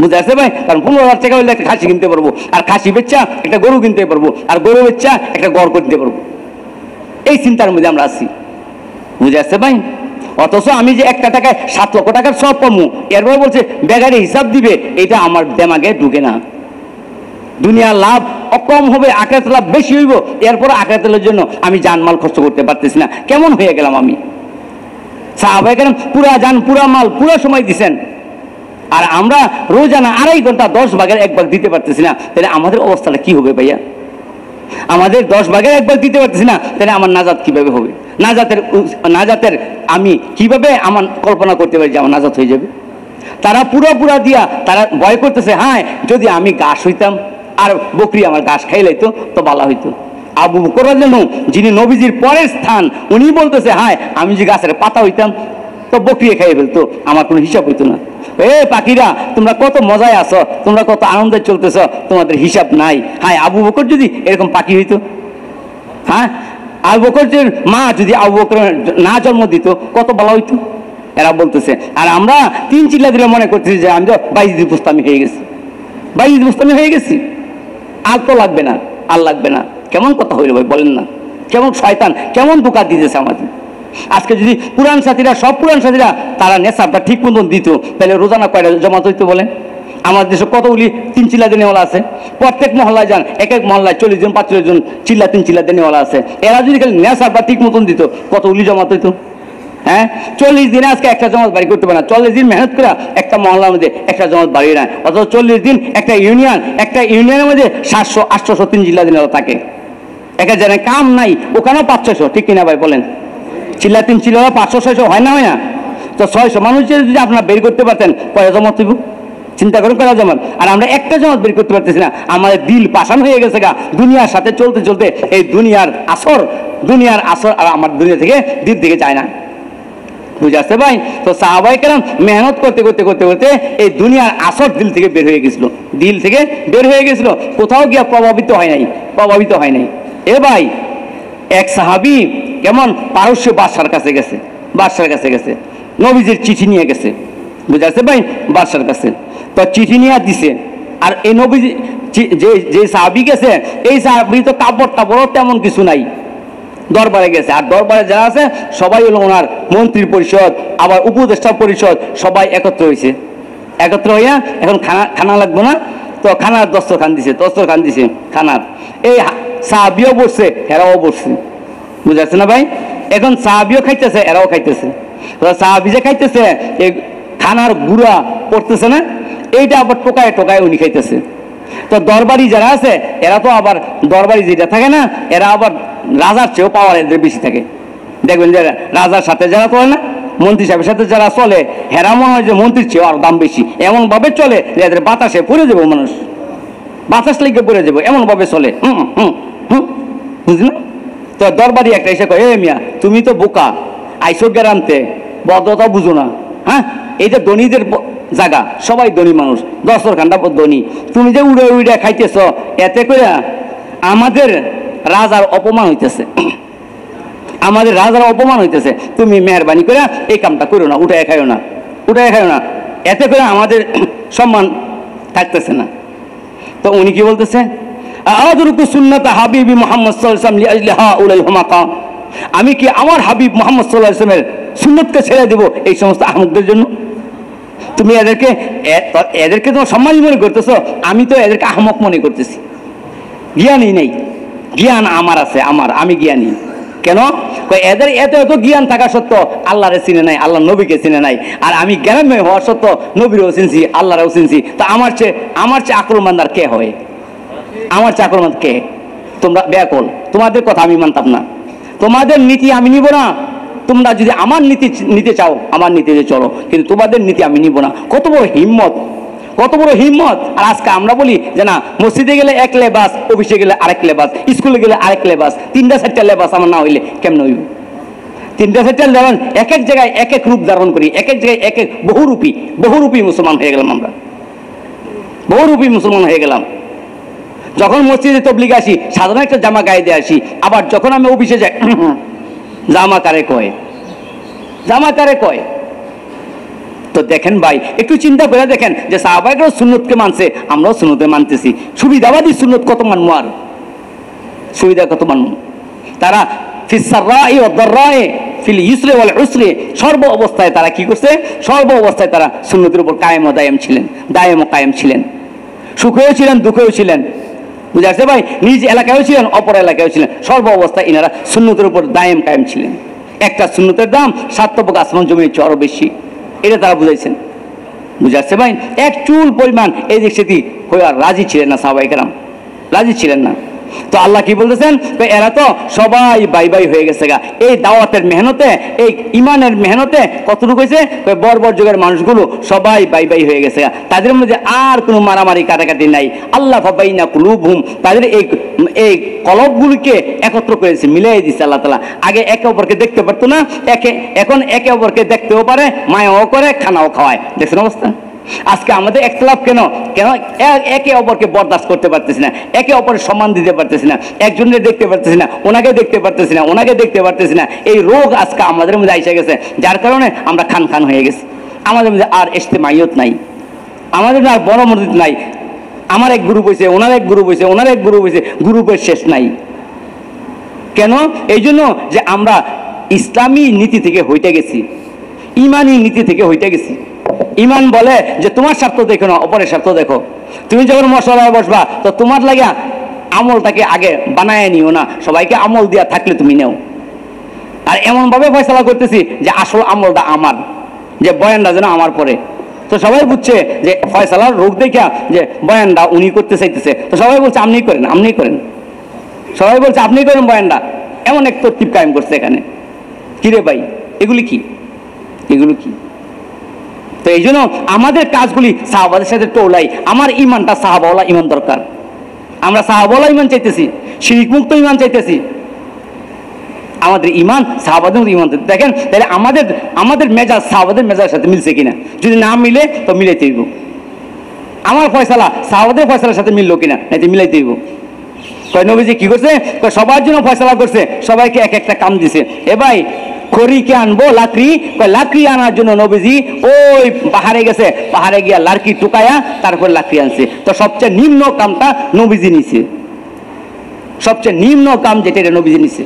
বুঝতে আসতে ভাই? কারণ পনেরো হাজার টাকা হলে একটা খাসি কিনতে পারব, আর খাসি বেচ্চা একটা গরু কিনতে পারব, আর গরু বেচ্চা একটা গড় কিনতে পারব। এই চিন্তার মধ্যে আমরা আছি। বুঝে আসতে ভাই? অথচ আমি যে একটা টাকায় সাত লক্ষ টাকার সব পামু এরপর বলছে, বেগারে হিসাব দিবে, এটা আমার দেমাগে ঢুকে না। দুনিয়ার লাভ কম হবে আখেরাত লাভ বেশি হইব এরপর আখেরাতের জন্য আমি জানমাল খরচ করতে পারতেছি না। কেমন হয়ে গেলাম আমি? সাহাবাই কেন পুরা জান পুরা মাল, পুরো সময় দিছেন। আর আমরা রোজানা আড়াই ঘণ্টা দশ ভাগের এক ভাগ দিতে পারতেছি না। তাহলে আমাদের অবস্থাটা কি হবে ভাইয়া? আমাদের দশ ভাগের এক ভাগ দিতে পারতেছি না, তাহলে আমার নাজাদ কীভাবে হবে? নাজাতের নাজাতের আমি কীভাবে আমার কল্পনা করতে পারি যে আমার নাজাত হয়ে যাবে? তারা পুরো পুরা দিয়া তারা ভয় করতেছে হ্যাঁ যদি আমি ঘাস হইতাম আর বকরি আমার ঘাস খাইলাইতো তো ভালো হইতো। আবু বকর রাদিয়াল্লাহু আনহু, যিনি নবীজির পরের স্থান উনি বলতেছে হ্যাঁ আমি যে গাছের পাতা হইতাম তো বকরিয়ে খাইয়ে ফেলতো আমার কোনো হিসাব হইতো না। এ পাখিরা তোমরা কত মজায় আছো তোমরা কত আনন্দে চলতেছ তোমাদের হিসাব নাই। হ্যাঁ আবু বকর যদি এরকম পাখি হইতো? হ্যাঁ আবু বকরের মা যদি আবু বকর না জন্ম দিত, কত ভালো হইতো? এরা বলতেছে, আর আমরা তিন চিল্লা দিলে মনে করতেছি যে আমি তো বাইজিদ বুস্তামি হয়ে গেছি। বাইজিদ বুস্তামি হয়ে গেছি? আর তো লাগবে না, আর লাগবে না। কেমন কথা হইল ভাই, বলেন না। কেমন শয়তান, কেমন দোকান দিতেছে আমাদের। আজকে যদি পুরাণ সাথীরা, সব পুরান সাথীরা তারা নেশাবটা ঠিক মতন দিত, তাহলে রোজানা কয়টা জমা হইতো বলেন? আমাদের দেশে কতগুলি তিন চিল্লা দেনেওয়ালা আছে? প্রত্যেক মহল্লায় যান, এক এক মহল্লায় চল্লিশ জন পাঁচচল্লিশ জন চিল্লা, তিন চিল্লা দেনেওয়ালা আছে। এরা যদি খালি নেশাবটা ঠিক মতন দিত কতগুলি জমা হইতো? হ্যাঁ? চল্লিশ দিনে আজকে একটা জমাত বাড়ি করতে পারে না। চল্লিশ দিন মেহনত করে একটা মহল্লার মধ্যে একটা জমাত বাড়ি না অথচ চল্লিশ দিন একটা ইউনিয়ন, একটা ইউনিয়নের মধ্যে সাতশো, আটশোশো, তিন জিল্লা দিন থাকে। একা জানে কাম নাই, ওখানেও পাঁচ ছয়শো ঠিক কিনা ভাই বলেন? চিল্লা, তিন চিল্লা পাঁচশো, ছয়শো, হয় না হয় না? তো ছয়শো মানুষের যদি আপনারা বের করতে পারতেন কয় জমত হইব? চিন্তা করেন কয়টা জমাত আর আমরা একটা জমাত বের করতে পারতেছি না। আমাদের দিল পাশান হয়ে গেছে গা। দুনিয়ার সাথে চলতে চলতে এই দুনিয়ার আসর দুনিয়ার আসর আর আমার দুনিয়া থেকে দিল থেকে যায় না। বুঝে আসছে ভাই তো সাহাবাই কেরাম মেহনত করতে করতে করতে করতে এই দুনিয়ার আসর দিল থেকে বের হয়ে গেছিল। দিল থেকে বের হয়ে গেছিল। কোথাও গিয়া প্রভাবিত হয় নাই, প্রভাবিত হয় নাই। এ ভাই, এক সাহাবি কেমন পারস্য বাদশার কাছে গেছে, বাদশার কাছে গেছে। নবীজির চিঠি নিয়ে গেছে। বুঝা যাচ্ছে ভাই বাদশার কাছে। তো চিঠি নিয়ে দিছে। আর এই নবী যে- যে সাহাবি গেছে, এই সাহাবি তো কাপড় টাপড়ও তেমন কিছু নাই। দরবারে গেছে। আর দরবারে যারা আছে, সবাই হলো ওনার মন্ত্রীর পরিষদ, আবার উপদেষ্টা পরিষদ, সবাই একত্র হয়েছে একত্র হইয়া এখন খানা খানা লাগবো না? তো খানার দস্তরখান দিছে দস্তরখান দিছে খানার। এই সাহাবিও বসছে হেরাও বসছে। বুঝা যাচ্ছে না ভাই? এখন সাহাবিও খাইতেছে, এরাও খাইতেছে। সাহাবি যে খাইতেছে, এই খানার গুড়া পড়তেছে না? এইটা আবার টোকায় টোকায় উনি খাইতেছে। তো দরবারি যারা আছে, এরা তো আবার দরবারি যেটা থাকে না, এরা আবার রাজার চেয়েও পাওয়ার এদের বেশি থাকে। দেখবেন যে রাজার সাথে যারা চলে না, মন্ত্রী সাহেবের সাথে যারা চলে, হেরা মনে হয় যে মন্ত্রীর চেয়েও আর দাম বেশি। এমনভাবে চলে যে এদের বাতাসে পড়ে যাব মানুষ। বাতাস লেগে পড়ে যাব, এমনভাবে চলে। হুম হুম হুম বুঝলি তো দরবারি একটা এসে কয়, এ মিয়া, তুমি তো বোকা, আইসো গ্যারান্তে বদতা বুঝো না। হ্যাঁ? এই যে ধনীদের জায়গা সবাই ধনী মানুষ দশরখানটা ধনী। তুমি যে উড়ে উড়ে খাইতেছ, এতে করে আমাদের রাজার অপমান হইতেছে। আমাদের রাজার অপমান হইতেছে। তুমি মেহরবানি করে এই কামটা করো না উঠে খাইও না উঠে খাইও না। এতে করে আমাদের *coughs* সম্মান থাকতেছে না। তো উনি কি বলতেছে? হাবিবি আমি কি আমার হাবিব মোহাম্মদ সাল্লাহ ইসলামের সুন্নতকে ছেড়ে দেবো এই সমস্ত আহমকদের জন্য? তুমি এদেরকে এদেরকে তোমার সম্মানী মনে করতেছো, আমি তো এদেরকে আহমক মনে করতেছি। জ্ঞানই নেই। জ্ঞান আমার আছে, আমার, আমি জ্ঞানী। কেন? এদের এত এত জ্ঞান থাকা সত্ত্বেও আল্লাহরে চিনে নাই, আল্লাহ নবীকে চিনে নাই। আর আমি জ্ঞানময় হওয়া সত্ত্বেও নবীরও চিনছি, আল্লাহরেও চিনছি। তা আমার চেয়ে আমার চেয়ে আক্রমণদার কে হয়? আমার চেয়ে আক্রমণ কে? তোমরা ব্যাকল। তোমাদের কথা আমি মানতাম না। তোমাদের নীতি আমি নিব না। তোমরা যদি আমার নীতি নিতে চাও, আমার নীতিতে চলো। কিন্তু তোমাদের নীতি আমি নিব না। কত বড় হিম্মত, কত বড় হিম্মত। আর আজকে আমরা বলি যে না, মসজিদে গেলে এক লেবাস, অফিসে গেলে আরেক লেবাস, স্কুলে গেলে আরেক লেবাস, তিনটা চারটা লেবাস আমার না হইলে কেমন হইব? তিনটা চারটা লেবাস এক এক জায়গায় এক এক রূপ ধারণ করি এক এক জায়গায় এক এক বহুরূপী বহুরূপী মুসলমান হয়ে গেলাম আমরা। বহুরূপী মুসলমান হয়ে গেলাম। যখন মসজিদে তবলিগে আসি, সাধারণ একটা জামা গায়ে দিয়ে আসি, আবার যখন আমি অফিসে যাই জামা কারে কয়? জামা কারে কয়? তো দেখেন ভাই, একটু চিন্তা করে দেখেন যে সাহাবাইকরাও সুন্নতকে মানছে, আমরাও সুন্নতে মানতেছি। সুবিধাবাদী সুন্নত কত মানবো আর সুবিধা কত মানবো তারা সর্ব অবস্থায় তারা কি করছে? সর্ব অবস্থায় তারা সুন্নতের উপর কায়েম ও দায়েম ছিলেন, দায়েম ও কায়েম ছিলেন। সুখেও ছিলেন, দুঃখেও ছিলেন। বুঝে আসছে ভাই, নিজ এলাকায়ও ছিলেন, অপর এলাকায়ও ছিলেন। সর্ব অবস্থায় এনারা সুন্নতের উপর দায়েম কায়েম ছিলেন। একটা শূন্যতের দাম সাতপক আসমান জমি হচ্ছে আরও বেশি। এটা তারা বুঝাইছেন। বুঝে আসছে ভাই, এক চুল পরিমাণ এই দিক সেটি হয়ে আর রাজি ছিলেন না সাহবাইকেরাম রাজি ছিলেন না। তো আল্লাহ কি বলতেছেন? তো এরা তো সবাই বাই বাই হয়ে গেছে গা। এই দাওয়াতের মেহনতে, এই ইমানের মেহনতে কতটুকু হয়েছে? বর্বর যুগের মানুষগুলো সবাই বাই বাই হয়ে গেছে গা। তাদের মধ্যে আর কোনো মারামারি কাটাকাটি নাই। আল্লাহ ফাবাইনা কুলুবহুম। তাদের এই এই কলবগুলিকে একত্র করেছে মিলিয়ে দিচ্ছে আল্লাহ তালা আগে একে অপরকে দেখতে পারতো না, একে, এখন একে অপরকে দেখতেও পারে, মায়াও করে, খানাও খাওয়ায়। দেখছেন অবস্থা? আজকে আমাদের একতলাপ কেন? কেন একে অপরকে বরদাস্ত করতে পারতেছি না, একে অপরের সম্মান দিতে পারতেছি না একজনের দেখতে পারতেছি না, ওনাকে দেখতে পারতেছি না, ওনাকে দেখতে পারতেছি না। এই রোগ আজকে আমাদের মধ্যে আইসা গেছে, যার কারণে আমরা খান খান হয়ে গেছি। আমাদের মধ্যে আর এসতে মাইয়ত নাই। আমাদের আর বড় মসজিদ নাই। আমার এক গ্রুপ হয়েছে ওনার এক গ্রুপ হয়েছে ওনার এক গ্রুপ হয়েছে গ্রুপের শেষ নাই। কেন? এই জন্য যে আমরা ইসলামী নীতি থেকে হইতে গেছি, ইমানি নীতি থেকে হইতে গেছি। ইমান বলে যে, তোমার স্বার্থ দেখো না, অপরের স্বার্থ দেখো। তুমি যখন মশলায় বসবা, তো তোমার লাগে আমলটাকে আগে বানায় নিও না, সবাইকে আমল দিয়া থাকলে তুমি নেও। আর এমনভাবে ফয়সলা করতেছি যে, আসল আমলটা আমার, যে বয়ানটা যেন আমার পরে তো সবাই বুঝছে যে, ফয়সালার রোগ দেখা যে, বয়ানটা উনি করতে চাইতেছে। তো সবাই বলছে আপনি করেন আপনি করেন। সবাই বলছে আপনি করেন বয়ানটা। এমন এক তরতিব কায়েম করছে এখানে। কিরে ভাই, এগুলি কি? এগুলো কি? তো এই জন্য আমাদের কাজগুলি সাহাবাদের সাথে টোলাই আমার ইমানটা সাহাবাওয়ালা ইমান দরকার। আমরা সাহাবাওয়ালা ইমান চাইতেছি শিরিক মুক্ত ইমান চাইতেছি। আমাদের ইমান, সাহাবাদের ইমান দেখেন, তাহলে আমাদের আমাদের মেজাজ সাহাবাদের মেজাজের সাথে মিলছে কিনা? যদি না মিলে, তো মিলাইতে হইব। আমার ফয়সালা সাহাবাদের ফয়সালার সাথে মিললো কিনা? নাইতে মিলাইতে হইব। কয় নবীজি কি করছে? সবার জন্য ফয়সালা করছে, সবাইকে এক একটা কাম দিছে। এ ভাই খড়িকে আনব, লাকড়ি? লাকড়ি আনার জন্য নবীজি ওই পাহাড়ে গেছে। পাহাড়ে গিয়া লাকড়ি টুকায়া তারপর লাকড়ি আনছে। তো সবচেয়ে নিম্ন কামটা নবীজি নিছে। সবচেয়ে নিম্ন কাম যেটা, এটা নবীজি নিছে।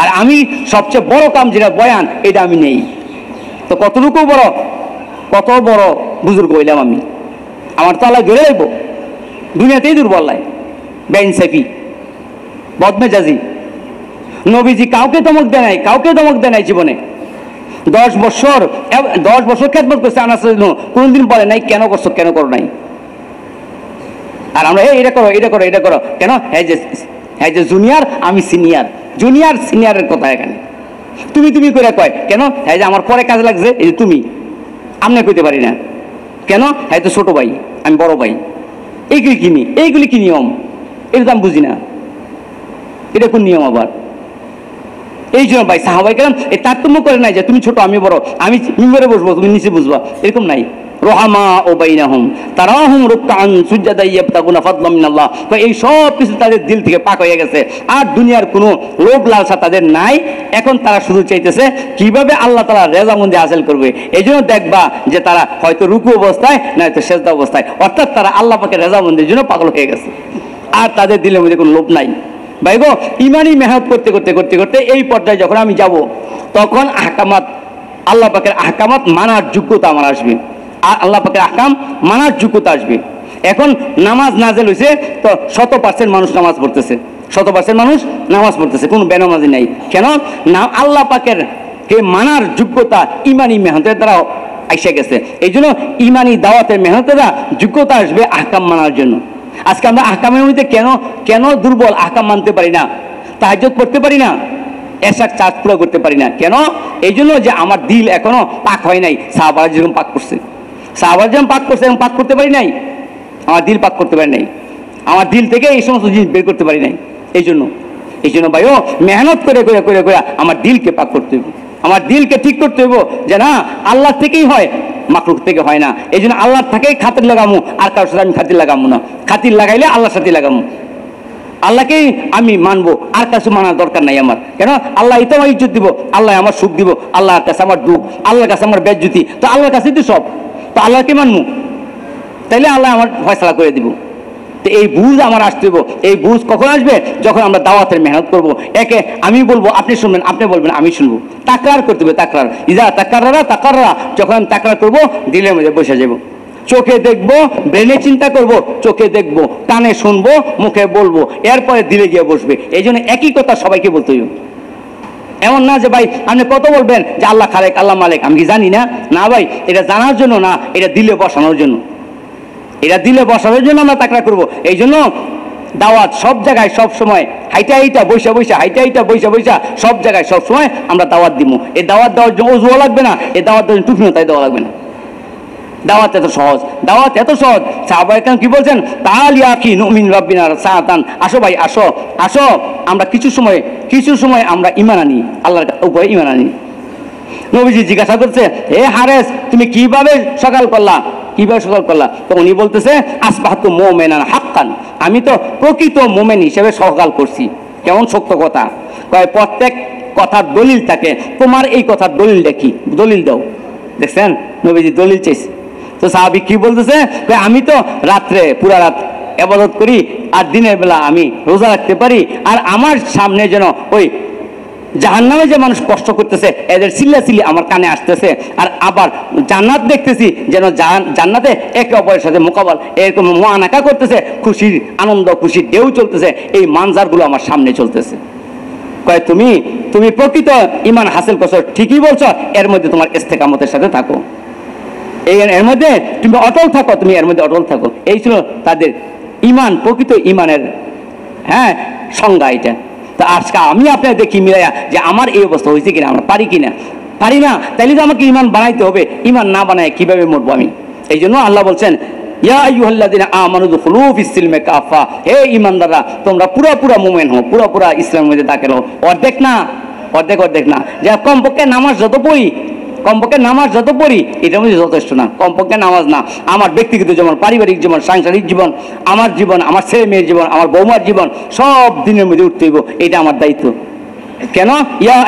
আর আমি সবচেয়ে বড় কাম যেটা, বয়ান, এটা আমি নেই। তো কতটুকু বড়? কত বড় বুজুর্গ হইলাম আমি। আমার তো আল্লাহ ধরে রাখব দুনিয়াতেই দুর্বল লাই বেইনসাফি, বদমেজাজি। নবীজি কাউকে দমক দেয় নাই, কাউকে দমক দেয় নাই জীবনে। দশ বছর দশ বছর খেদমত করছে আনাস কোনদিন বলে নাই, কেন করছ, কেন করো নাই? আর আমরা, এই, এটা করো এটা করো এটা করো। কেন? হ্যাঁ যে হ্যাঁ যে জুনিয়র, আমি সিনিয়র। জুনিয়র সিনিয়রের কথা এখানে। তুমি তুমি করে কয়, কেন? হ্যাঁ যে আমার পরে কাজে লাগছে, এই যে তুমি। আমি কইতে পারি না। কেন? হ্যাঁ তো ছোট ভাই, আমি বড় ভাই। এইগুলি কিনি এইগুলি কি নিয়ম? এটা তো আমি বুঝি না। এটা কোন নিয়ম আবার? এই জন্য ভাই সাহাবাই কেরাম এই তারতম্য করে নাই যে তুমি ছোট, আমি বড়, আমি মিম্বরে বসবো, তুমি নিচে বুঝবা এরকম নাই। রহামা ও তো এই সব কিছু তাদের দিল থেকে পাক হয়ে গেছে। আর দুনিয়ার কোনো লালসা তাদের নাই। এখন তারা শুধু চাইতেছে কীভাবে আল্লাহ তাআলা রেজামন্দি হাসিল করবে। এই জন্য দেখবা যে তারা হয়তো রুকু অবস্থায় নয়তো সেজদা অবস্থায়। অর্থাৎ তারা আল্লাহ পাকের রেজামন্দির জন্য পাগল হয়ে গেছে। আর তাদের দিলের মধ্যে কোনো লোভ নাই। ভাই ইমানই মেহনত করতে করতে করতে করতে এই পর্যায়ে যখন আমি যাব, তখন আহকামাত, আল্লাহ পাকের আহকামাত মানার যোগ্যতা আমার আসবে। আর আল্লাহ পাকের আহকাম মানার যোগ্যতা আসবে। এখন নামাজ নাজেল হয়েছে তো শত পার্সেন্ট মানুষ নামাজ পড়তেছে। শত পার্সেন্ট মানুষ নামাজ পড়তেছে, কোনো বেনামাজি নাই। কেন? না, আল্লাহ পাকের কে মানার যোগ্যতা ইমানি মেহনতের দ্বারা আইসে গেছে। এই জন্য ইমানি দাওয়াতের মেহনতের যোগ্যতা আসবে আহকাম মানার জন্য। আজকে আমরা আহকামের মধ্যে কেন কেন দুর্বল আহকাম মানতে পারি না? তাহাজ্জত করতে পারি না? এসার চার্জ পুরো করতে পারি না। কেন? এই জন্য যে আমার দিল এখনও পাক হয় নাই। সাহাবারা যেরকম পাক করছে। সাহাবারা যেরকম পাক করছে, এরকম পাক করতে পারি নাই। আমার দিল পাক করতে পারি নাই। আমার দিল থেকে এই সমস্ত জিনিস বের করতে পারি নাই। এই জন্য এই জন্য ভাইও, মেহনত করে করে করে করে আমার দিলকে পাক করতে হইব আমার দিলকে ঠিক করতে হইব যে না, আল্লাহ থেকেই হয় মাকলুক থেকে হয় না। এই জন্য আল্লাহর থেকেই খাতির লাগামু, আর কারোর সাথে আমি খাতির লাগামু না। খাতির লাগাইলে আল্লাহর সাথে লাগামু। আল্লাহকেই আমি মানবো, আর কাছে মানার দরকার নাই আমার। কেন? আল্লাহ তো আমার ইজ্জত দিব, আল্লাহ আমার সুখ দিব, আল্লাহর কাছে আমার দুঃখ, আল্লাহর কাছে আমার বেজ্জুতি। তো আল্লাহর কাছেই তো সব। তো আল্লাহকে মানবো। তাইলে আল্লাহ আমার ফয়সলা করে দিব। তো এই বুঝ আমার আসতে এই বুঝ কখন আসবে? যখন আমরা দাওয়াতের মেহনত করব। একে আমি বলব, আপনি শুনবেন, আপনি বলবেন, আমি শুনব। তাকরার করতে হবে, তাকরার। ইজা তাকাররা তাকাররা। যখন আমি তাকরার করব, দিলের মধ্যে বসে যাব। চোখে দেখব, ব্রেনে চিন্তা করব, চোখে দেখব, কানে শুনব, মুখে বলব, এরপরে দিলে গিয়ে বসবে। এই জন্য একই কথা সবাইকে বলতে হইব। এমন না যে, ভাই, আপনি কত বলবেন যে, আল্লাহ খালেক, আল্লাহ মালেক, আমি কি জানি না? না, ভাই, এটা জানার জন্য না, এটা দিলে বসানোর জন্য। এটা দিলে বসানোর জন্য আমরা তাকড়া করব। এই জন্য দাওয়াত সব জায়গায় সব সময় হাইটা হাইটা, বৈশা বৈশা, হাইটা হাইটা, বৈশা বৈশা, সব জায়গায় সব সময় আমরা দাওয়াত দিব এই দাওয়াত দেওয়ার জন্য অজুও লাগবে না এই দাওয়াত দেওয়ার জন্য তাই দেওয়া লাগবে না। দাওয়াত এত সহজ, দাওয়াত এত সহজ। সাহাবাই কেন কি বলছেন? তালিয়া কি নমিন রব্বিনার সাহাতান আসো ভাই, আসো আসো। আমরা কিছু সময় কিছু সময় আমরা ইমান আনি, আল্লাহর উপরে ইমান আনি। নবীজি জিজ্ঞাসা করছে হে হারেস, তুমি কীভাবে সকাল করলা? কীভাবে সকাল করলা? তো উনি বলতেছে, আসবাহাত মোমেনান হাক্কান। আমি তো প্রকৃত মোমেন হিসেবে সকাল করছি। কেমন সত্য কথা? কয়, প্রত্যেক কথার দলিল থাকে। তোমার এই কথার দলিলটা কি? দলিল দাও। দেখছেন? নবীজি দলিল চাইছে। তো সাহাবি কি বলতেছে? আমি তো রাত্রে, পুরা রাত আবাদত করি, আর দিনের বেলা আমি রোজা রাখতে পারি, আর আমার সামনে যেন ওই জাহান্নামে যে মানুষ কষ্ট করতেছে, এদের চিল্লা চিল্লি আমার কানে আসতেছে। আর আবার জান্নাত দেখতেছি যেন জান্নাতে একে অপরের সাথে মোকাবল এরকম মোয়ানাকা করতেছে, খুশির আনন্দ, খুশির ঢেউ চলতেছে, এই মানজারগুলো আমার সামনে চলতেছে। কয়, তুমি তুমি প্রকৃত ইমান হাসিল করছ, ঠিকই বলছো, এর মধ্যে তোমার ইস্তেকামতের সাথে থাকো। এই এর মধ্যে তুমি অটল থাকো, তুমি এর মধ্যে অটল থাকো। এই ছিল তাদের ইমান, প্রকৃত ইমানের হ্যাঁ সংজ্ঞা এটা। তো আজকে আমি আপনার দেখি মিলাইয়া যে আমার এই অবস্থা হয়েছে কিনা, আমরা পারি কিনা? পারি না, তাইলে তো আমাকে ইমান বানাইতে হবে। ইমান না বানায় কীভাবে মরবো আমি? এই জন্য আল্লাহ বলছেন হে তোমরা পুরা পুরা পুরা পুরা ইসলামের মধ্যে দাখিল হো অর্ধেক না, অর্ধেক অর্ধেক না। যে কমপক্ষে নামাজ যত পড়ি কমপক্ষে নামাজ যত পড়ি এটার মধ্যে যথেষ্ট না। কমপক্ষে নামাজ না। আমার ব্যক্তিগত জীবন, পারিবারিক জীবন, সাংসারিক জীবন, আমার জীবন, আমার ছেলে মেয়ের জীবন, আমার বৌমার জীবন, সব দিনের মধ্যে উঠতে হইব, এটা আমার দায়িত্ব। কেন? ইয়া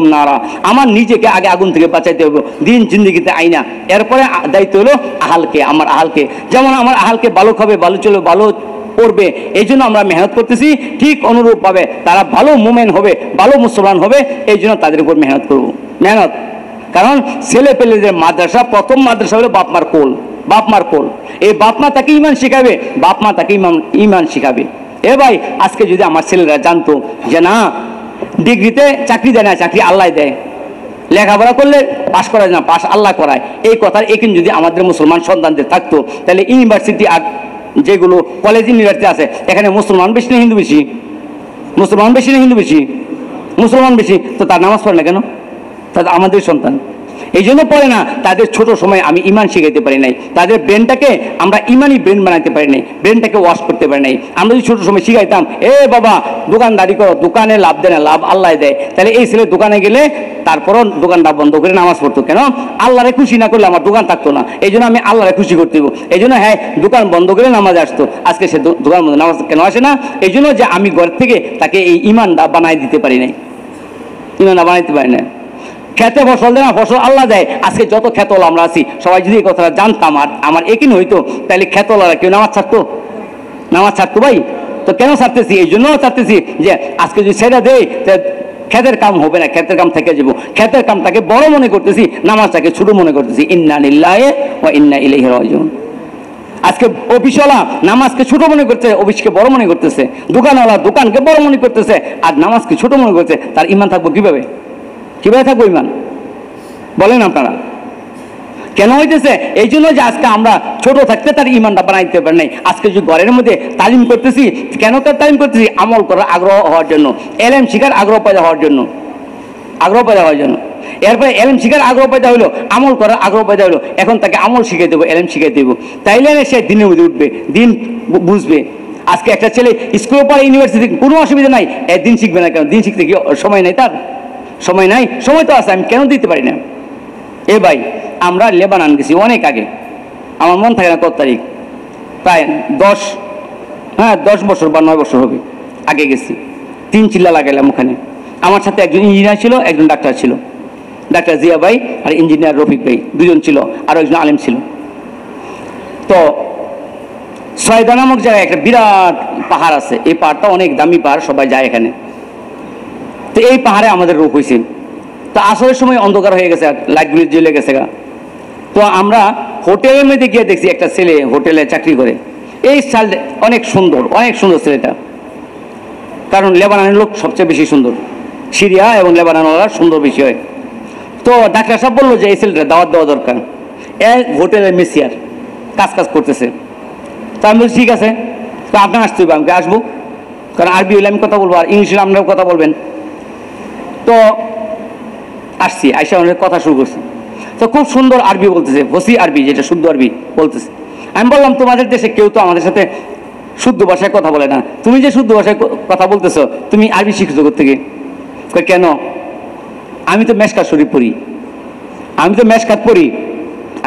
নারা। আমার নিজেকে আগে আগুন থেকে বাঁচাইতে হবে দিন জিন্দগিতে আইনা। এরপরে দায়িত্ব হলো আহালকে, আমার আহালকে। যেমন আমার আহালকে ভালো খাবে ভালো চলবে ভালো পড়বে। এই জন্য আমরা মেহনত করতেছি ঠিক অনুরূপভাবে। তারা ভালো মুমেন হবে, ভালো মুসলমান হবে এই জন্য তাদের উপর মেহনত করব। মেহনত। কারণ ছেলে পেলেদের মাদ্রাসা প্রথম মাদ্রাসা হলো বাপ মার কোল বাপ মার কোল। এই বাপ মা তাকে ইমান শিখাবে বাপ মা তাকে ইমান ইমান শিখাবে। এ ভাই, আজকে যদি আমার ছেলেরা জানতো যে না, ডিগ্রিতে চাকরি দেয় না, চাকরি আল্লাহ দেয়। লেখাপড়া করলে পাশ করা যায় না, পাশ আল্লাহ করায়। এই কথার এখানে যদি আমাদের মুসলমান সন্তানদের থাকতো, তাহলে ইউনিভার্সিটি আর যেগুলো কলেজ ইউনিভার্সিটি আছে, এখানে মুসলমান বেশি না হিন্দু বেশি? মুসলমান বেশি না হিন্দু বেশি? মুসলমান বেশি? তো তার নামাজ পড়ে না কেন? তাদের আমাদের সন্তান। এই জন্য পড়ে না, তাদের ছোট সময় আমি ইমান শিখাইতে পারি নাই। তাদের ব্রেনটাকে আমরা ইমানই ব্রেন বানাতে পারি নাই, ব্রেনটাকে ওয়াশ করতে পারি নাই। আমরা যদি ছোট সময় শিখাইতাম, এ বাবা, দোকানদারি করো, দোকানে লাভ দেয় না, লাভ আল্লাহ দেয়। তাহলে এই ছেলে দোকানে গেলে তারপরও দোকানটা বন্ধ করে নামাজ পড়তো। কেন? আল্লাহরে খুশি না করলে আমার দোকান থাকতো না। এই জন্য আমি আল্লাহরে খুশি করতে এই জন্য হ্যাঁ দোকান বন্ধ করে নামাজ আসতো। আজকে সে দোকান বন্ধ, নামাজ কেন আসে না? এই জন্য যে আমি ঘর থেকে তাকে এই ইমানটা বানাই দিতে পারি নাই। ইমানটা বানাইতে পারি না খেতে ফসল দেয় না, ফসল আল্লাহ দেয়। আজকে যত খেতল আমরা আছি, সবাই যদি এই কথাটা জানতাম, আর আমার একিন হইতো তাহলে খেতলারা কেউ নামাজ ছাড়তো? নামাজ ছাড়তো ভাই? তো কেন ছাড়তেছি? এই জন্য ছাড়তেছি যে, আজকে যদি সেটা দেয় খেতের কাম হবে না, খেতের কাম থেকে যাব। খেতের কামটাকে বড় মনে করতেছি, নামাজটাকে ছোট মনে করতেছি। ইন্না লিল্লাহে ও ইন্না ইলাইহি আজকে অফিসওয়ালা নামাজকে ছোট মনে করছে অফিসকে বড় মনে করতেছে। দোকানওয়ালা দোকানকে বড় মনে করতেছে, আর নামাজকে ছোট মনে করছে তার ইমান থাকব কীভাবে? কীভাবে থাকব ইমান? বলেন আপনারা। কেন হইতেছে? এই জন্য যে আজকে আমরা ছোট থাকতে তার ইমানটা বানাইতে পারি নাই। আজকে যে ঘরের মধ্যে তালিম করতেছি, কেন তার তালিম করতেছি? আমল করার আগ্রহ হওয়ার জন্য এলএম শিখার আগ্রহ পয়দা হওয়ার জন্য। আগ্রহ পয়দা হওয়ার জন্য। এরপরে এলএম শিখার আগ্রহ পয়দা হলো আমল করার আগ্রহ পয়দা হলো এখন তাকে আমল শিখিয়ে দেবো এলএম শিখিয়ে দেবো। তাইলে সে দিনের মধ্যে উঠবে, দিন বুঝবে। আজকে একটা ছেলে স্কুলে পড়ে ইউনিভার্সিটি কোনো অসুবিধা নাই দিন শিখবে না কেন? দিন শিখতে কি সময় নেই তার? সময় নাই, সময় তো আছে, আমি কেন দিতে পারি না? এ ভাই, আমরা লেবানান গেছি অনেক আগে। আমার মন থাকে না কত তারিখ। প্রায় দশ হ্যাঁ দশ বছর বা নয় বছর হবে, আগে গেছি। তিন চিল্লা লাগাইলাম ওখানে। আমার সাথে একজন ইঞ্জিনিয়ার ছিল, একজন ডাক্তার ছিল। ডাক্তার জিয়া ভাই আর ইঞ্জিনিয়ার রফিক ভাই, দুজন ছিল, আর একজন আলেম ছিল। তো সয়দা নামক জায়গায় একটা বিরাট পাহাড় আছে, এই পাহাড়টা অনেক দামি পাহাড়, সবাই যায় এখানে। তো এই পাহাড়ে আমাদের রোগ হয়েছে তো আসরের সময় অন্ধকার হয়ে গেছে লাইটগুলি জ্বলে গেছে গা। তো আমরা হোটেলের মধ্যে গিয়ে দেখছি একটা ছেলে হোটেলে চাকরি করে। এই সাল অনেক সুন্দর অনেক সুন্দর ছেলেটা। কারণ লেবাননের লোক সবচেয়ে বেশি সুন্দর। সিরিয়া এবং লেবাননরা সুন্দর বেশি হয়। তো ডাক্তার সাহেব বলল যে, এই ছেলেটা দাওয়াত দেওয়া দরকার। এ হোটেলের মেসিয়ার কাজ কাজ করতেছে। তা আমি বলছি, ঠিক আছে। তো আপনার আসতে হবে আমাকে আসব। কারণ আরবি হলে আমি কথা বলব, আর ইংলিশে আপনারাও কথা বলবেন। তো আসছি আইসা অনেক কথা শুরু করছি। তো খুব সুন্দর আরবি বলতেছে ফসি আরবি যেটা শুদ্ধ আরবি বলতেছে। আমি বললাম তোমাদের দেশে কেউ তো আমাদের সাথে শুদ্ধ ভাষায় কথা বলে না। তুমি যে শুদ্ধ ভাষায় কথা বলতেছো তুমি আরবি শিখছো থেকে কেন? আমি তো মেশকাত শরীফ পড়ি। আমি তো মেশকাত পড়ি।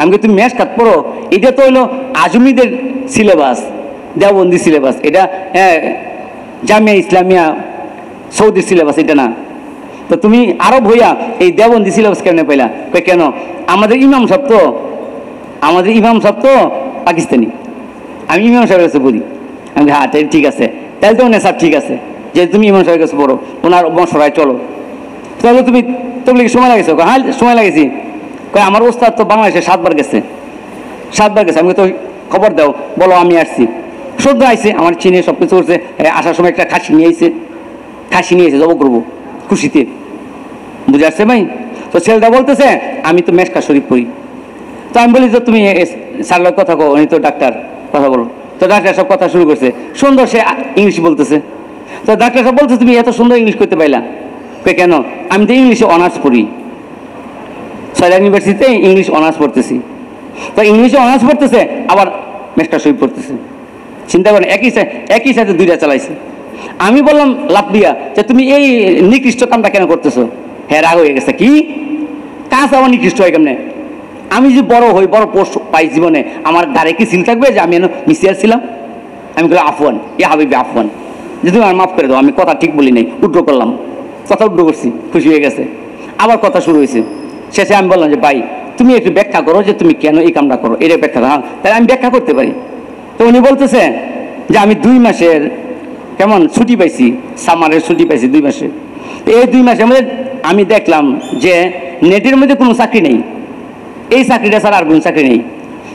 আমি তুমি মেশকাত পড়ো? এটা তো হইল আজমিদের সিলেবাস দেওবন্দি সিলেবাস। এটা হ্যাঁ, জামিয়া ইসলামিয়া সৌদি সিলেবাস এটা না। তো তুমি আরব হইয়া এই দেওবন্দি সিলেবাস কেন পাইলা? কেন? আমাদের ইমাম সাহেব তো, আমাদের ইমাম সাহেব তো পাকিস্তানি। আমি ইমাম সাহেবের কাছে বলি। আমি হ্যাঁ ঠিক আছে। তাহলে তো নেশাব ঠিক আছে। যে তুমি ইমাম সাহেবের কাছে পড়ো, ওনার মশরায় চলো। তাহলে তুমি কি সময় লাগেছো? হ্যাঁ সময় লাগেছি। কই আমার ওস্তাদ তো বাংলাদেশে সাতবার গেছে। সাতবার গেছে। আমি তো খবর দাও, বলো আমি আসছি। সদ্য আইছে, আমার চিনে সব কিছু করছে আসার সময় একটা খাসি নিয়ে আইছে। খাসি নিয়ে এসে জব করব। খুশিতে। বুঝে আসছে ভাই? তো ছেলেটা বলতেছে, আমি তো মেশকা শরীফ পড়ি। তো আমি বলি, যে তুমি স্যার কথা কো উনি তো ডাক্তার, কথা বলো। তো ডাক্তার সব কথা শুরু করছে। সুন্দর সে ইংলিশ বলতেছে। তো ডাক্তার সব বলছে তুমি এত সুন্দর ইংলিশ করতে পাইলা। কেন? আমি তো ইংলিশে অনার্স পড়ি। সয়লা ইউনিভার্সিটিতে ইংলিশ অনার্স পড়তেছি। তো ইংলিশে অনার্স পড়তেছে, আবার মেস্টার শরীফ পড়তেছে। চিন্তা করেন, একই সা- একই সাথে দুইটা চালাইছে। আমি বললাম, লাভ দিয়া, যে তুমি এই নিকৃষ্ট কামটা কেন করতেছো? হ্যাঁ রাগ হয়ে গেছে, কি? কাজ আমার নিকৃষ্ট হয় কেমনে? আমি যে বড় হই, বড় পোস্ট পাই জীবনে, আমার গাড়ি কি সিল থাকবে যে আমি যেন মিসিয়ার ছিলাম? আমি বলি, আফওয়ান, এ হাবিবি আফওয়ান। যে তুমি আমার মাফ করে দাও, আমি কথা ঠিক বলি নাই, উড্র করলাম। কথা উড্র করছি, খুশি হয়ে গেছে। আবার কথা শুরু হয়েছে। শেষে আমি বললাম যে, ভাই, তুমি একটু ব্যাখ্যা করো যে তুমি কেন এই কামটা করো এটা ব্যাখ্যা দাও তাহলে আমি ব্যাখ্যা করতে পারি। তো উনি বলতেছে যে, আমি দুই মাসের কেমন ছুটি পাইছি? সামারের ছুটি পাইছি দুই মাসে। এই দুই মাসের মধ্যে আমি দেখলাম যে নেটের মধ্যে কোনো চাকরি নেই। এই চাকরিটা ছাড়া আর কোনো চাকরি নেই।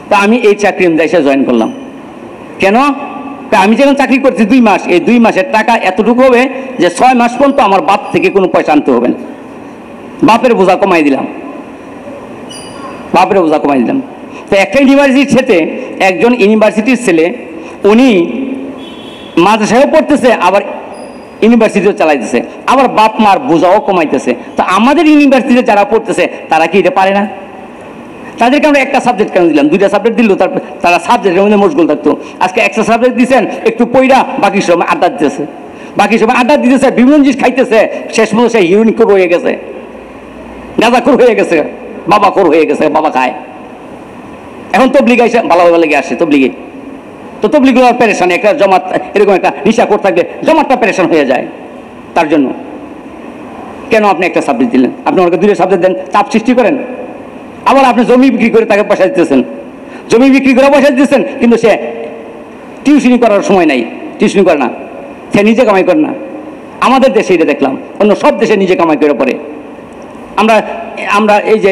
তা আমি এই চাকরি এসে জয়েন করলাম। কেন? তা আমি যখন চাকরি করছি দুই মাস, এই দুই মাসের টাকা এতটুকু হবে যে ছয় মাস পর্যন্ত আমার বাপ থেকে কোনো পয়সা আনতে হবে না। বাপের বোঝা কমাই দিলাম। বাপের বোঝা কমাই দিলাম। তো একটা ইউনিভার্সিটির ছেলে একজন ইউনিভার্সিটির ছেলে, উনি মাদ্রাসায়ও পড়তেছে, আবার ইউনিভার্সিটিও চালাইতেছে। আবার বাপ মার বোঝাও কমাইতেছে। তো আমাদের ইউনিভার্সিটিতে যারা পড়তেছে, তারা কি এটা পারে না? তাদেরকে আমরা একটা সাবজেক্ট কেন দিলাম? দুইটা সাবজেক্ট দিল, তারপর তারা সাবজেক্টের মধ্যে মশগুল থাকতো। আজকে একটা সাবজেক্ট দিচ্ছেন একটু পইরা বাকি সময় আড্ডা দিতেছে। বাকি সময় আড্ডা দিতেছে, বিভিন্ন জিনিস খাইতেছে, শেষ মতো সে হিরোইন কোর হয়ে গেছে। গাঁজা কোর হয়ে গেছে বাবা কোর হয়ে গেছে, বাবা খায়। এখন তবলিগ এসে ভালো ভালো লেগে আসে, তবলিগে। তো তবলিগ প্যারেশান একটা জমাত, এরকম একটা নিশা করতে থাকলে জমাতটা প্যারেশান হয়ে যায় তার জন্য। কেন আপনি একটা সাবজেক্ট দিলেন? আপনি ওনাকে দুটো সাবজেক্ট দেন, চাপ সৃষ্টি করেন। আবার আপনি জমি বিক্রি করে তাকে পয়সা দিতেছেন। জমি বিক্রি করে পয়সা দিতেছেন, কিন্তু সে টিউশনি করার সময় নাই, টিউশনি করে না, সে নিজে কামাই করে না। আমাদের দেশে এটা দেখলাম, অন্য সব দেশে নিজে কামাই করে পড়ে। আমরা আমরা এই যে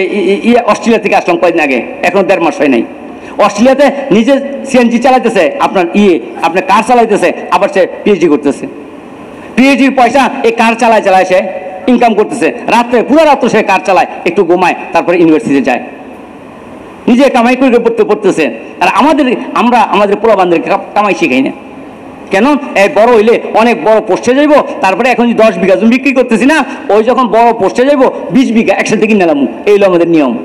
অস্ট্রেলিয়া থেকে আসলাম কয়েকদিন আগে, এখন দেড় মাস হয় নাই। অস্ট্রেলিয়াতে নিজে সিএনজি চালাইতেছে, আপনার ইয়ে আপনার কার চালাইতেছে, আবার সে পিএইচডি করতেছে। পিএইচডির পয়সা এই কার চালায় চালায় সে ইনকাম করতেছে। রাত্রে, পুরো রাত্রে সে কার চালায়, একটু ঘুমায়, তারপরে ইউনিভার্সিটিতে যায়। নিজে কামাই করে পড়তে, পড়তেছে। আর আমাদের, আমরা আমাদের পোলা বান্ধবকে কামাই শিখাই না। কেন? এই বড় হইলে অনেক বড় পোস্টে যাইব, তারপরে এখন যদি দশ বিঘা জমি বিক্রি করতেছি না, ওই যখন বড় পোস্টে যাইব, বিশ বিঘা একসাথে কিনে নিলাম। এই হলো আমাদের নিয়ম।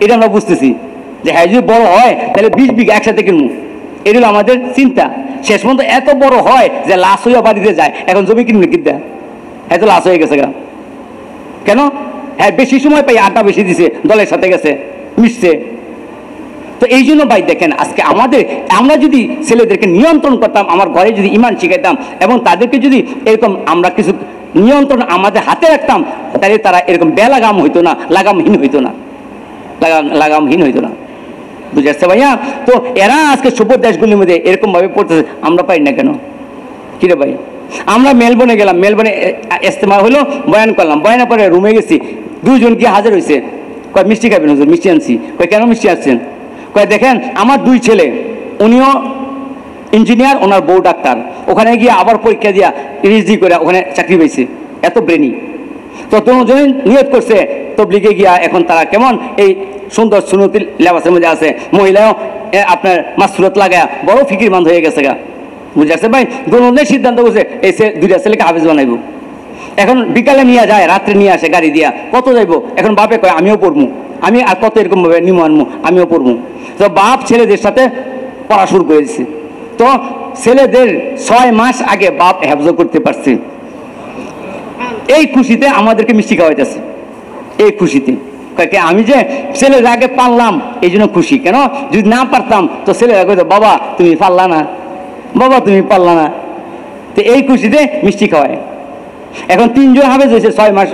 এটা আমরা বুঝতেছি। যে হ্যাঁ যদি বড় হয়, তাহলে বিশ বিঘা একসাথে কিনবো। এটা হলো আমাদের চিন্তা। শেষ পর্যন্ত এত বড় হয় যে লাশ হইয়া বাড়িতে যায়। এখন জমি কিনবে কিনতে এত লাশ হয়ে গেছে গা। কেন? হ্যাঁ বেশি সময় পাই, আড্ডা বেশি দিছে, দলের সাথে গেছে, মিশছে। তো এই জন্য ভাই দেখেন, আজকে আমাদের, আমরা যদি ছেলেদেরকে নিয়ন্ত্রণ করতাম, আমার ঘরে যদি ইমান শিখাইতাম, এবং তাদেরকে যদি এরকম আমরা কিছু নিয়ন্ত্রণ আমাদের হাতে রাখতাম, তাহলে তারা এরকম বেলাগাম হইতো না, লাগামহীন হইতো না। লাগাম, লাগামহীন হইতো না। বুঝে আসছে ভাইয়া? তো এরা আজকে সুপর দেশগুলির মধ্যে এরকমভাবে পড়তেছে, আমরা পাই না কেন? কিরে ভাই? আমরা মেলবোর্নে গেলাম, মেলবোর্নে ইস্তেমা হলো, বয়ান করলাম। বয়ানের পরে রুমে গেছি, দুইজন কি হাজার হয়েছে কয়, মিষ্টি খাবেন হুজুর, মিষ্টি আনছি। কয়, কেন মিষ্টি আসছেন কয়, দেখেন, আমার দুই ছেলে, উনিও ইঞ্জিনিয়ার, ওনার বউ ডাক্তার। ওখানে গিয়ে আবার পরীক্ষা দিয়া রিজি করে ওখানে চাকরি পেয়েছে এত ব্রেনি। তো দুজন নিয়ত করছে। তবলিগে গিয়া এখন তারা কেমন? এই সুন্দর সুনতি লেবাসের মধ্যে আছে। মহিলাও আপনার মাসুরত লাগায় বড় ফিকির বান্ধ হয়ে গেছে গা। বুঝে আসছে ভাই? দুজনের সিদ্ধান্ত করছে, এই দুইটা ছেলেকে হাফিজ বানাইব। এখন বিকালে নিয়ে যায়, রাত্রে নিয়ে আসে গাড়ি দিয়া। কত যাইবো? এখন বাপে কয়, আমিও পড়ব আমি আর কত এরকম ভাবে নিমো আনব আমিও পড়ব তো বাপ ছেলেদের সাথে পড়া শুরু করে দিচ্ছে তো ছেলেদের ছয় মাস আগে বাপ হ্যাবজ করতে পারছে। এই খুশিতে আমাদেরকে মিষ্টি খাওয়াইতেছে। এই খুশিতে। আমি যে ছেলের আগে পারলাম, এই জন্য খুশি। কেন? যদি না পারতাম, তো ছেলেরা কইতো, বাবা, তুমি পারলা না। বাবা, তুমি পারলা না। তো এই খুশিতে মিষ্টি খাওয়ায়। এখন তিনজন হাফেজ হয়েছে ছয় মাস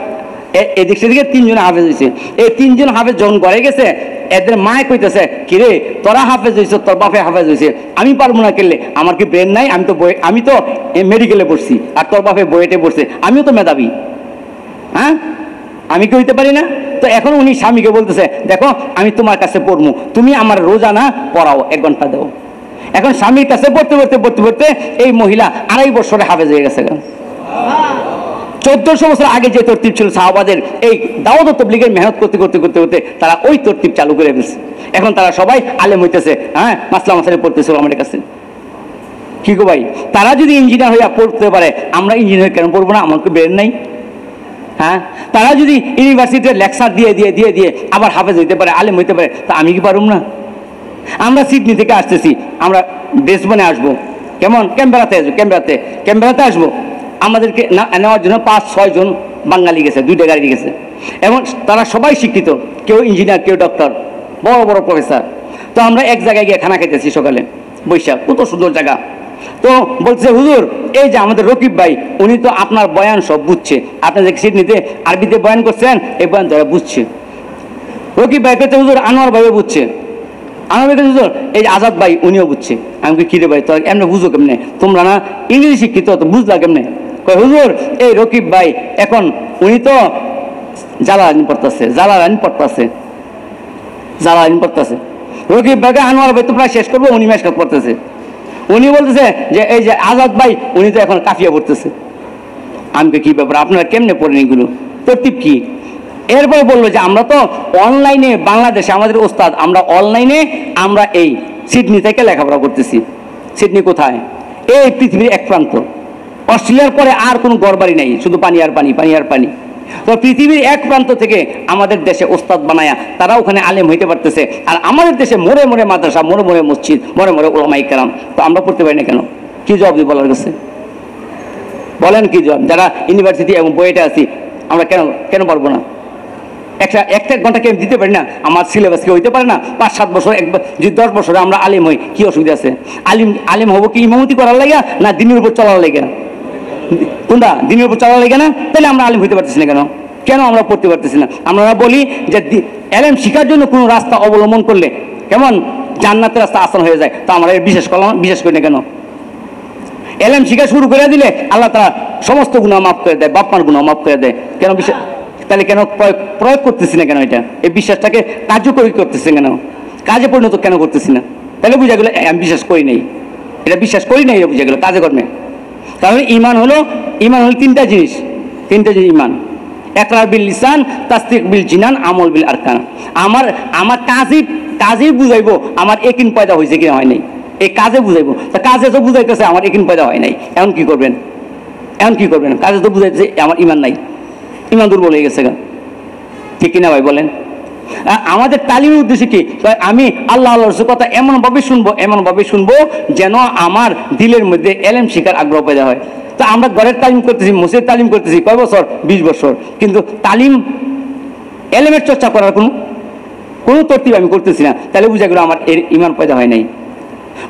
এদিক সেদিকে তিনজন হাফেজ হয়েছে এই তিনজন হাফেজ যখন ঘরে গেছে, এদের মায় কইতেছে, কিরে, তোরা হাফেজ হয়েছে তোর বাপে হাফেজ হয়েছে আমি পারব না কেলে আমার কি ব্রেন নাই? আমি তো বই, আমি তো মেডিকেলে পড়ছি, আর তোর বাপে বইয়েটে পড়ছে, আমিও তো মেধাবী। হ্যাঁ? আমি কি হইতে পারি না? তো এখন উনি স্বামীকে বলতেছে, দেখো, আমি তোমার কাছে পড়ব তুমি আমার রোজানা পড়াও, এক ঘণ্টা দাও। এখন স্বামীর কাছে পড়তে পড়তে পড়তে পড়তে এই মহিলা আড়াই বছরে হাফেজ হয়ে গেছে। চোদ্দশো বছর আগে যে তরতিব ছিল সাহাবাদের এই দাওয়াত তবলিগের মেহনত করতে করতে করতে করতে তারা ওই তরতিব চালু করে ফেলছে। এখন তারা সবাই আলেম হইতেছে হ্যাঁ? মাসলাম মাসালে পড়তেছিল আমাদের কাছে। কি গো ভাই? তারা যদি ইঞ্জিনিয়ার হইয়া পড়তে পারে, আমরা ইঞ্জিনিয়ার কেন পড়ব না? আমাকে ব্রেন নাই। হ্যাঁ? তারা যদি ইউনিভার্সিটিতে লেকচার দিয়ে দিয়ে দিয়ে দিয়ে আবার হাফেজ হইতে পারে, আলেম হইতে পারে, তা আমি কি পারুম না? আমরা সিডনি থেকে আসতেছি, আমরা ব্রেসবনে আসব। কেমন? ক্যাম্বেরাতে আসব, ক্যাম্বেরাতে। ক্যাম্বেরাতে আসব। আমাদেরকে নেওয়ার জন্য পাঁচ, ছয় জন বাঙালি গেছে, দুইটা গাড়ি গেছে। এবং তারা সবাই শিক্ষিত, কেউ ইঞ্জিনিয়ার কেউ ডক্টর বড় বড় প্রফেসর তো আমরা এক জায়গায় গিয়ে খানা খাইতেছি সকালে, বৈশাখ, কত সুন্দর জায়গা। তো বলছে হুজুর, এই যে আমাদের রকিব ভাই, উনি তো আপনার বয়ান সব বুঝছে। আপনি যে সিট নিতে আরবিতে বয়ান করছেন, এই বয়ান তারা বুঝছে। রকিব ভাই পেতে হুজুর, আনোয়ার ভাইও বুঝছে। আনোয়ার ভাই হুজুর, এই আজাদ ভাই, উনিও বুঝছে। আমি কি কিরে ভাই তো এমনি বুঝো কেমনে? তোমরা না ইংরেজি শিক্ষিত, তো বুঝলা কেমনে? কয় হুজুর এই রকিব ভাই এখন উনি তো জ্বালানি পড়তেছে জ্বালানি পড়তেছে জ্বালানি পড়তেছে। রকিব ভাইকে আনোয়ার ভাই তো প্রায় শেষ করব উনি মেশকাত পড়তেছে। উনি বলতেছে যে এই যে আজাদ ভাই উনি তো এখন কাফিয়া পড়তেছে। আমি কই, কি ব্যাপার আপনারা কেমনে পড়েন এগুলো? তরতিব কি? এরপরে বলল যে আমরা তো অনলাইনে বাংলাদেশে আমাদের ওস্তাদ আমরা অনলাইনে আমরা এই সিডনি থেকে লেখাপড়া করতেছি। সিডনি কোথায়? এই পৃথিবীর এক প্রান্ত। অস্ট্রেলিয়ার পরে আর কোনো গড়বাড়ি নেই, শুধু পানি আর পানি পানি আর পানি। তো পৃথিবীর এক প্রান্ত থেকে আমাদের দেশে ওস্তাদ বানায়া তারা ওখানে আলেম হইতে পারতেছে, আর আমাদের দেশে মোড়ে মোড়ে মাদ্রাসা মোড়ে মোড়ে মসজিদ মোড়ে মোড়ে ওলামাই কালাম তো আমরা পড়তে পারি না কেন? কি জবাব দিই বলার কাছে? বলেন কি জবাব? যারা ইউনিভার্সিটি এবং বইটা আছি, আমরা কেন কেন পারব না? একটা একটা ঘণ্টা কেউ দিতে পারি না। আমার সিলেবাস কি হইতে পারে না। পাঁচ, সাত বছর একবার যদি দশ বছরে আমরা আলিম হই, কি অসুবিধা আছে? আলিম আলিম হব কি ইমামতি করার লাগে না দিনের উপর চলার লাগে কোনটা? দিনের উপর চলার লাগে না? তাহলে আমরা আলিম হইতে পারতেছি না কেন? কেন আমরা পড়তে পারতেছি না? আমরা বলি যে এলেম শিখার জন্য কোনো রাস্তা অবলম্বন করলে কেমন? জান্নাতের রাস্তা আসান হয়ে যায়। তা আমরা বিশেষ করলাম, বিশেষ করি না কেন? এলেম শিখা শুরু করে দিলে আল্লাহ তারা সমস্ত গুণা মাফ করে দেয়, বাপমার গুণা মাফ করে দেয়। কেন বিশ্বাস তাহলে কেন প্রয়োগ করতেছি না কেন এটা? এই বিশ্বাসটাকে কার্যকরী করতেছি কেন? কাজে পরিণত কেন করতেছি না? তাহলে বুঝা গেলো আমি বিশ্বাস করি নাই। এটা বিশ্বাস করি নাই বুঝা গেলো কাজে কর্মে। তাহলে ইমান হলো ইমান হলো তিনটা জিনিস। তিনটা জিনিস ইমান। একরার বিল লিসান তাস্তিক বিল জিনান, আমল বিল আরকান। আমার আমার কাজই কাজেই বুঝাইবো, আমার একিন পয়দা হয়েছে কিনা হয় নাই। এই কাজে বুঝাইবো। তা কাজে তো বুঝাইতেছে, আমার একিন পয়দা হয় নাই। এখন কি করবেন? এখন কি করবেন? কাজে তো বুঝাইতেছে, আমার ইমান নাই। ইমান দুর্বল হয়ে গেছে ঠিক কিনা ভাই বলেন? আমাদের তালিমের উদ্দেশ্য কি? আমি আল্লাহ আল্লাহ কথা এমনভাবে শুনব এমনভাবে শুনব যেন আমার দিলের মধ্যে এলেম শিকার আগ্রহ পেদা হয়। তো আমরা ঘরের তালিম করতেছি, মসজিদের তালিম করতেছি, কয় বছর? বিশ বছর। কিন্তু তালিম, এলেমের চর্চা করার কোনো কোনো তরতিব আমি করতেছি না। তাহলে বুঝা গেল আমার এর ইমান পয়দা হয় নাই।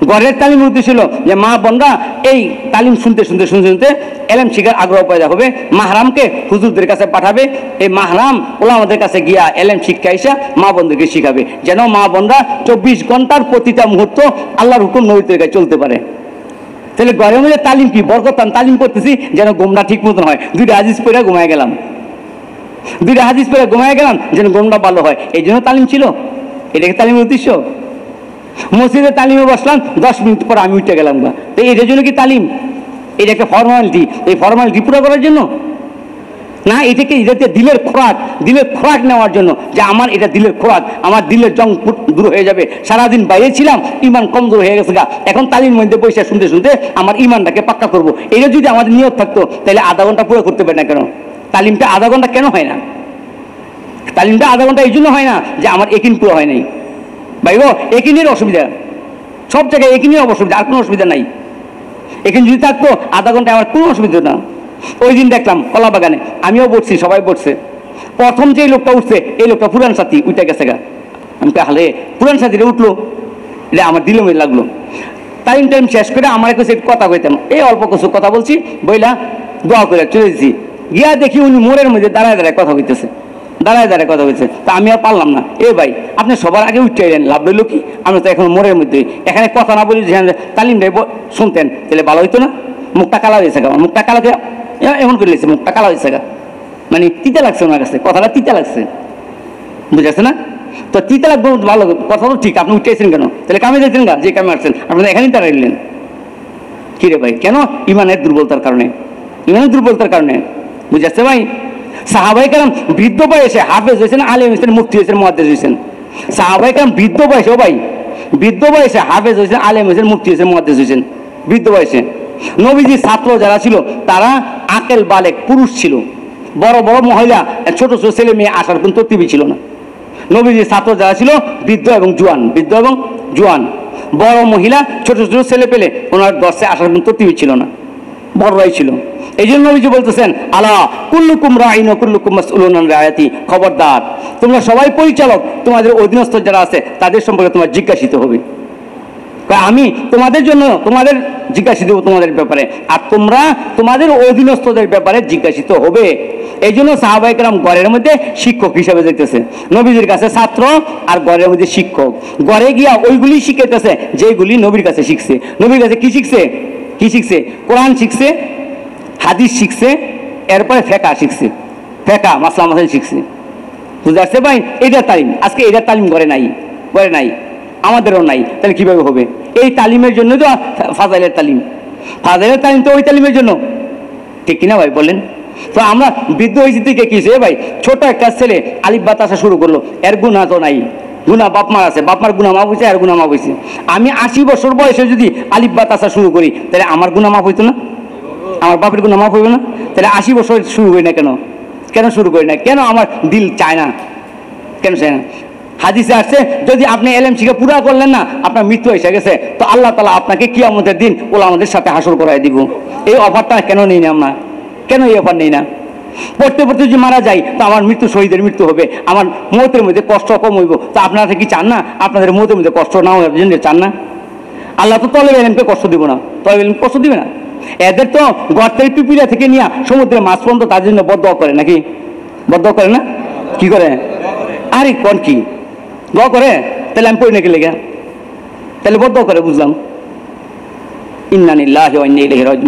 ঘরের তালিম উদ্দেশ্য ছিল যে মা বোনরা এই তালিম শুনতে শুনতে শুনতে শুনতে এলেম শিখার আগ্রহ পয়দা হবে। মাহরামকে হুজুরদের কাছে পাঠাবে। এই মাহরাম ওলামাদের কাছে গিয়া এলেম শিক্ষা এসে মা বোনদেরকে শিখাবে। যেন মা বোনরা চব্বিশ ঘণ্টার প্রতিটা মুহূর্ত আল্লাহর হুকুম নবীদের কাছে চলতে পারে। তাহলে ঘরের মধ্যে তালিম কি? বরকতান তালিম করতেছি যেন গোমরা ঠিক মতন হয়। দুইটা আজিজ পরে ঘুমায় গেলাম। দুইটা হাদিস পরে ঘুমায় গেলাম যেন গোমরা ভালো হয়। এই জন্য তালিম ছিল। এটাকে তালিমের উদ্দেশ্য। মসজিদে তালিমে বসলাম, দশ মিনিট পর আমি উঠে গেলাম গা। তো এটার জন্য কি তালিম? এটা একটা ফর্মালিটি এই ফর্মালিটি পুরো করার জন্য? না, এটাকে এটাতে দিলের খোরাক দিলের খোরাক নেওয়ার জন্য যে আমার এটা দিলের খোরাক, আমার দিলের জং দূর হয়ে যাবে। সারাদিন বাইরে ছিলাম, ইমান কমজোর হয়ে গেছে গা। এখন তালিম মধ্যে বসে শুনতে শুনতে আমার ইমানটাকে পাক্কা করব। এটা যদি আমাদের নিয়ত থাকতো, তাহলে আধা ঘণ্টা পুরো করতে পারে না কেন? তালিমটা আধা ঘণ্টা কেন হয় না? তালিমটা আধা ঘণ্টা এই জন্য হয় না যে আমার একিন পুরো হয় নাই। ভাই গো একিনের অসুবিধা। সব জায়গায় একিনের অসুবিধা, আর কোনো অসুবিধা নাই। এখানে যদি থাকতো, আধা ঘন্টায় আমার কোনো অসুবিধা না। ওই দিন দেখলাম কলা বাগানে আমিও বসছি, সবাই বসছে। প্রথম যে লোকটা উঠছে, এই লোকটা পুরান সাথী উঠে গেছে গা। আমি তো হালে পুরান সাথীরা উঠল? এটা আমার দিল লাগল। টাইম টাইম শেষ করে আমার কাছে কথা কইতাম এই অল্প কিছু কথা বলছি, বইলা দোয়া করে চলে গিয়া দেখি উনি মোড়ের মধ্যে দাঁড়ায় দাঁড়ায় কথা কইতেছে। দাঁড়ায় দাঁড়ায় কথা বলছে। তা আমি আর পারলাম না। এ ভাই, আপনি সবার আগে উঠে এলেন, লাভ রইল কি? আমি তো এখন মোড়ের মধ্যে। এখানে কথা না বলি যেখানে তালিম দেব, শুনতেন, তাহলে ভালো হইতো না? মুখটা কালা হয়েছে আমার মুখটা কালা হয়ে- এমন করে লেগেছে মুখটা কালা হয়েছে গা। মানে তিতা লাগছে ওনার কাছে, কথাটা তিতা লাগছে। বুঝেছে না? তো তিতা লাগবে ভালো কথা তো ঠিক, আপনি উঠেছেন কেন? তাহলে কামে যাচ্ছেন গা, যে কামে আসছেন। আপনারা এখানেই দাঁড়াইলেন কি রে ভাই, কেন? ইমানের দুর্বলতার কারণে। ইমানের দুর্বলতার কারণে। বুঝাচ্ছে ভাই? সাহাবাই কালাম বৃদ্ধ বয়সে হাফেজ হয়েছেন, আলিম হয়েছেন মুক্তি হয়েছেন মহাদেশ হয়েছেন। সাহাবাই কালাম বৃদ্ধ বয়সে, ও ভাই, বৃদ্ধ বয়সে হাফেজ হয়েছেন, আলেম হয়েছেন মুক্তি হয়েছেন মহাদেশ হয়েছেন, বৃদ্ধ বয়সে। নবীজির ছাত্র যারা ছিল, তারা আকেল বালেক পুরুষ ছিল। বড় বড় মহিলা, ছোট ছোট ছেলে মেয়ে আসার কোনো তর্তিবি ছিল না। নবীজির ছাত্র যারা ছিল, বৃদ্ধ এবং জোয়ান, বৃদ্ধ এবং জোয়ান। বড় মহিলা, ছোট ছোট ছেলে পেলে ওনার দশে আসার কোনো তর্তিবি ছিল না। বড়রাই ছিল। এই জন্য নবীজি বলতেছেন, আলা কুল্লুকুম রাইন কুল্লুকুম রায়াতি। খবরদার, তোমরা সবাই পরিচালক, তোমাদের অধীনস্থ যারা আছে, তাদের সম্পর্কে তোমার জিজ্ঞাসিত হবে। আমি তোমাদের জন্য তোমাদের জিজ্ঞাসিত তোমাদের ব্যাপারে, আর তোমরা তোমাদের অধীনস্থদের ব্যাপারে জিজ্ঞাসিত হবে। এই জন্য সাহাবাহিকরাম ঘরের মধ্যে শিক্ষক হিসাবে যেতেছে নবীজির কাছে ছাত্র আর ঘরের মধ্যে শিক্ষক। ঘরে গিয়া ওইগুলি শিখাইতেছে, যেগুলি নবীর কাছে শিখছে। নবীর কাছে কি শিখছে? কি শিখছে? কোরআন শিখছে, হাদিস শিখছে, এরপরে ফেকা শিখছে। ফেকা, মাসলা মাসাইল শিখছে। বুঝতে পারছে ভাই? এটার তালিম। আজকে এটার তালিম করে নাই করে নাই। আমাদেরও নাই। তাহলে কীভাবে হবে? এই তালিমের জন্য তো ফাজাইলের তালিম। ফাজাইলের তালিম তো ওই তালিমের জন্য। ঠিক কিনা ভাই? বলেন। তো আমরা বৃদ্ধ হয়েছি থেকে কি ভাই? ছোট একটা ছেলে আলিফ বাতাসা শুরু করল। এর গুণা তো নাই। গুণা বাপমার আছে, বাপ মার গুণা মাপ হয়েছে এর গুণা মাপ হয়েছে আমি আশি বছর বয়সে যদি আলিফ বাতাসা শুরু করি, তাহলে আমার গুণা মাপ হইতো না? আমার বাপের গুণা মাফ হইবে না? তাহলে আশি বছর শুরু করি না কেন? কেন শুরু করি না? কেন আমার দিল চায় না? কেন চায় না? হাদিসে আসছে, যদি আপনি এলএম শিখে পুরা করলেন না, আপনার মৃত্যু এসে গেছে, তো আল্লাহ তালা আপনাকে কি আমাদের দিন ওলা আমাদের সাথে হাসর করাই দিব। এই অফারটা কেন নেই না আমরা? কেন এই অফার নেই না? পড়তে পড়তে যদি মারা যাই তো আমার মৃত্যু শহীদের মৃত্যু হবে। আমার মতের মধ্যে কষ্ট কম হইব। তো আপনারা কি চান না? আপনাদের মতের মধ্যে কষ্ট না হওয়ার জন্য চান না? আল্লাহ তো তলে এলেমকে কষ্ট দিব না। তলে এলেম কষ্ট দিবে না। এদের তো গর্তের পিপিলা থেকে নিয়ে সমুদ্রের মাছ পর্যন্ত তার জন্য বদ্ধ করে নাকি? বদ্ধ করে না? কি করে? আরে কোন কি? গ করে? তাহলে আমি পড়ি নাকি লেগে? তাহলে বদ্ধ করে, বুঝলাম। ইন্নানিল্লাহি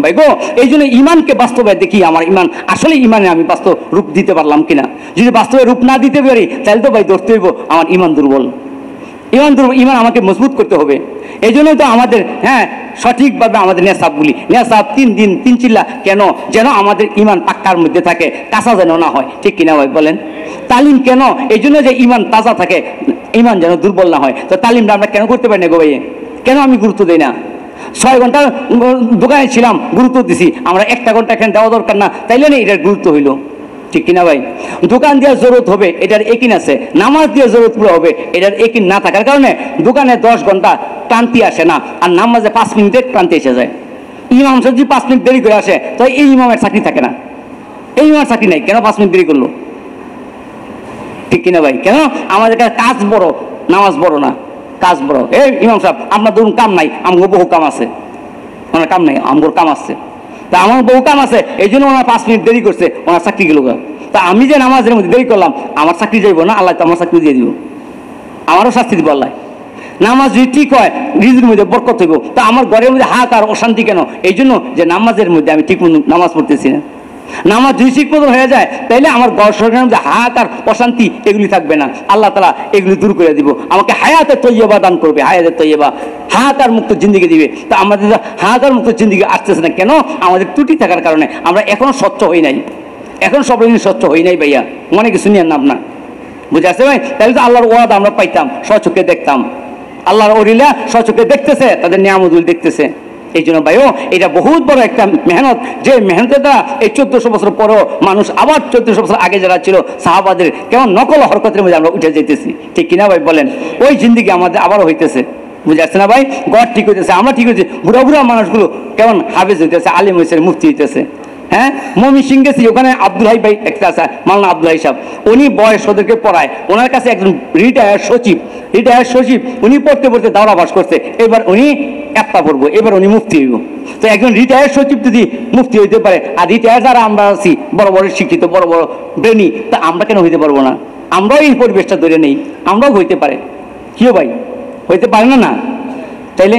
ভাই গো এই জন্য ইমানকে বাস্তবে দেখি, আমার ইমান আসলে ইমানে আমি বাস্তব রূপ দিতে পারলাম কিনা? যদি বাস্তবে রূপ না দিতে পারি, তাহলে তো ভাই ধরতে হইব, আমার ইমান দুর্বল। ইমান দুর্বল ইমান আমাকে মজবুত করতে হবে। এই জন্য তো আমাদের হ্যাঁ সঠিকভাবে আমাদের নেশাবগুলি নেশাব তিন দিন, তিন চিল্লা, কেন? যেন আমাদের ইমান পাক্কার মধ্যে থাকে কাঁচা যেন না হয়। ঠিক কিনা ভাই বলেন? তালিম কেন? এই জন্য যে ইমান তাজা থাকে ইমান যেন দুর্বল না হয়। তো তালিমটা আমরা কেন করতে পারি না গো ভাই কেন আমি গুরুত্ব দিই না? ছয় ঘণ্টা দোকানে ছিলাম, গুরুত্ব দিছি। আমরা একটা ঘণ্টা এখানে দেওয়া দরকার না, তাইলে না এটার গুরুত্ব হইল। ঠিক কিনা ভাই? দোকান দেওয়ার জরুরত হবে, এটার একিন আছে। নামাজ দেওয়ার জরুরত পুরো হবে, এটার একিন না থাকার কারণে দোকানে দশ ঘণ্টা ক্লান্তি আসে না, আর নামাজে পাঁচ মিনিটে ক্লান্তি এসে যায়। ইমাম সাহেব যদি পাঁচ মিনিট দেরি করে আসে তো এই ইমামের চাকরি থাকে না। এই ইমামের চাকরি নাই, কেন পাঁচ মিনিট দেরি করল? ঠিক কিনা ভাই? কেন? আমাদের কাছে কাজ বড়, নামাজ বড় না। কাজ বড়। এই ইমাম সাহেব, আপনার ধরুন কাম নাই আমার বহু কাম আছে। ওনার কাম নাই আমার কাম আসছে তা আমার বহু কাম আছে, এই জন্য ওনার পাঁচ মিনিট দেরি করছে, ওনার চাকরি গেল তা আমি যে নামাজের মধ্যে দেরি করলাম, আমার চাকরি যাইব না, আল্লাহ তো আমার চাকরি দিয়ে দিব। আমারও শাস্তি দিব আল্লাহ। নামাজ যদি ঠিক হয় রিজির মধ্যে বরকত হইব। তা আমার ঘরের মধ্যে হাত আর অশান্তি কেন? এই জন্য যে নামাজের মধ্যে আমি ঠিক নামাজ পড়তেছি না। নামাজ দুই ঠিক মতো হয়ে যায়, তাইলে আমার সরকারের মধ্যে হাত আর অশান্তি এগুলি থাকবে না। আল্লাহ তালা এগুলি দূর করে দিব। আমাকে হায়াতের তৈয়বা দান করবে, হায়াতের তৈয়বা। হাত আর মুক্ত জিন্দিগি দিবে। তা আমাদের হাত আর মুক্ত জিন্দিগি আসতেছে না কেন? আমাদের ত্রুটি থাকার কারণে। আমরা এখনও স্বচ্ছ হই নাই। এখন সব জিনিস স্বচ্ছ হই নাই ভাইয়া। মনে কিছু নিয়ে না আপনার? বুঝে আসছে ভাই? তাহলে তো আল্লাহর ওয়াদ আমরা পাইতাম, স্বচক্ষে দেখতাম। আল্লাহর অরিলা স্বচক্ষে দেখতেছে, তাদের নিয়ামতুল দেখতেছে। এই জন্য ভাইও, এটা বহুত বড় একটা মেহনত। যে মেহনতের দ্বারা এই চোদ্দশো বছর পরেও মানুষ আবার চোদ্দশো বছর আগে যারা ছিল, সাহাবাদের কেমন নকল হরকতের মধ্যে আমরা উঠে যেতেছি। ঠিক কিনা ভাই বলেন? ওই জিন্দিগি আমাদের আবারও হইতেছে। বুঝে আসছে না ভাই? গড় ঠিক হইতেছে, আমরা ঠিক হইতেছি। বুড়া বুড়া মানুষগুলো কেমন হাফেজ হইতেছে, আলিম হয়েছে মুফতি হইতেছে। হ্যাঁ? মমি সিং গেছি ওখানে আব্দুল হাই ভাই একটা আছে, মাওলানা আব্দুল হাই সাহেব। উনি বয়স ওদেরকে পড়ায়। ওনার কাছে একজন রিটায়ার সচিব। রিটায়ার সচিব, উনি পড়তে পড়তে দাওরা বাস করছে। এবার উনি একটা পড়ব, এবার উনি মুক্তি হইব। তো একজন রিটায়ার সচিব যদি মুক্তি হইতে পারে, আর রিটায়ার যারা আমরা আছি, বড় বড় শিক্ষিত, বড় বড় ব্রেনি তা আমরা কেন হইতে পারব না? আমরাও এই পরিবেশটা ধরে নেই, আমরাও হইতে পারে। কিও ভাই, হইতে পারে না না? তাইলে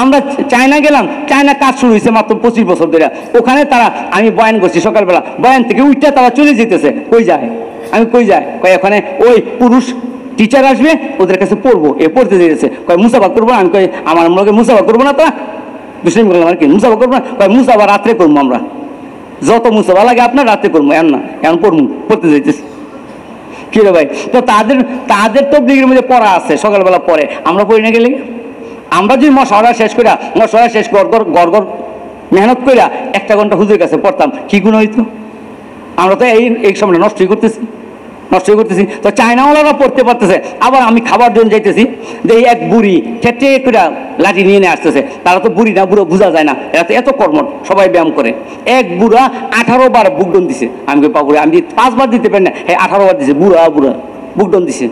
আমরা চায়না গেলাম, চায়না কাজ শুরু হয়েছে মাত্র পঁচিশ বছর ধরে। ওখানে তারা, আমি বয়ান করছি সকালবেলা, বয়ান থেকে উঠতে তারা চলে যেতেছে। কই যায়? আমি কই যায় কয় ওখানে ওই পুরুষ টিচার আসবে, ওদের কাছে পড়ব। এ পড়তে যেতেছে। কয় মুসাফা করব আমি কই, আমার লোকে মুসাফা করব না তো? মুসলিম করলাম আর কি মুসাফা করব না? কয় মুসাফা রাত্রে করব আমরা। যত মুসাফা লাগে আপনার রাত্রে করব এমন না এমন পড়ব, পড়তে যেতেছি। কি রে ভাই? তো তাদের তাদের তো ডিগ্রির মধ্যে পড়া আছে, সকালবেলা পড়ে। আমরা পড়ি না গেলে? আমরা যদি মশলা শেষ করি মশলা শেষ গড় গড় গড় গড় মেহনত কইরা একটা ঘণ্টা হুজুরের কাছে পড়তাম, কি গুণ হইতো? আমরা তো এই এই সময় নষ্টই করতেছি নষ্টই করতেছি। তো চায়নাওয়ালারা পড়তে পারতেছে, আবার আমি খাবার জন্য যাইতেছি, যে এক বুড়ি খেটে করে লাঠি নিয়ে নিয়ে আসতেছে, তারা তো বুড়ি না, বুড়ো বোঝা যায় না, এরা তো এত কর্মট সবাই ব্যায়াম করে। এক বুড়া আঠারো বার বুকডন দিছে। আমি বাবুরে, আমি পাঁচবার দিতে পারি না। হ্যাঁ আঠারো বার দিছে, বুড়া বুড়া বুকডন দিছে।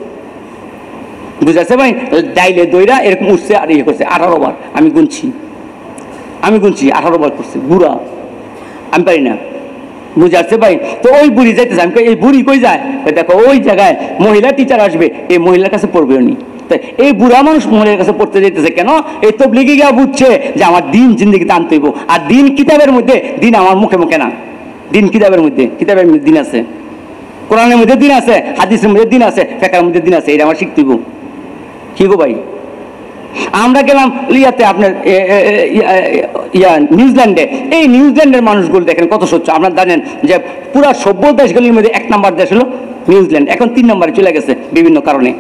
বুঝাচ্ছে ভাই, ডাইলে দইরা এরকম উঠছে আর ইয়ে করছে, আঠারো বার। আমি গুনছি। আমি গুনছি, আঠারো বার করছে, বুড়া। আমি পারি না। বুঝাচ্ছে ভাই? তো ওই বুড়ি যাইতেছে, আমি এই বুড়ি কই যায়? দেখো, ওই জায়গায় মহিলা টিচার আসবে, এই মহিলার কাছে পড়বে উনি এই বুড়া মানুষ মহিলার কাছে পড়তে যেতেছে কেন? এই তো লিগে গিয়া বুঝছে যে আমার দিন জিন্দগিতে আনতে হইব। আর দিন কিতাবের মধ্যে দিন আমার মুখে মুখে না। দিন কিতাবের মধ্যে, কিতাবের দিন আছে। কোরআনের মধ্যে দিন আছে, হাদিসের মধ্যে দিন আছে, ফেকার মধ্যে দিন আছে, এটা আমার শিখতে হইব। কি গো ভাই? আমরা গেলাম ইয়াতে আপনার ইয়া, নিউজিল্যান্ডে। এই নিউজিল্যান্ডের মানুষগুলো দেখেন কত স্বচ্ছ। আপনারা জানেন যে পুরো সভ্য দেশগুলির মধ্যে এক নম্বর দেশ হলো নিউজিল্যান্ড। এখন তিন নম্বরে চলে গেছে বিভিন্ন কারণে।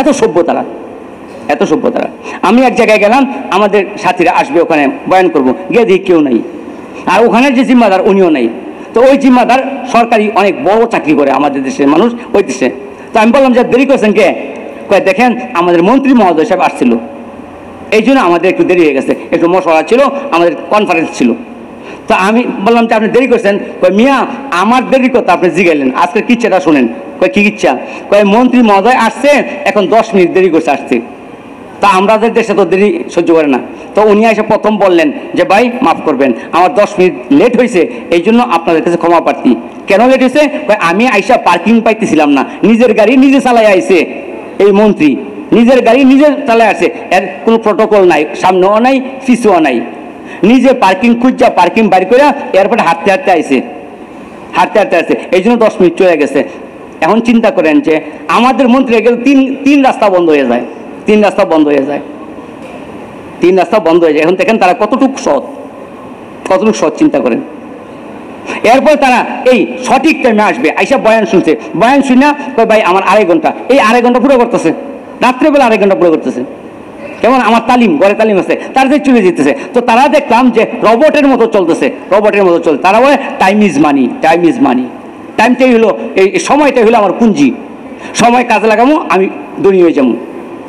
এত সভ্য তারা। এত সভ্য তারা। আমি এক জায়গায় গেলাম আমাদের সাথীরা আসবে ওখানে বয়ান করব। গিয়ে দেখি কেউ নাই। আর ওখানের যে জিম্মাদার উনিও নাই। তো ওই জিম্মাদার সরকারি অনেক বড় চাকরি করে আমাদের দেশের মানুষ ওই দেশে। তো আমি বললাম যে দেরি করছেন কে? কয়ে, দেখেন আমাদের মন্ত্রী মহোদয় সাহেব আসছিল। এই জন্য আমাদের একটু দেরি হয়ে গেছে, একটু মশলা ছিল, আমাদের কনফারেন্স ছিল। তো আমি বললাম যে, আপনি দেরি করছেন? কই মিয়া, আমার দেরি কথা আপনি জিগাইলেন আজকে কিচ্ছাটা শোনেন। কয়, কি ইচ্ছা কয়, মন্ত্রী মহোদয় আসছে, এখন দশ মিনিট দেরি করছে আসছে তা আমাদের দেশে তো দেরি সহ্য করে না। তো উনি এসে প্রথম বললেন যে, ভাই, মাফ করবেন, আমার দশ মিনিট লেট হয়েছে এই জন্য আপনাদের কাছে ক্ষমা প্রার্থী। কেন লেট হয়েছে? কয়, আমি আইসা পার্কিং পাইতেছিলাম না, নিজের গাড়ি নিজে চালাই আইছে। এই মন্ত্রী, নিজের গাড়ি নিজের চালাই আসে এর কোনো প্রোটোকল নাই, সামনেও নাই, পিছুও নাই। নিজে পার্কিং খুঁজছা পার্কিং বাড়ি করে এরপরে হাঁটতে হাঁটতে আইছে। হাঁটতে হাঁটতে আসে এই জন্য দশ মিনিট চলে গেছে। এখন চিন্তা করেন যে, আমাদের মন্ত্রী গেলে তিন তিন রাস্তা বন্ধ হয়ে যায়। তিন রাস্তা বন্ধ হয়ে যায়। তিন রাস্তা বন্ধ হয়ে যায়। এখন দেখেন তারা কতটুকু সৎ। কতটুকু সৎ চিন্তা করেন। এরপর তারা এই সঠিক টাইমে আসবে, আইসা বয়ান শুনছে। বয়ান শুনে কয়, ভাই, আমার আড়াই ঘণ্টা। এই আড়াই ঘণ্টা পুরো করতেছে। রাত্রেবেলা আড়াই ঘণ্টা পুরো করতেছে। কেমন? আমার তালিম, ঘরে তালিম আছে। তারা যে চলে যেতেছে তো তারা দেখলাম যে রবটের মতো চলতেছে। রবটের মতো চলছে তারা বলে time is money time is money টাইমটাই হলো, এই সময়টাই হলো আমার পুঞ্জি। সময় কাজে লাগামো, আমি ধনী হয়ে যাব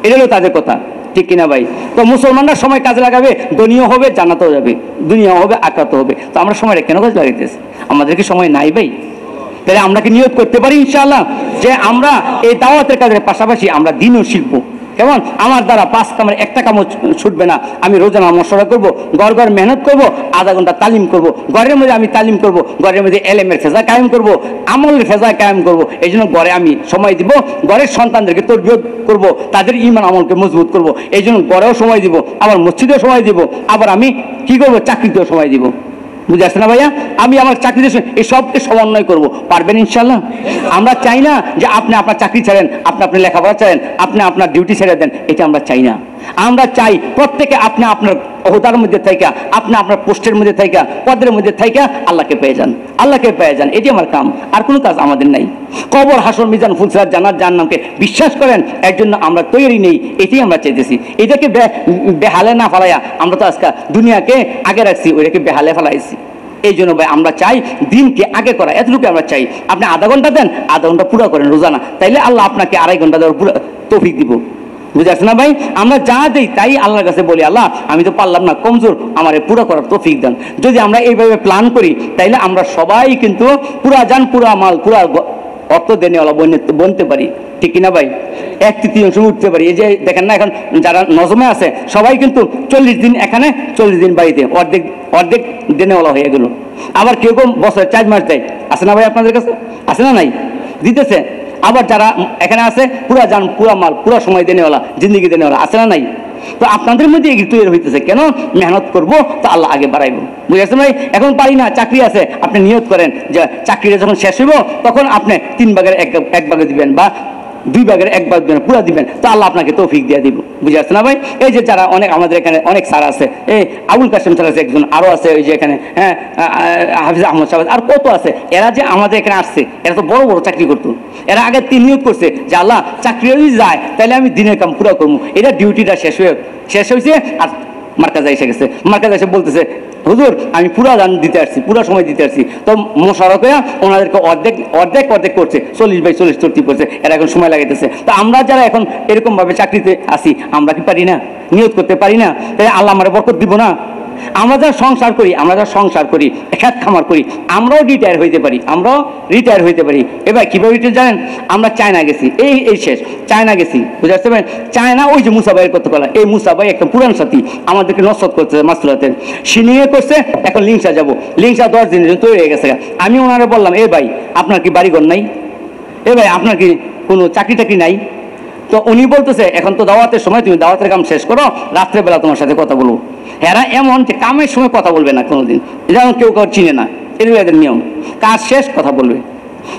এটা হলো তাদের কথা। ঠিক কিনা ভাই? তো মুসলমানরা সময় কাজে লাগাবে দুনিয়া হবে জানাতেও যাবে দুনিয়া হবে আক্রান্ত হবে। তো আমরা সময়টা কেন কাজে লাগাইতেছি? আমাদের কি সময় নাই ভাই। তাহলে আমরা কি নিয়োগ করতে পারি ইনশাআল্লাহ? যে আমরা এই দাওয়াতের কাজের পাশাপাশি আমরা দিনও শিখব কেমন আমার দ্বারা পাঁচ কামের একটা কামও ছুটবে না। আমি রোজানা মশলা করব, ঘর ঘর মেহনত করব, আধা ঘণ্টা তালিম করব, ঘরের মধ্যে আমি তালিম করব, ঘরের মধ্যে এলেমের ফেজা কায়েম করব, আমলের ফেজা কায়েম করব এই জন্য ঘরে আমি সময় দিব, ঘরের সন্তানদেরকে তরবিয়ত করব, তাদের ইমান আমলকে মজবুত করব এই জন্য ঘরেও সময় দিব, আবার মসজিদেও সময় দিব, আবার আমি কি করব? চাকরিতেও সময় দিব। বুঝে আসছে না ভাইয়া? আমি আমার চাকরিতে এই সবকে সমন্বয় করব। পারবেন ইনশাল্লাহ? আমরা চাই না যে আপনি আপনার চাকরি ছাড়েন, আপনি আপনি লেখাপড়া ছাড়েন, আপনি আপনার ডিউটি ছেড়ে দেন, এটা আমরা চাই না। আমরা চাই প্রত্যেকে আপনি আপনার অহদার মধ্যে থাইকা, আপনি আপনার পোস্টের মধ্যে থাইকা, পদের মধ্যে থাইকা, আল্লাহকে পেয়ে যান। আল্লাহকে পেয়ে যান। এটি আমার কাম। আর কোনো কাজ আমাদের নাই। কবর, হাসর, মিজান ফুলসার জানার যার নামকে বিশ্বাস করেন, এর জন্য আমরা তৈরি নেই। এটাই আমরা চাইতেছি। এটাকে বেহালে না ফেলাইয়া আমরা তো আজকে দুনিয়াকে আগে রাখছি, ওইটাকে বেহালে ফেলাইছি। এই জন্য ভাই, আমরা চাই দিনকে আগে করা। এতটুকু আমরা চাই। আপনি আধা ঘণ্টা দেন, আধা ঘণ্টা পুরো করেন রোজানা তাইলে আল্লাহ আপনাকে আড়াই ঘণ্টা দেওয়ার পুরো তৌফিক দিব। বুঝে আসছে না ভাই? আমরা যা দিই তাই আল্লাহর কাছে বলি, আল্লাহ, আমি তো পারলাম না, কমজোর, আমার পুরো করার তৌফিক দেন। যদি আমরা এইভাবে প্ল্যান করি, তাইলে আমরা সবাই কিন্তু পুরা যান, পুরা মাল, পুরা অর্থ দেনেওয়ালা বনে- বনতে পারি। ঠিক কিনা ভাই? এক তৃতীয়াংশ উঠতে পারি। এই যে দেখেন না, এখন যারা নজমে আছে, সবাই কিন্তু চল্লিশ দিন এখানে, চল্লিশ দিন বাড়িতে। অর্ধেক অর্ধেক দেনেওয়ালা হয়ে গেল। আবার কেউ কেউ বছরে চার মাস দেয়। আছে না ভাই আপনাদের কাছে? আছে না নাই? দিতেছে। আবার যারা এখানে আছে, পুরা যান, পুরা মাল, পুরা সময় দেনেওয়ালা জিন্দগি দেনেওয়ালা আছে না নাই? তো আপনাদের মধ্যে এগুলো তৈরি হইতেছে। কেন? মেহনত করব, তা আল্লাহ আগে বাড়াইব। বুঝেছেন ভাই? এখন পারি না, চাকরি আছে, আপনি নিয়োগ করেন যে চাকরিটা যখন শেষ হইব, তখন আপনি তিন ভাগের এক এক ভাগে দিবেন বা দুই ভাগের এক ভাগ দিবেন পুরো দিবেন, তো আল্লাহ আপনাকে তৌফিক দিয়ে দিব। বুঝে আসছে না ভাই? এই যে যারা অনেক আমাদের এখানে অনেক স্যার আছে, এই আবুল কাসেম স্যার আছে, একজন আরও আছে, ওই যে এখানে হ্যাঁ হাফিজ আহমদ সাহেব আর কত আছে? এরা যে আমাদের এখানে আসছে, এরা তো বড় বড় চাকরি করতো। এরা আগে তিন নিয়োগ করছে, যে আল্লাহ চাকরি যদি যায়, তাহলে আমি দিনের কাম পুরো করব। এটা ডিউটিটা শেষ হয়ে শেষ হয়েছে, আর মার্কাজে এসে গেছে। মার্কাজ এসে বলতেছে, হুজুর, আমি পুরা দান দিতে আসছি, পুরা সময় দিতে আসছি। তো মোশারফে ওনাদেরকে অর্ধেক অর্ধেক অর্ধেক করছে। চল্লিশ বাই চল্লিশ চর্তি করছে এরা এখন সময় লাগাইতেছে। তো আমরা যারা এখন এরকমভাবে চাকরিতে আসি আমরা কি পারি না? নিয়োগ করতে পারি না? তাই আল্লাহ আমার বরকত দিব না? আমরা যারা সংসার করি, আমরা যারা সংসার করি খেত খামার করি, আমরাও রিটায়ার হইতে পারি, আমরাও রিটায়ার হইতে পারি। এবার কীভাবে রিটায়ার জানেন? আমরা চায়না গেছি, এই এই শেষ, চায়না গেছি, বুঝতে পারছেন? চায়না ওই যে মুসাবাইয়ের করতে পারলাম এই মুসাবাই একটা পুরান সাথী, আমাদেরকে নসত করতেছে সে নিয়ে করছে, এখন লিংসা যাব। লিংসা দশ দিনের জন্য তৈরি হয়ে গেছে আমি ওনারা বললাম, এ ভাই, আপনার কি বাড়িঘর নাই? এ ভাই, আপনার কি কোনো চাকরি টাকরি নাই? তো উনি বলতেছে, এখন তো দাওয়াতের সময়, তুমি দাওয়াতের কাম শেষ করো, রাত্রেবেলা তোমার সাথে কথা বলব। হ্যাঁ এমন যে কামের সময় কথা বলবে না কোনোদিন। যেমন কেউ কেউ চিনে না। এদের নিয়ম। কাজ শেষ, কথা বলবে।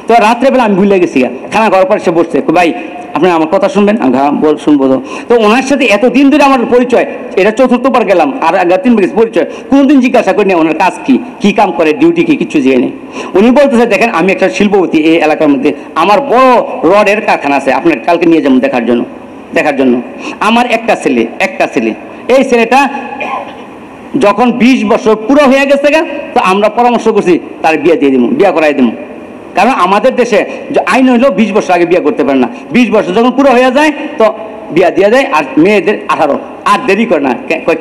তো রাত্রেবেলা আমি ভুলে গেছি খানা খাওয়ার পর সে বসছে ভাই আপনি আমার কথা শুনবেন? হ্যাঁ, শুনব তো। তো ওনার সাথে এত দিন ধরে আমার পরিচয় এটা চতুর্থবার গেলাম আর তিন গেছি পরিচয়। কোনোদিন জিজ্ঞাসা করিনি ওনার কাজ কি কি কাম করে ডিউটি কি কিচ্ছু জিজ্ঞে নেই উনি বলতেছে দেখেন আমি একটা শিল্পপতি এই এলাকার মধ্যে। আমার বড় রডের কারখানা আছে আপনার কালকে নিয়ে যাবেন দেখার জন্য দেখার জন্য। আমার একটা ছেলে একটা ছেলে। এই ছেলেটা যখন বিশ বছর পুরো হয়ে গেছে গা তো আমরা পরামর্শ করছি তার বিয়ে দিয়ে দিব বিয়ে করাই দিব কারণ আমাদের দেশে আইন হইলেও বিশ বছর আগে বিয়ে করতে পারে না। বিশ বছর যখন পুরো হয়ে যায়, তো বিয়া দেওয়া যায় আর মেয়েদের আঠারো। আর দেরি করে না।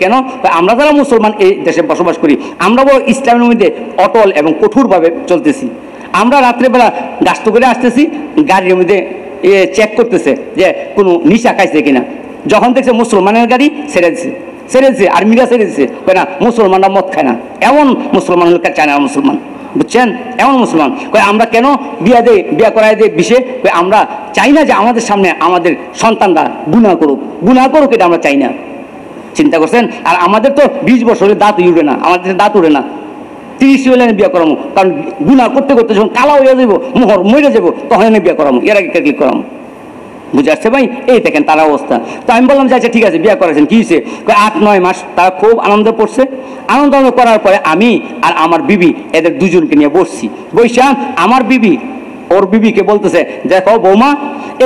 কেন? আমরা যারা মুসলমান এই দেশে বসবাস করি, আমরা বড় ইসলামের মধ্যে অটল এবং কঠোরভাবে চলতেছি। আমরা রাত্রেবেলা গাছ করে আসতেছি, গাড়ির মধ্যে চেক করতেছে যে কোনো নিশা খাইছে কিনা। যখন দেখছে মুসলমানের গাড়ি ছেড়ে দিছে ছেড়ে দিছে, আর্মিরা ছেড়ে দিছে না, মুসলমানরা মদ খায় না। এমন মুসলমান চায় না মুসলমান। বুঝছেন? এমন মুসলমান। কয়, আমরা কেন বিয়া দেই, বিয়া করাই দেয় বিষে? কয়, আমরা চাই না যে আমাদের সামনে আমাদের সন্তানরা গুণা করুক। গুণা করুক এটা আমরা চাই না। চিন্তা করছেন? আর আমাদের তো বিশ বছরের দাঁত উড়ে না, আমাদের দাঁত উড়ে না। তিরিশ হলে বিয়া করামো, কারণ গুণা করতে করতে যখন কালা হয়ে যাব মোহর মরে যাব তখন বিয়া করামো, এর আগে ক্লিক করামো। বুঝে আসছে ভাই? এই দেখেন তার অবস্থা। তো আমি বললাম যে আচ্ছা ঠিক আছে, বিয়ে করেছেন, কি হয়েছে? আট, নয় মাস। তারা খুব আনন্দ পড়ছে। আনন্দ করার পরে আমি আর আমার বিবি, এদের দুজনকে নিয়ে বসছি। বৈশা আমার বিবি, ওর বিবিকে বলতেছে, দেখো বৌমা,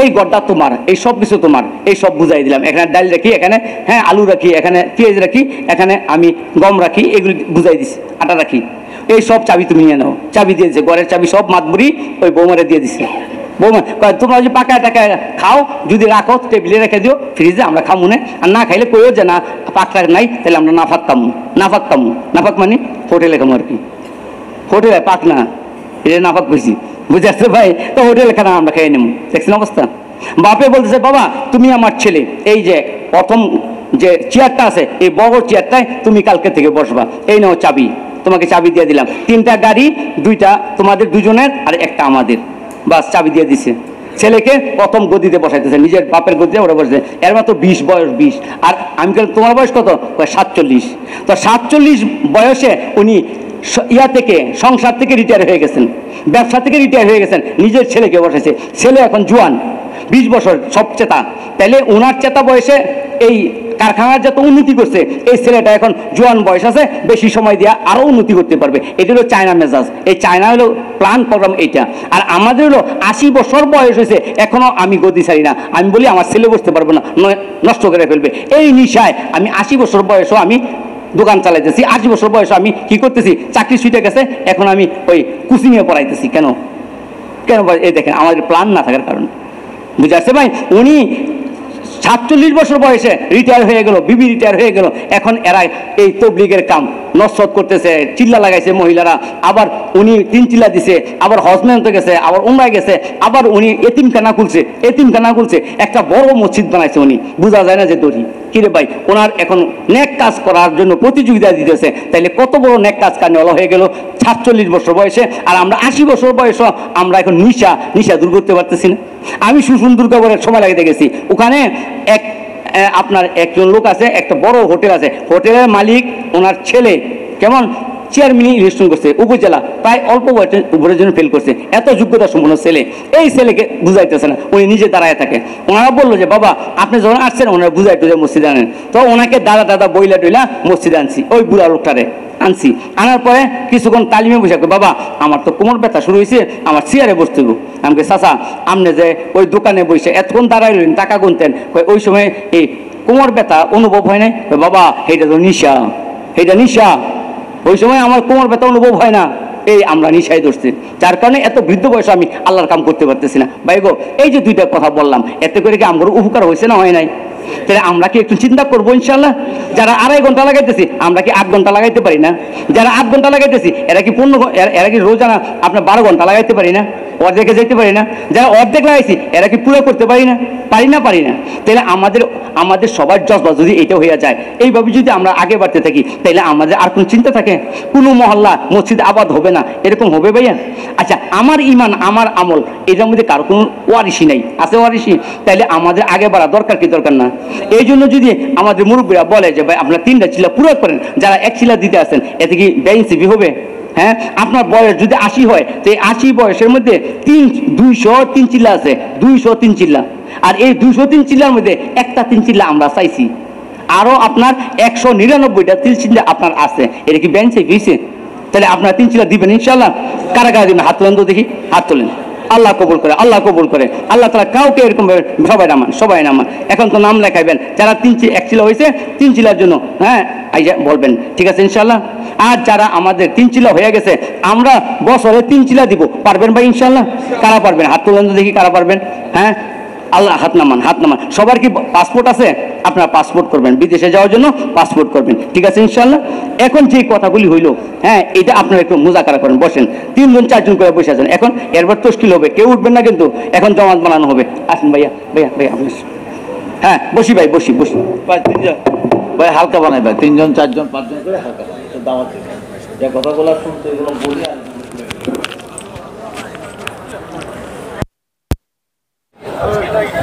এই গড্ডা তোমার, এই সব কিছু তোমার, এই সব বুঝাই দিলাম। এখানে ডাল রাখি, এখানে হ্যাঁ আলু রাখি, এখানে পেঁয়াজ রাখি, এখানে আমি গম রাখি, এগুলি বুঝাই দিছি, আটা রাখি। এই সব চাবি তুমি নিয়ে নাও। চাবি দিয়েছে, ঘরের চাবি সব মাতবুরি ওই বৌমারে দিয়ে দিছে। বৌমা তোমরা যদি পাকায় টাকা খাও, যদি রাখো টেবিলে রেখে দিও ফ্রিজে আমরা খামু না। আর না খাইলে কইও যে না পাকটা নাই, তাহলে আমরা নাফাক কামু নাফাক কামু নাফাক মানে হোটেলে খামু আর কি। হোটেলে পাক না এটা নাফাক বুঝি বুঝে আসছে ভাই? তো হোটেলে খানা আমরা খেয়ে নেব দেখছেন অবস্থা? বাপে বলতেছে, বাবা, তুমি আমার ছেলে। এই যে প্রথম যে চেয়ারটা আছে, এই বড় চেয়ারটায় তুমি কালকে থেকে বসবা। এই নাও চাবি। তোমাকে চাবি দিয়ে দিলাম। তিনটা গাড়ি, দুইটা তোমাদের দুজনের আর একটা আমাদের। বাস চাবি দিয়ে দিছে। ছেলেকে প্রথম গদিতে বসাইতেছে, নিজের বাপের গদিতে ওরা বসেছে। এর মাত্র বিশ বয়স, বিশ। আর আমি কেন তোমার বয়স কত? সাতচল্লিশ। তো সাতচল্লিশ বয়সে উনি ইয়া থেকে, সংসার থেকে রিটায়ার হয়ে গেছেন। ব্যবসা থেকে রিটায়ার হয়ে গেছেন। নিজের ছেলেকে বসেছে ছেলে এখন জুয়ান। বিশ বছর সব চেতা। তাইলে ওনার চেতা বয়সে এই কারখানার যত উন্নতি করছে, এই ছেলেটা এখন জোয়ান বয়স আছে, বেশি সময় দিয়ে আরও উন্নতি করতে পারবে। এটা হলো চায়না মেজাজ। এই চায়না হলো প্ল্যান প্রোগ্রাম এইটা। আর আমাদের হলো আশি বছর বয়স হয়েছে, এখনও আমি গতি ছাড়ি না। আমি বলি আমার ছেলে বসতে পারব না নষ্ট করে ফেলবে। এই নিশায় আমি আশি বছর বয়সও আমি দোকান চালাইতেছি, আশি বছর বয়সে আমি কি করতেছি, চাকরি ছুটে গেছে, এখন আমি ওই কুচিংয়ে পড়াইতেছি। কেন? কেন এই দেখেন, আমাদের প্ল্যান না থাকার কারণে। বুঝে আসছে ভাই উনি সাতচল্লিশ বছর বয়সে রিটায়ার হয়ে গেল বিবি রিটায়ার হয়ে গেল। এখন এরা এই তবলিগের কাম। নসরত করতেছে, চিল্লা লাগাইছে মহিলারা। আবার উনি তিন চিল্লা দিছে, আবার হজমেন্টে গেছে, আবার উমরায় গেছে, আবার উনি এতিমখানা খুলছে এতিমখানা খুলছে। একটা বড় মসজিদ বানাইছে উনি। বোঝা যায় না যে দড়ি। কিরে ভাই, ওনার এখন নেক কাজ করার জন্য প্রতিযোগিতা দিতেছে। তাইলে কত বড় নেক কাজ কারণে হয়ে গেল সাতচল্লিশ বছর বয়সে, আর আমরা আশি বছর বয়সে আমরা এখন নিশা নিশা দূর করতে পারতেছি না। আমি সুসুন দুর্গাপুরের সময় লাগাইতে গেছি। ওখানে এক আপনার একজন লোক আছে একটা বড় হোটেল আছে। হোটেলের মালিক ওনার ছেলে। কেমন? চেয়ারম্যানই ইলেকশন করছে, উপজেলা প্রায় অল্প উপরের জন্য ফেল করছে। এত যোগ্যতা সম্পন্ন ছেলে, এই ছেলেকে বুঝাইতেছে না, উনি নিজে দাঁড়ায় থাকে। ওনারা বলল যে, বাবা, আপনি যখন আসছেন, ওনারা বুঝাই টুঝে মসজিদে আনেন। তো ওনাকে দাদা দাদা বইলা টইলা মসজিদে আনছি, ওই বুড়া লোকটারে আনছি। আনার পরে কিছুক্ষণ তালিমে বসে বাবা, আমার তো কোমর ব্যথা শুরু হয়েছে আমার চেয়ারে বসতে গো আমাকে চাচা আপনি যে ওই দোকানে বসে এতক্ষণ দাঁড়াইলেন টাকা গুনতেন। ওই সময় এই কোমর ব্যথা অনুভব হয় নাই? বাবা এইটা তো নিশা এইটা নিশা। ওই সময় আমার কোমর ব্যথা অনুভব হয় না এই আমরা নিশায় ধরছি। যার কারণে এত বৃদ্ধ বয়সে আমি আল্লাহর কাম করতে পারতেছি না। ভাই গো, এই যে দুইটা কথা বললাম, এতে করে কি আমার উপকার হয়েছে না হয় নাই? তাহলে আমরা কি একটু চিন্তা করব ইনশাল্লাহ যারা আড়াই ঘণ্টা লাগাইতেছি, আমরা কি আট ঘণ্টা লাগাইতে পারি না? যারা আট ঘণ্টা লাগাইতেছি, এরা কি পনেরো এরা- কি রোজানা আপনার বারো ঘণ্টা লাগাইতে পারি না? অর্ধেকে যেতে পারি না? যারা অর্ধেক লাগাইছি, এরা কি পুরো করতে পারি না? পারি না পারি না? তাহলে আমাদের আমাদের সবার জজবা যদি এটা হয়ে যায়, এইভাবে যদি আমরা আগে বাড়তে থাকি, তাহলে আমাদের আর কোনো চিন্তা থাকে? কোনো মহল্লা, মসজিদ আবাদ হবে না। এরকম হবে ভাইয়া? আচ্ছা আমার ইমান, আমার আমল এটার মধ্যে কারও কোনো ওয়ারিসি নাই, আছে ওয়ারিসি তাহলে আমাদের আগে বাড়া দরকার কি দরকার না? এই জন্য যদি আমাদের মুরব্বীরা বলে যে, ভাই, আপনার তিনটা চিলা পুরো করেন, যারা এক চিলা দিতে আসেন, এতে কি বেইনসিবি হবে? হ্যাঁ? আপনার বয়স যদি আশি হয়, তো এই আশি বয়সের মধ্যে তিন, দুইশো তিন চিল্লা আছে, দুইশো তিন চিল্লা। আর এই দুইশো তিন চিল্লার মধ্যে একটা তিন চিল্লা আমরা চাইছি। আরও আপনার একশো নিরানব্বইটা তিন চিল্লা আপনার আছে। এটা কি বেঞ্চে ফিসে তাহলে আপনার তিন চিল্লা দিবেন ইনশাল্লাহ কারা কারা দিবেন হাত তোলেন তো দেখি, হাত তোলেন। আল্লাহ কবুল করে, আল্লাহ কবুল করে। আল্লাহ তালা কাউকে এরকম সবাই নামান সবাই নামান এখন তো নাম লেখাইবেন, যারা তিন এক চিলা হয়েছে তিন চিলার জন্য হ্যাঁ এই যে বলবেন, ঠিক আছে ইনশাল্লাহ আর যারা আমাদের তিন চিলা হয়ে গেছে, আমরা বছরে তিন চিলা দিব, পারবেন ভাই ইনশাল্লাহ কারা পারবেন? হাত তোলেন তো দেখি, কারা পারবেন? হ্যাঁ? আল্লাহ, হাত নামান হাত নামান। সবার কি পাসপোর্ট আছে? আপনারা পাসপোর্ট করবেন। বিদেশে যাওয়ার জন্য পাসপোর্ট করবেন। ঠিক আছে ইনশাল্লাহ এখন যে কথাগুলি হইল হ্যাঁ এটা আপনারা একটু মোজাকারা করেন। বসেন। তিনজন, চারজন করে বসে আছেন। এখন এরপর তশকিল হবে। কেউ উঠবেন না কিন্তু এখন জমাত বানানো হবে। আসেন ভাইয়া ভাইয়া ভাইয়া, আপনি আসুন। হ্যাঁ বসি ভাই, বসি বসি। ভাই হালকা বানাই ভাই। তিনজন, চারজন, পাঁচজন করে হালকা যে কথাগুলো শুনতে, এগুলো বলি আর 呃再一起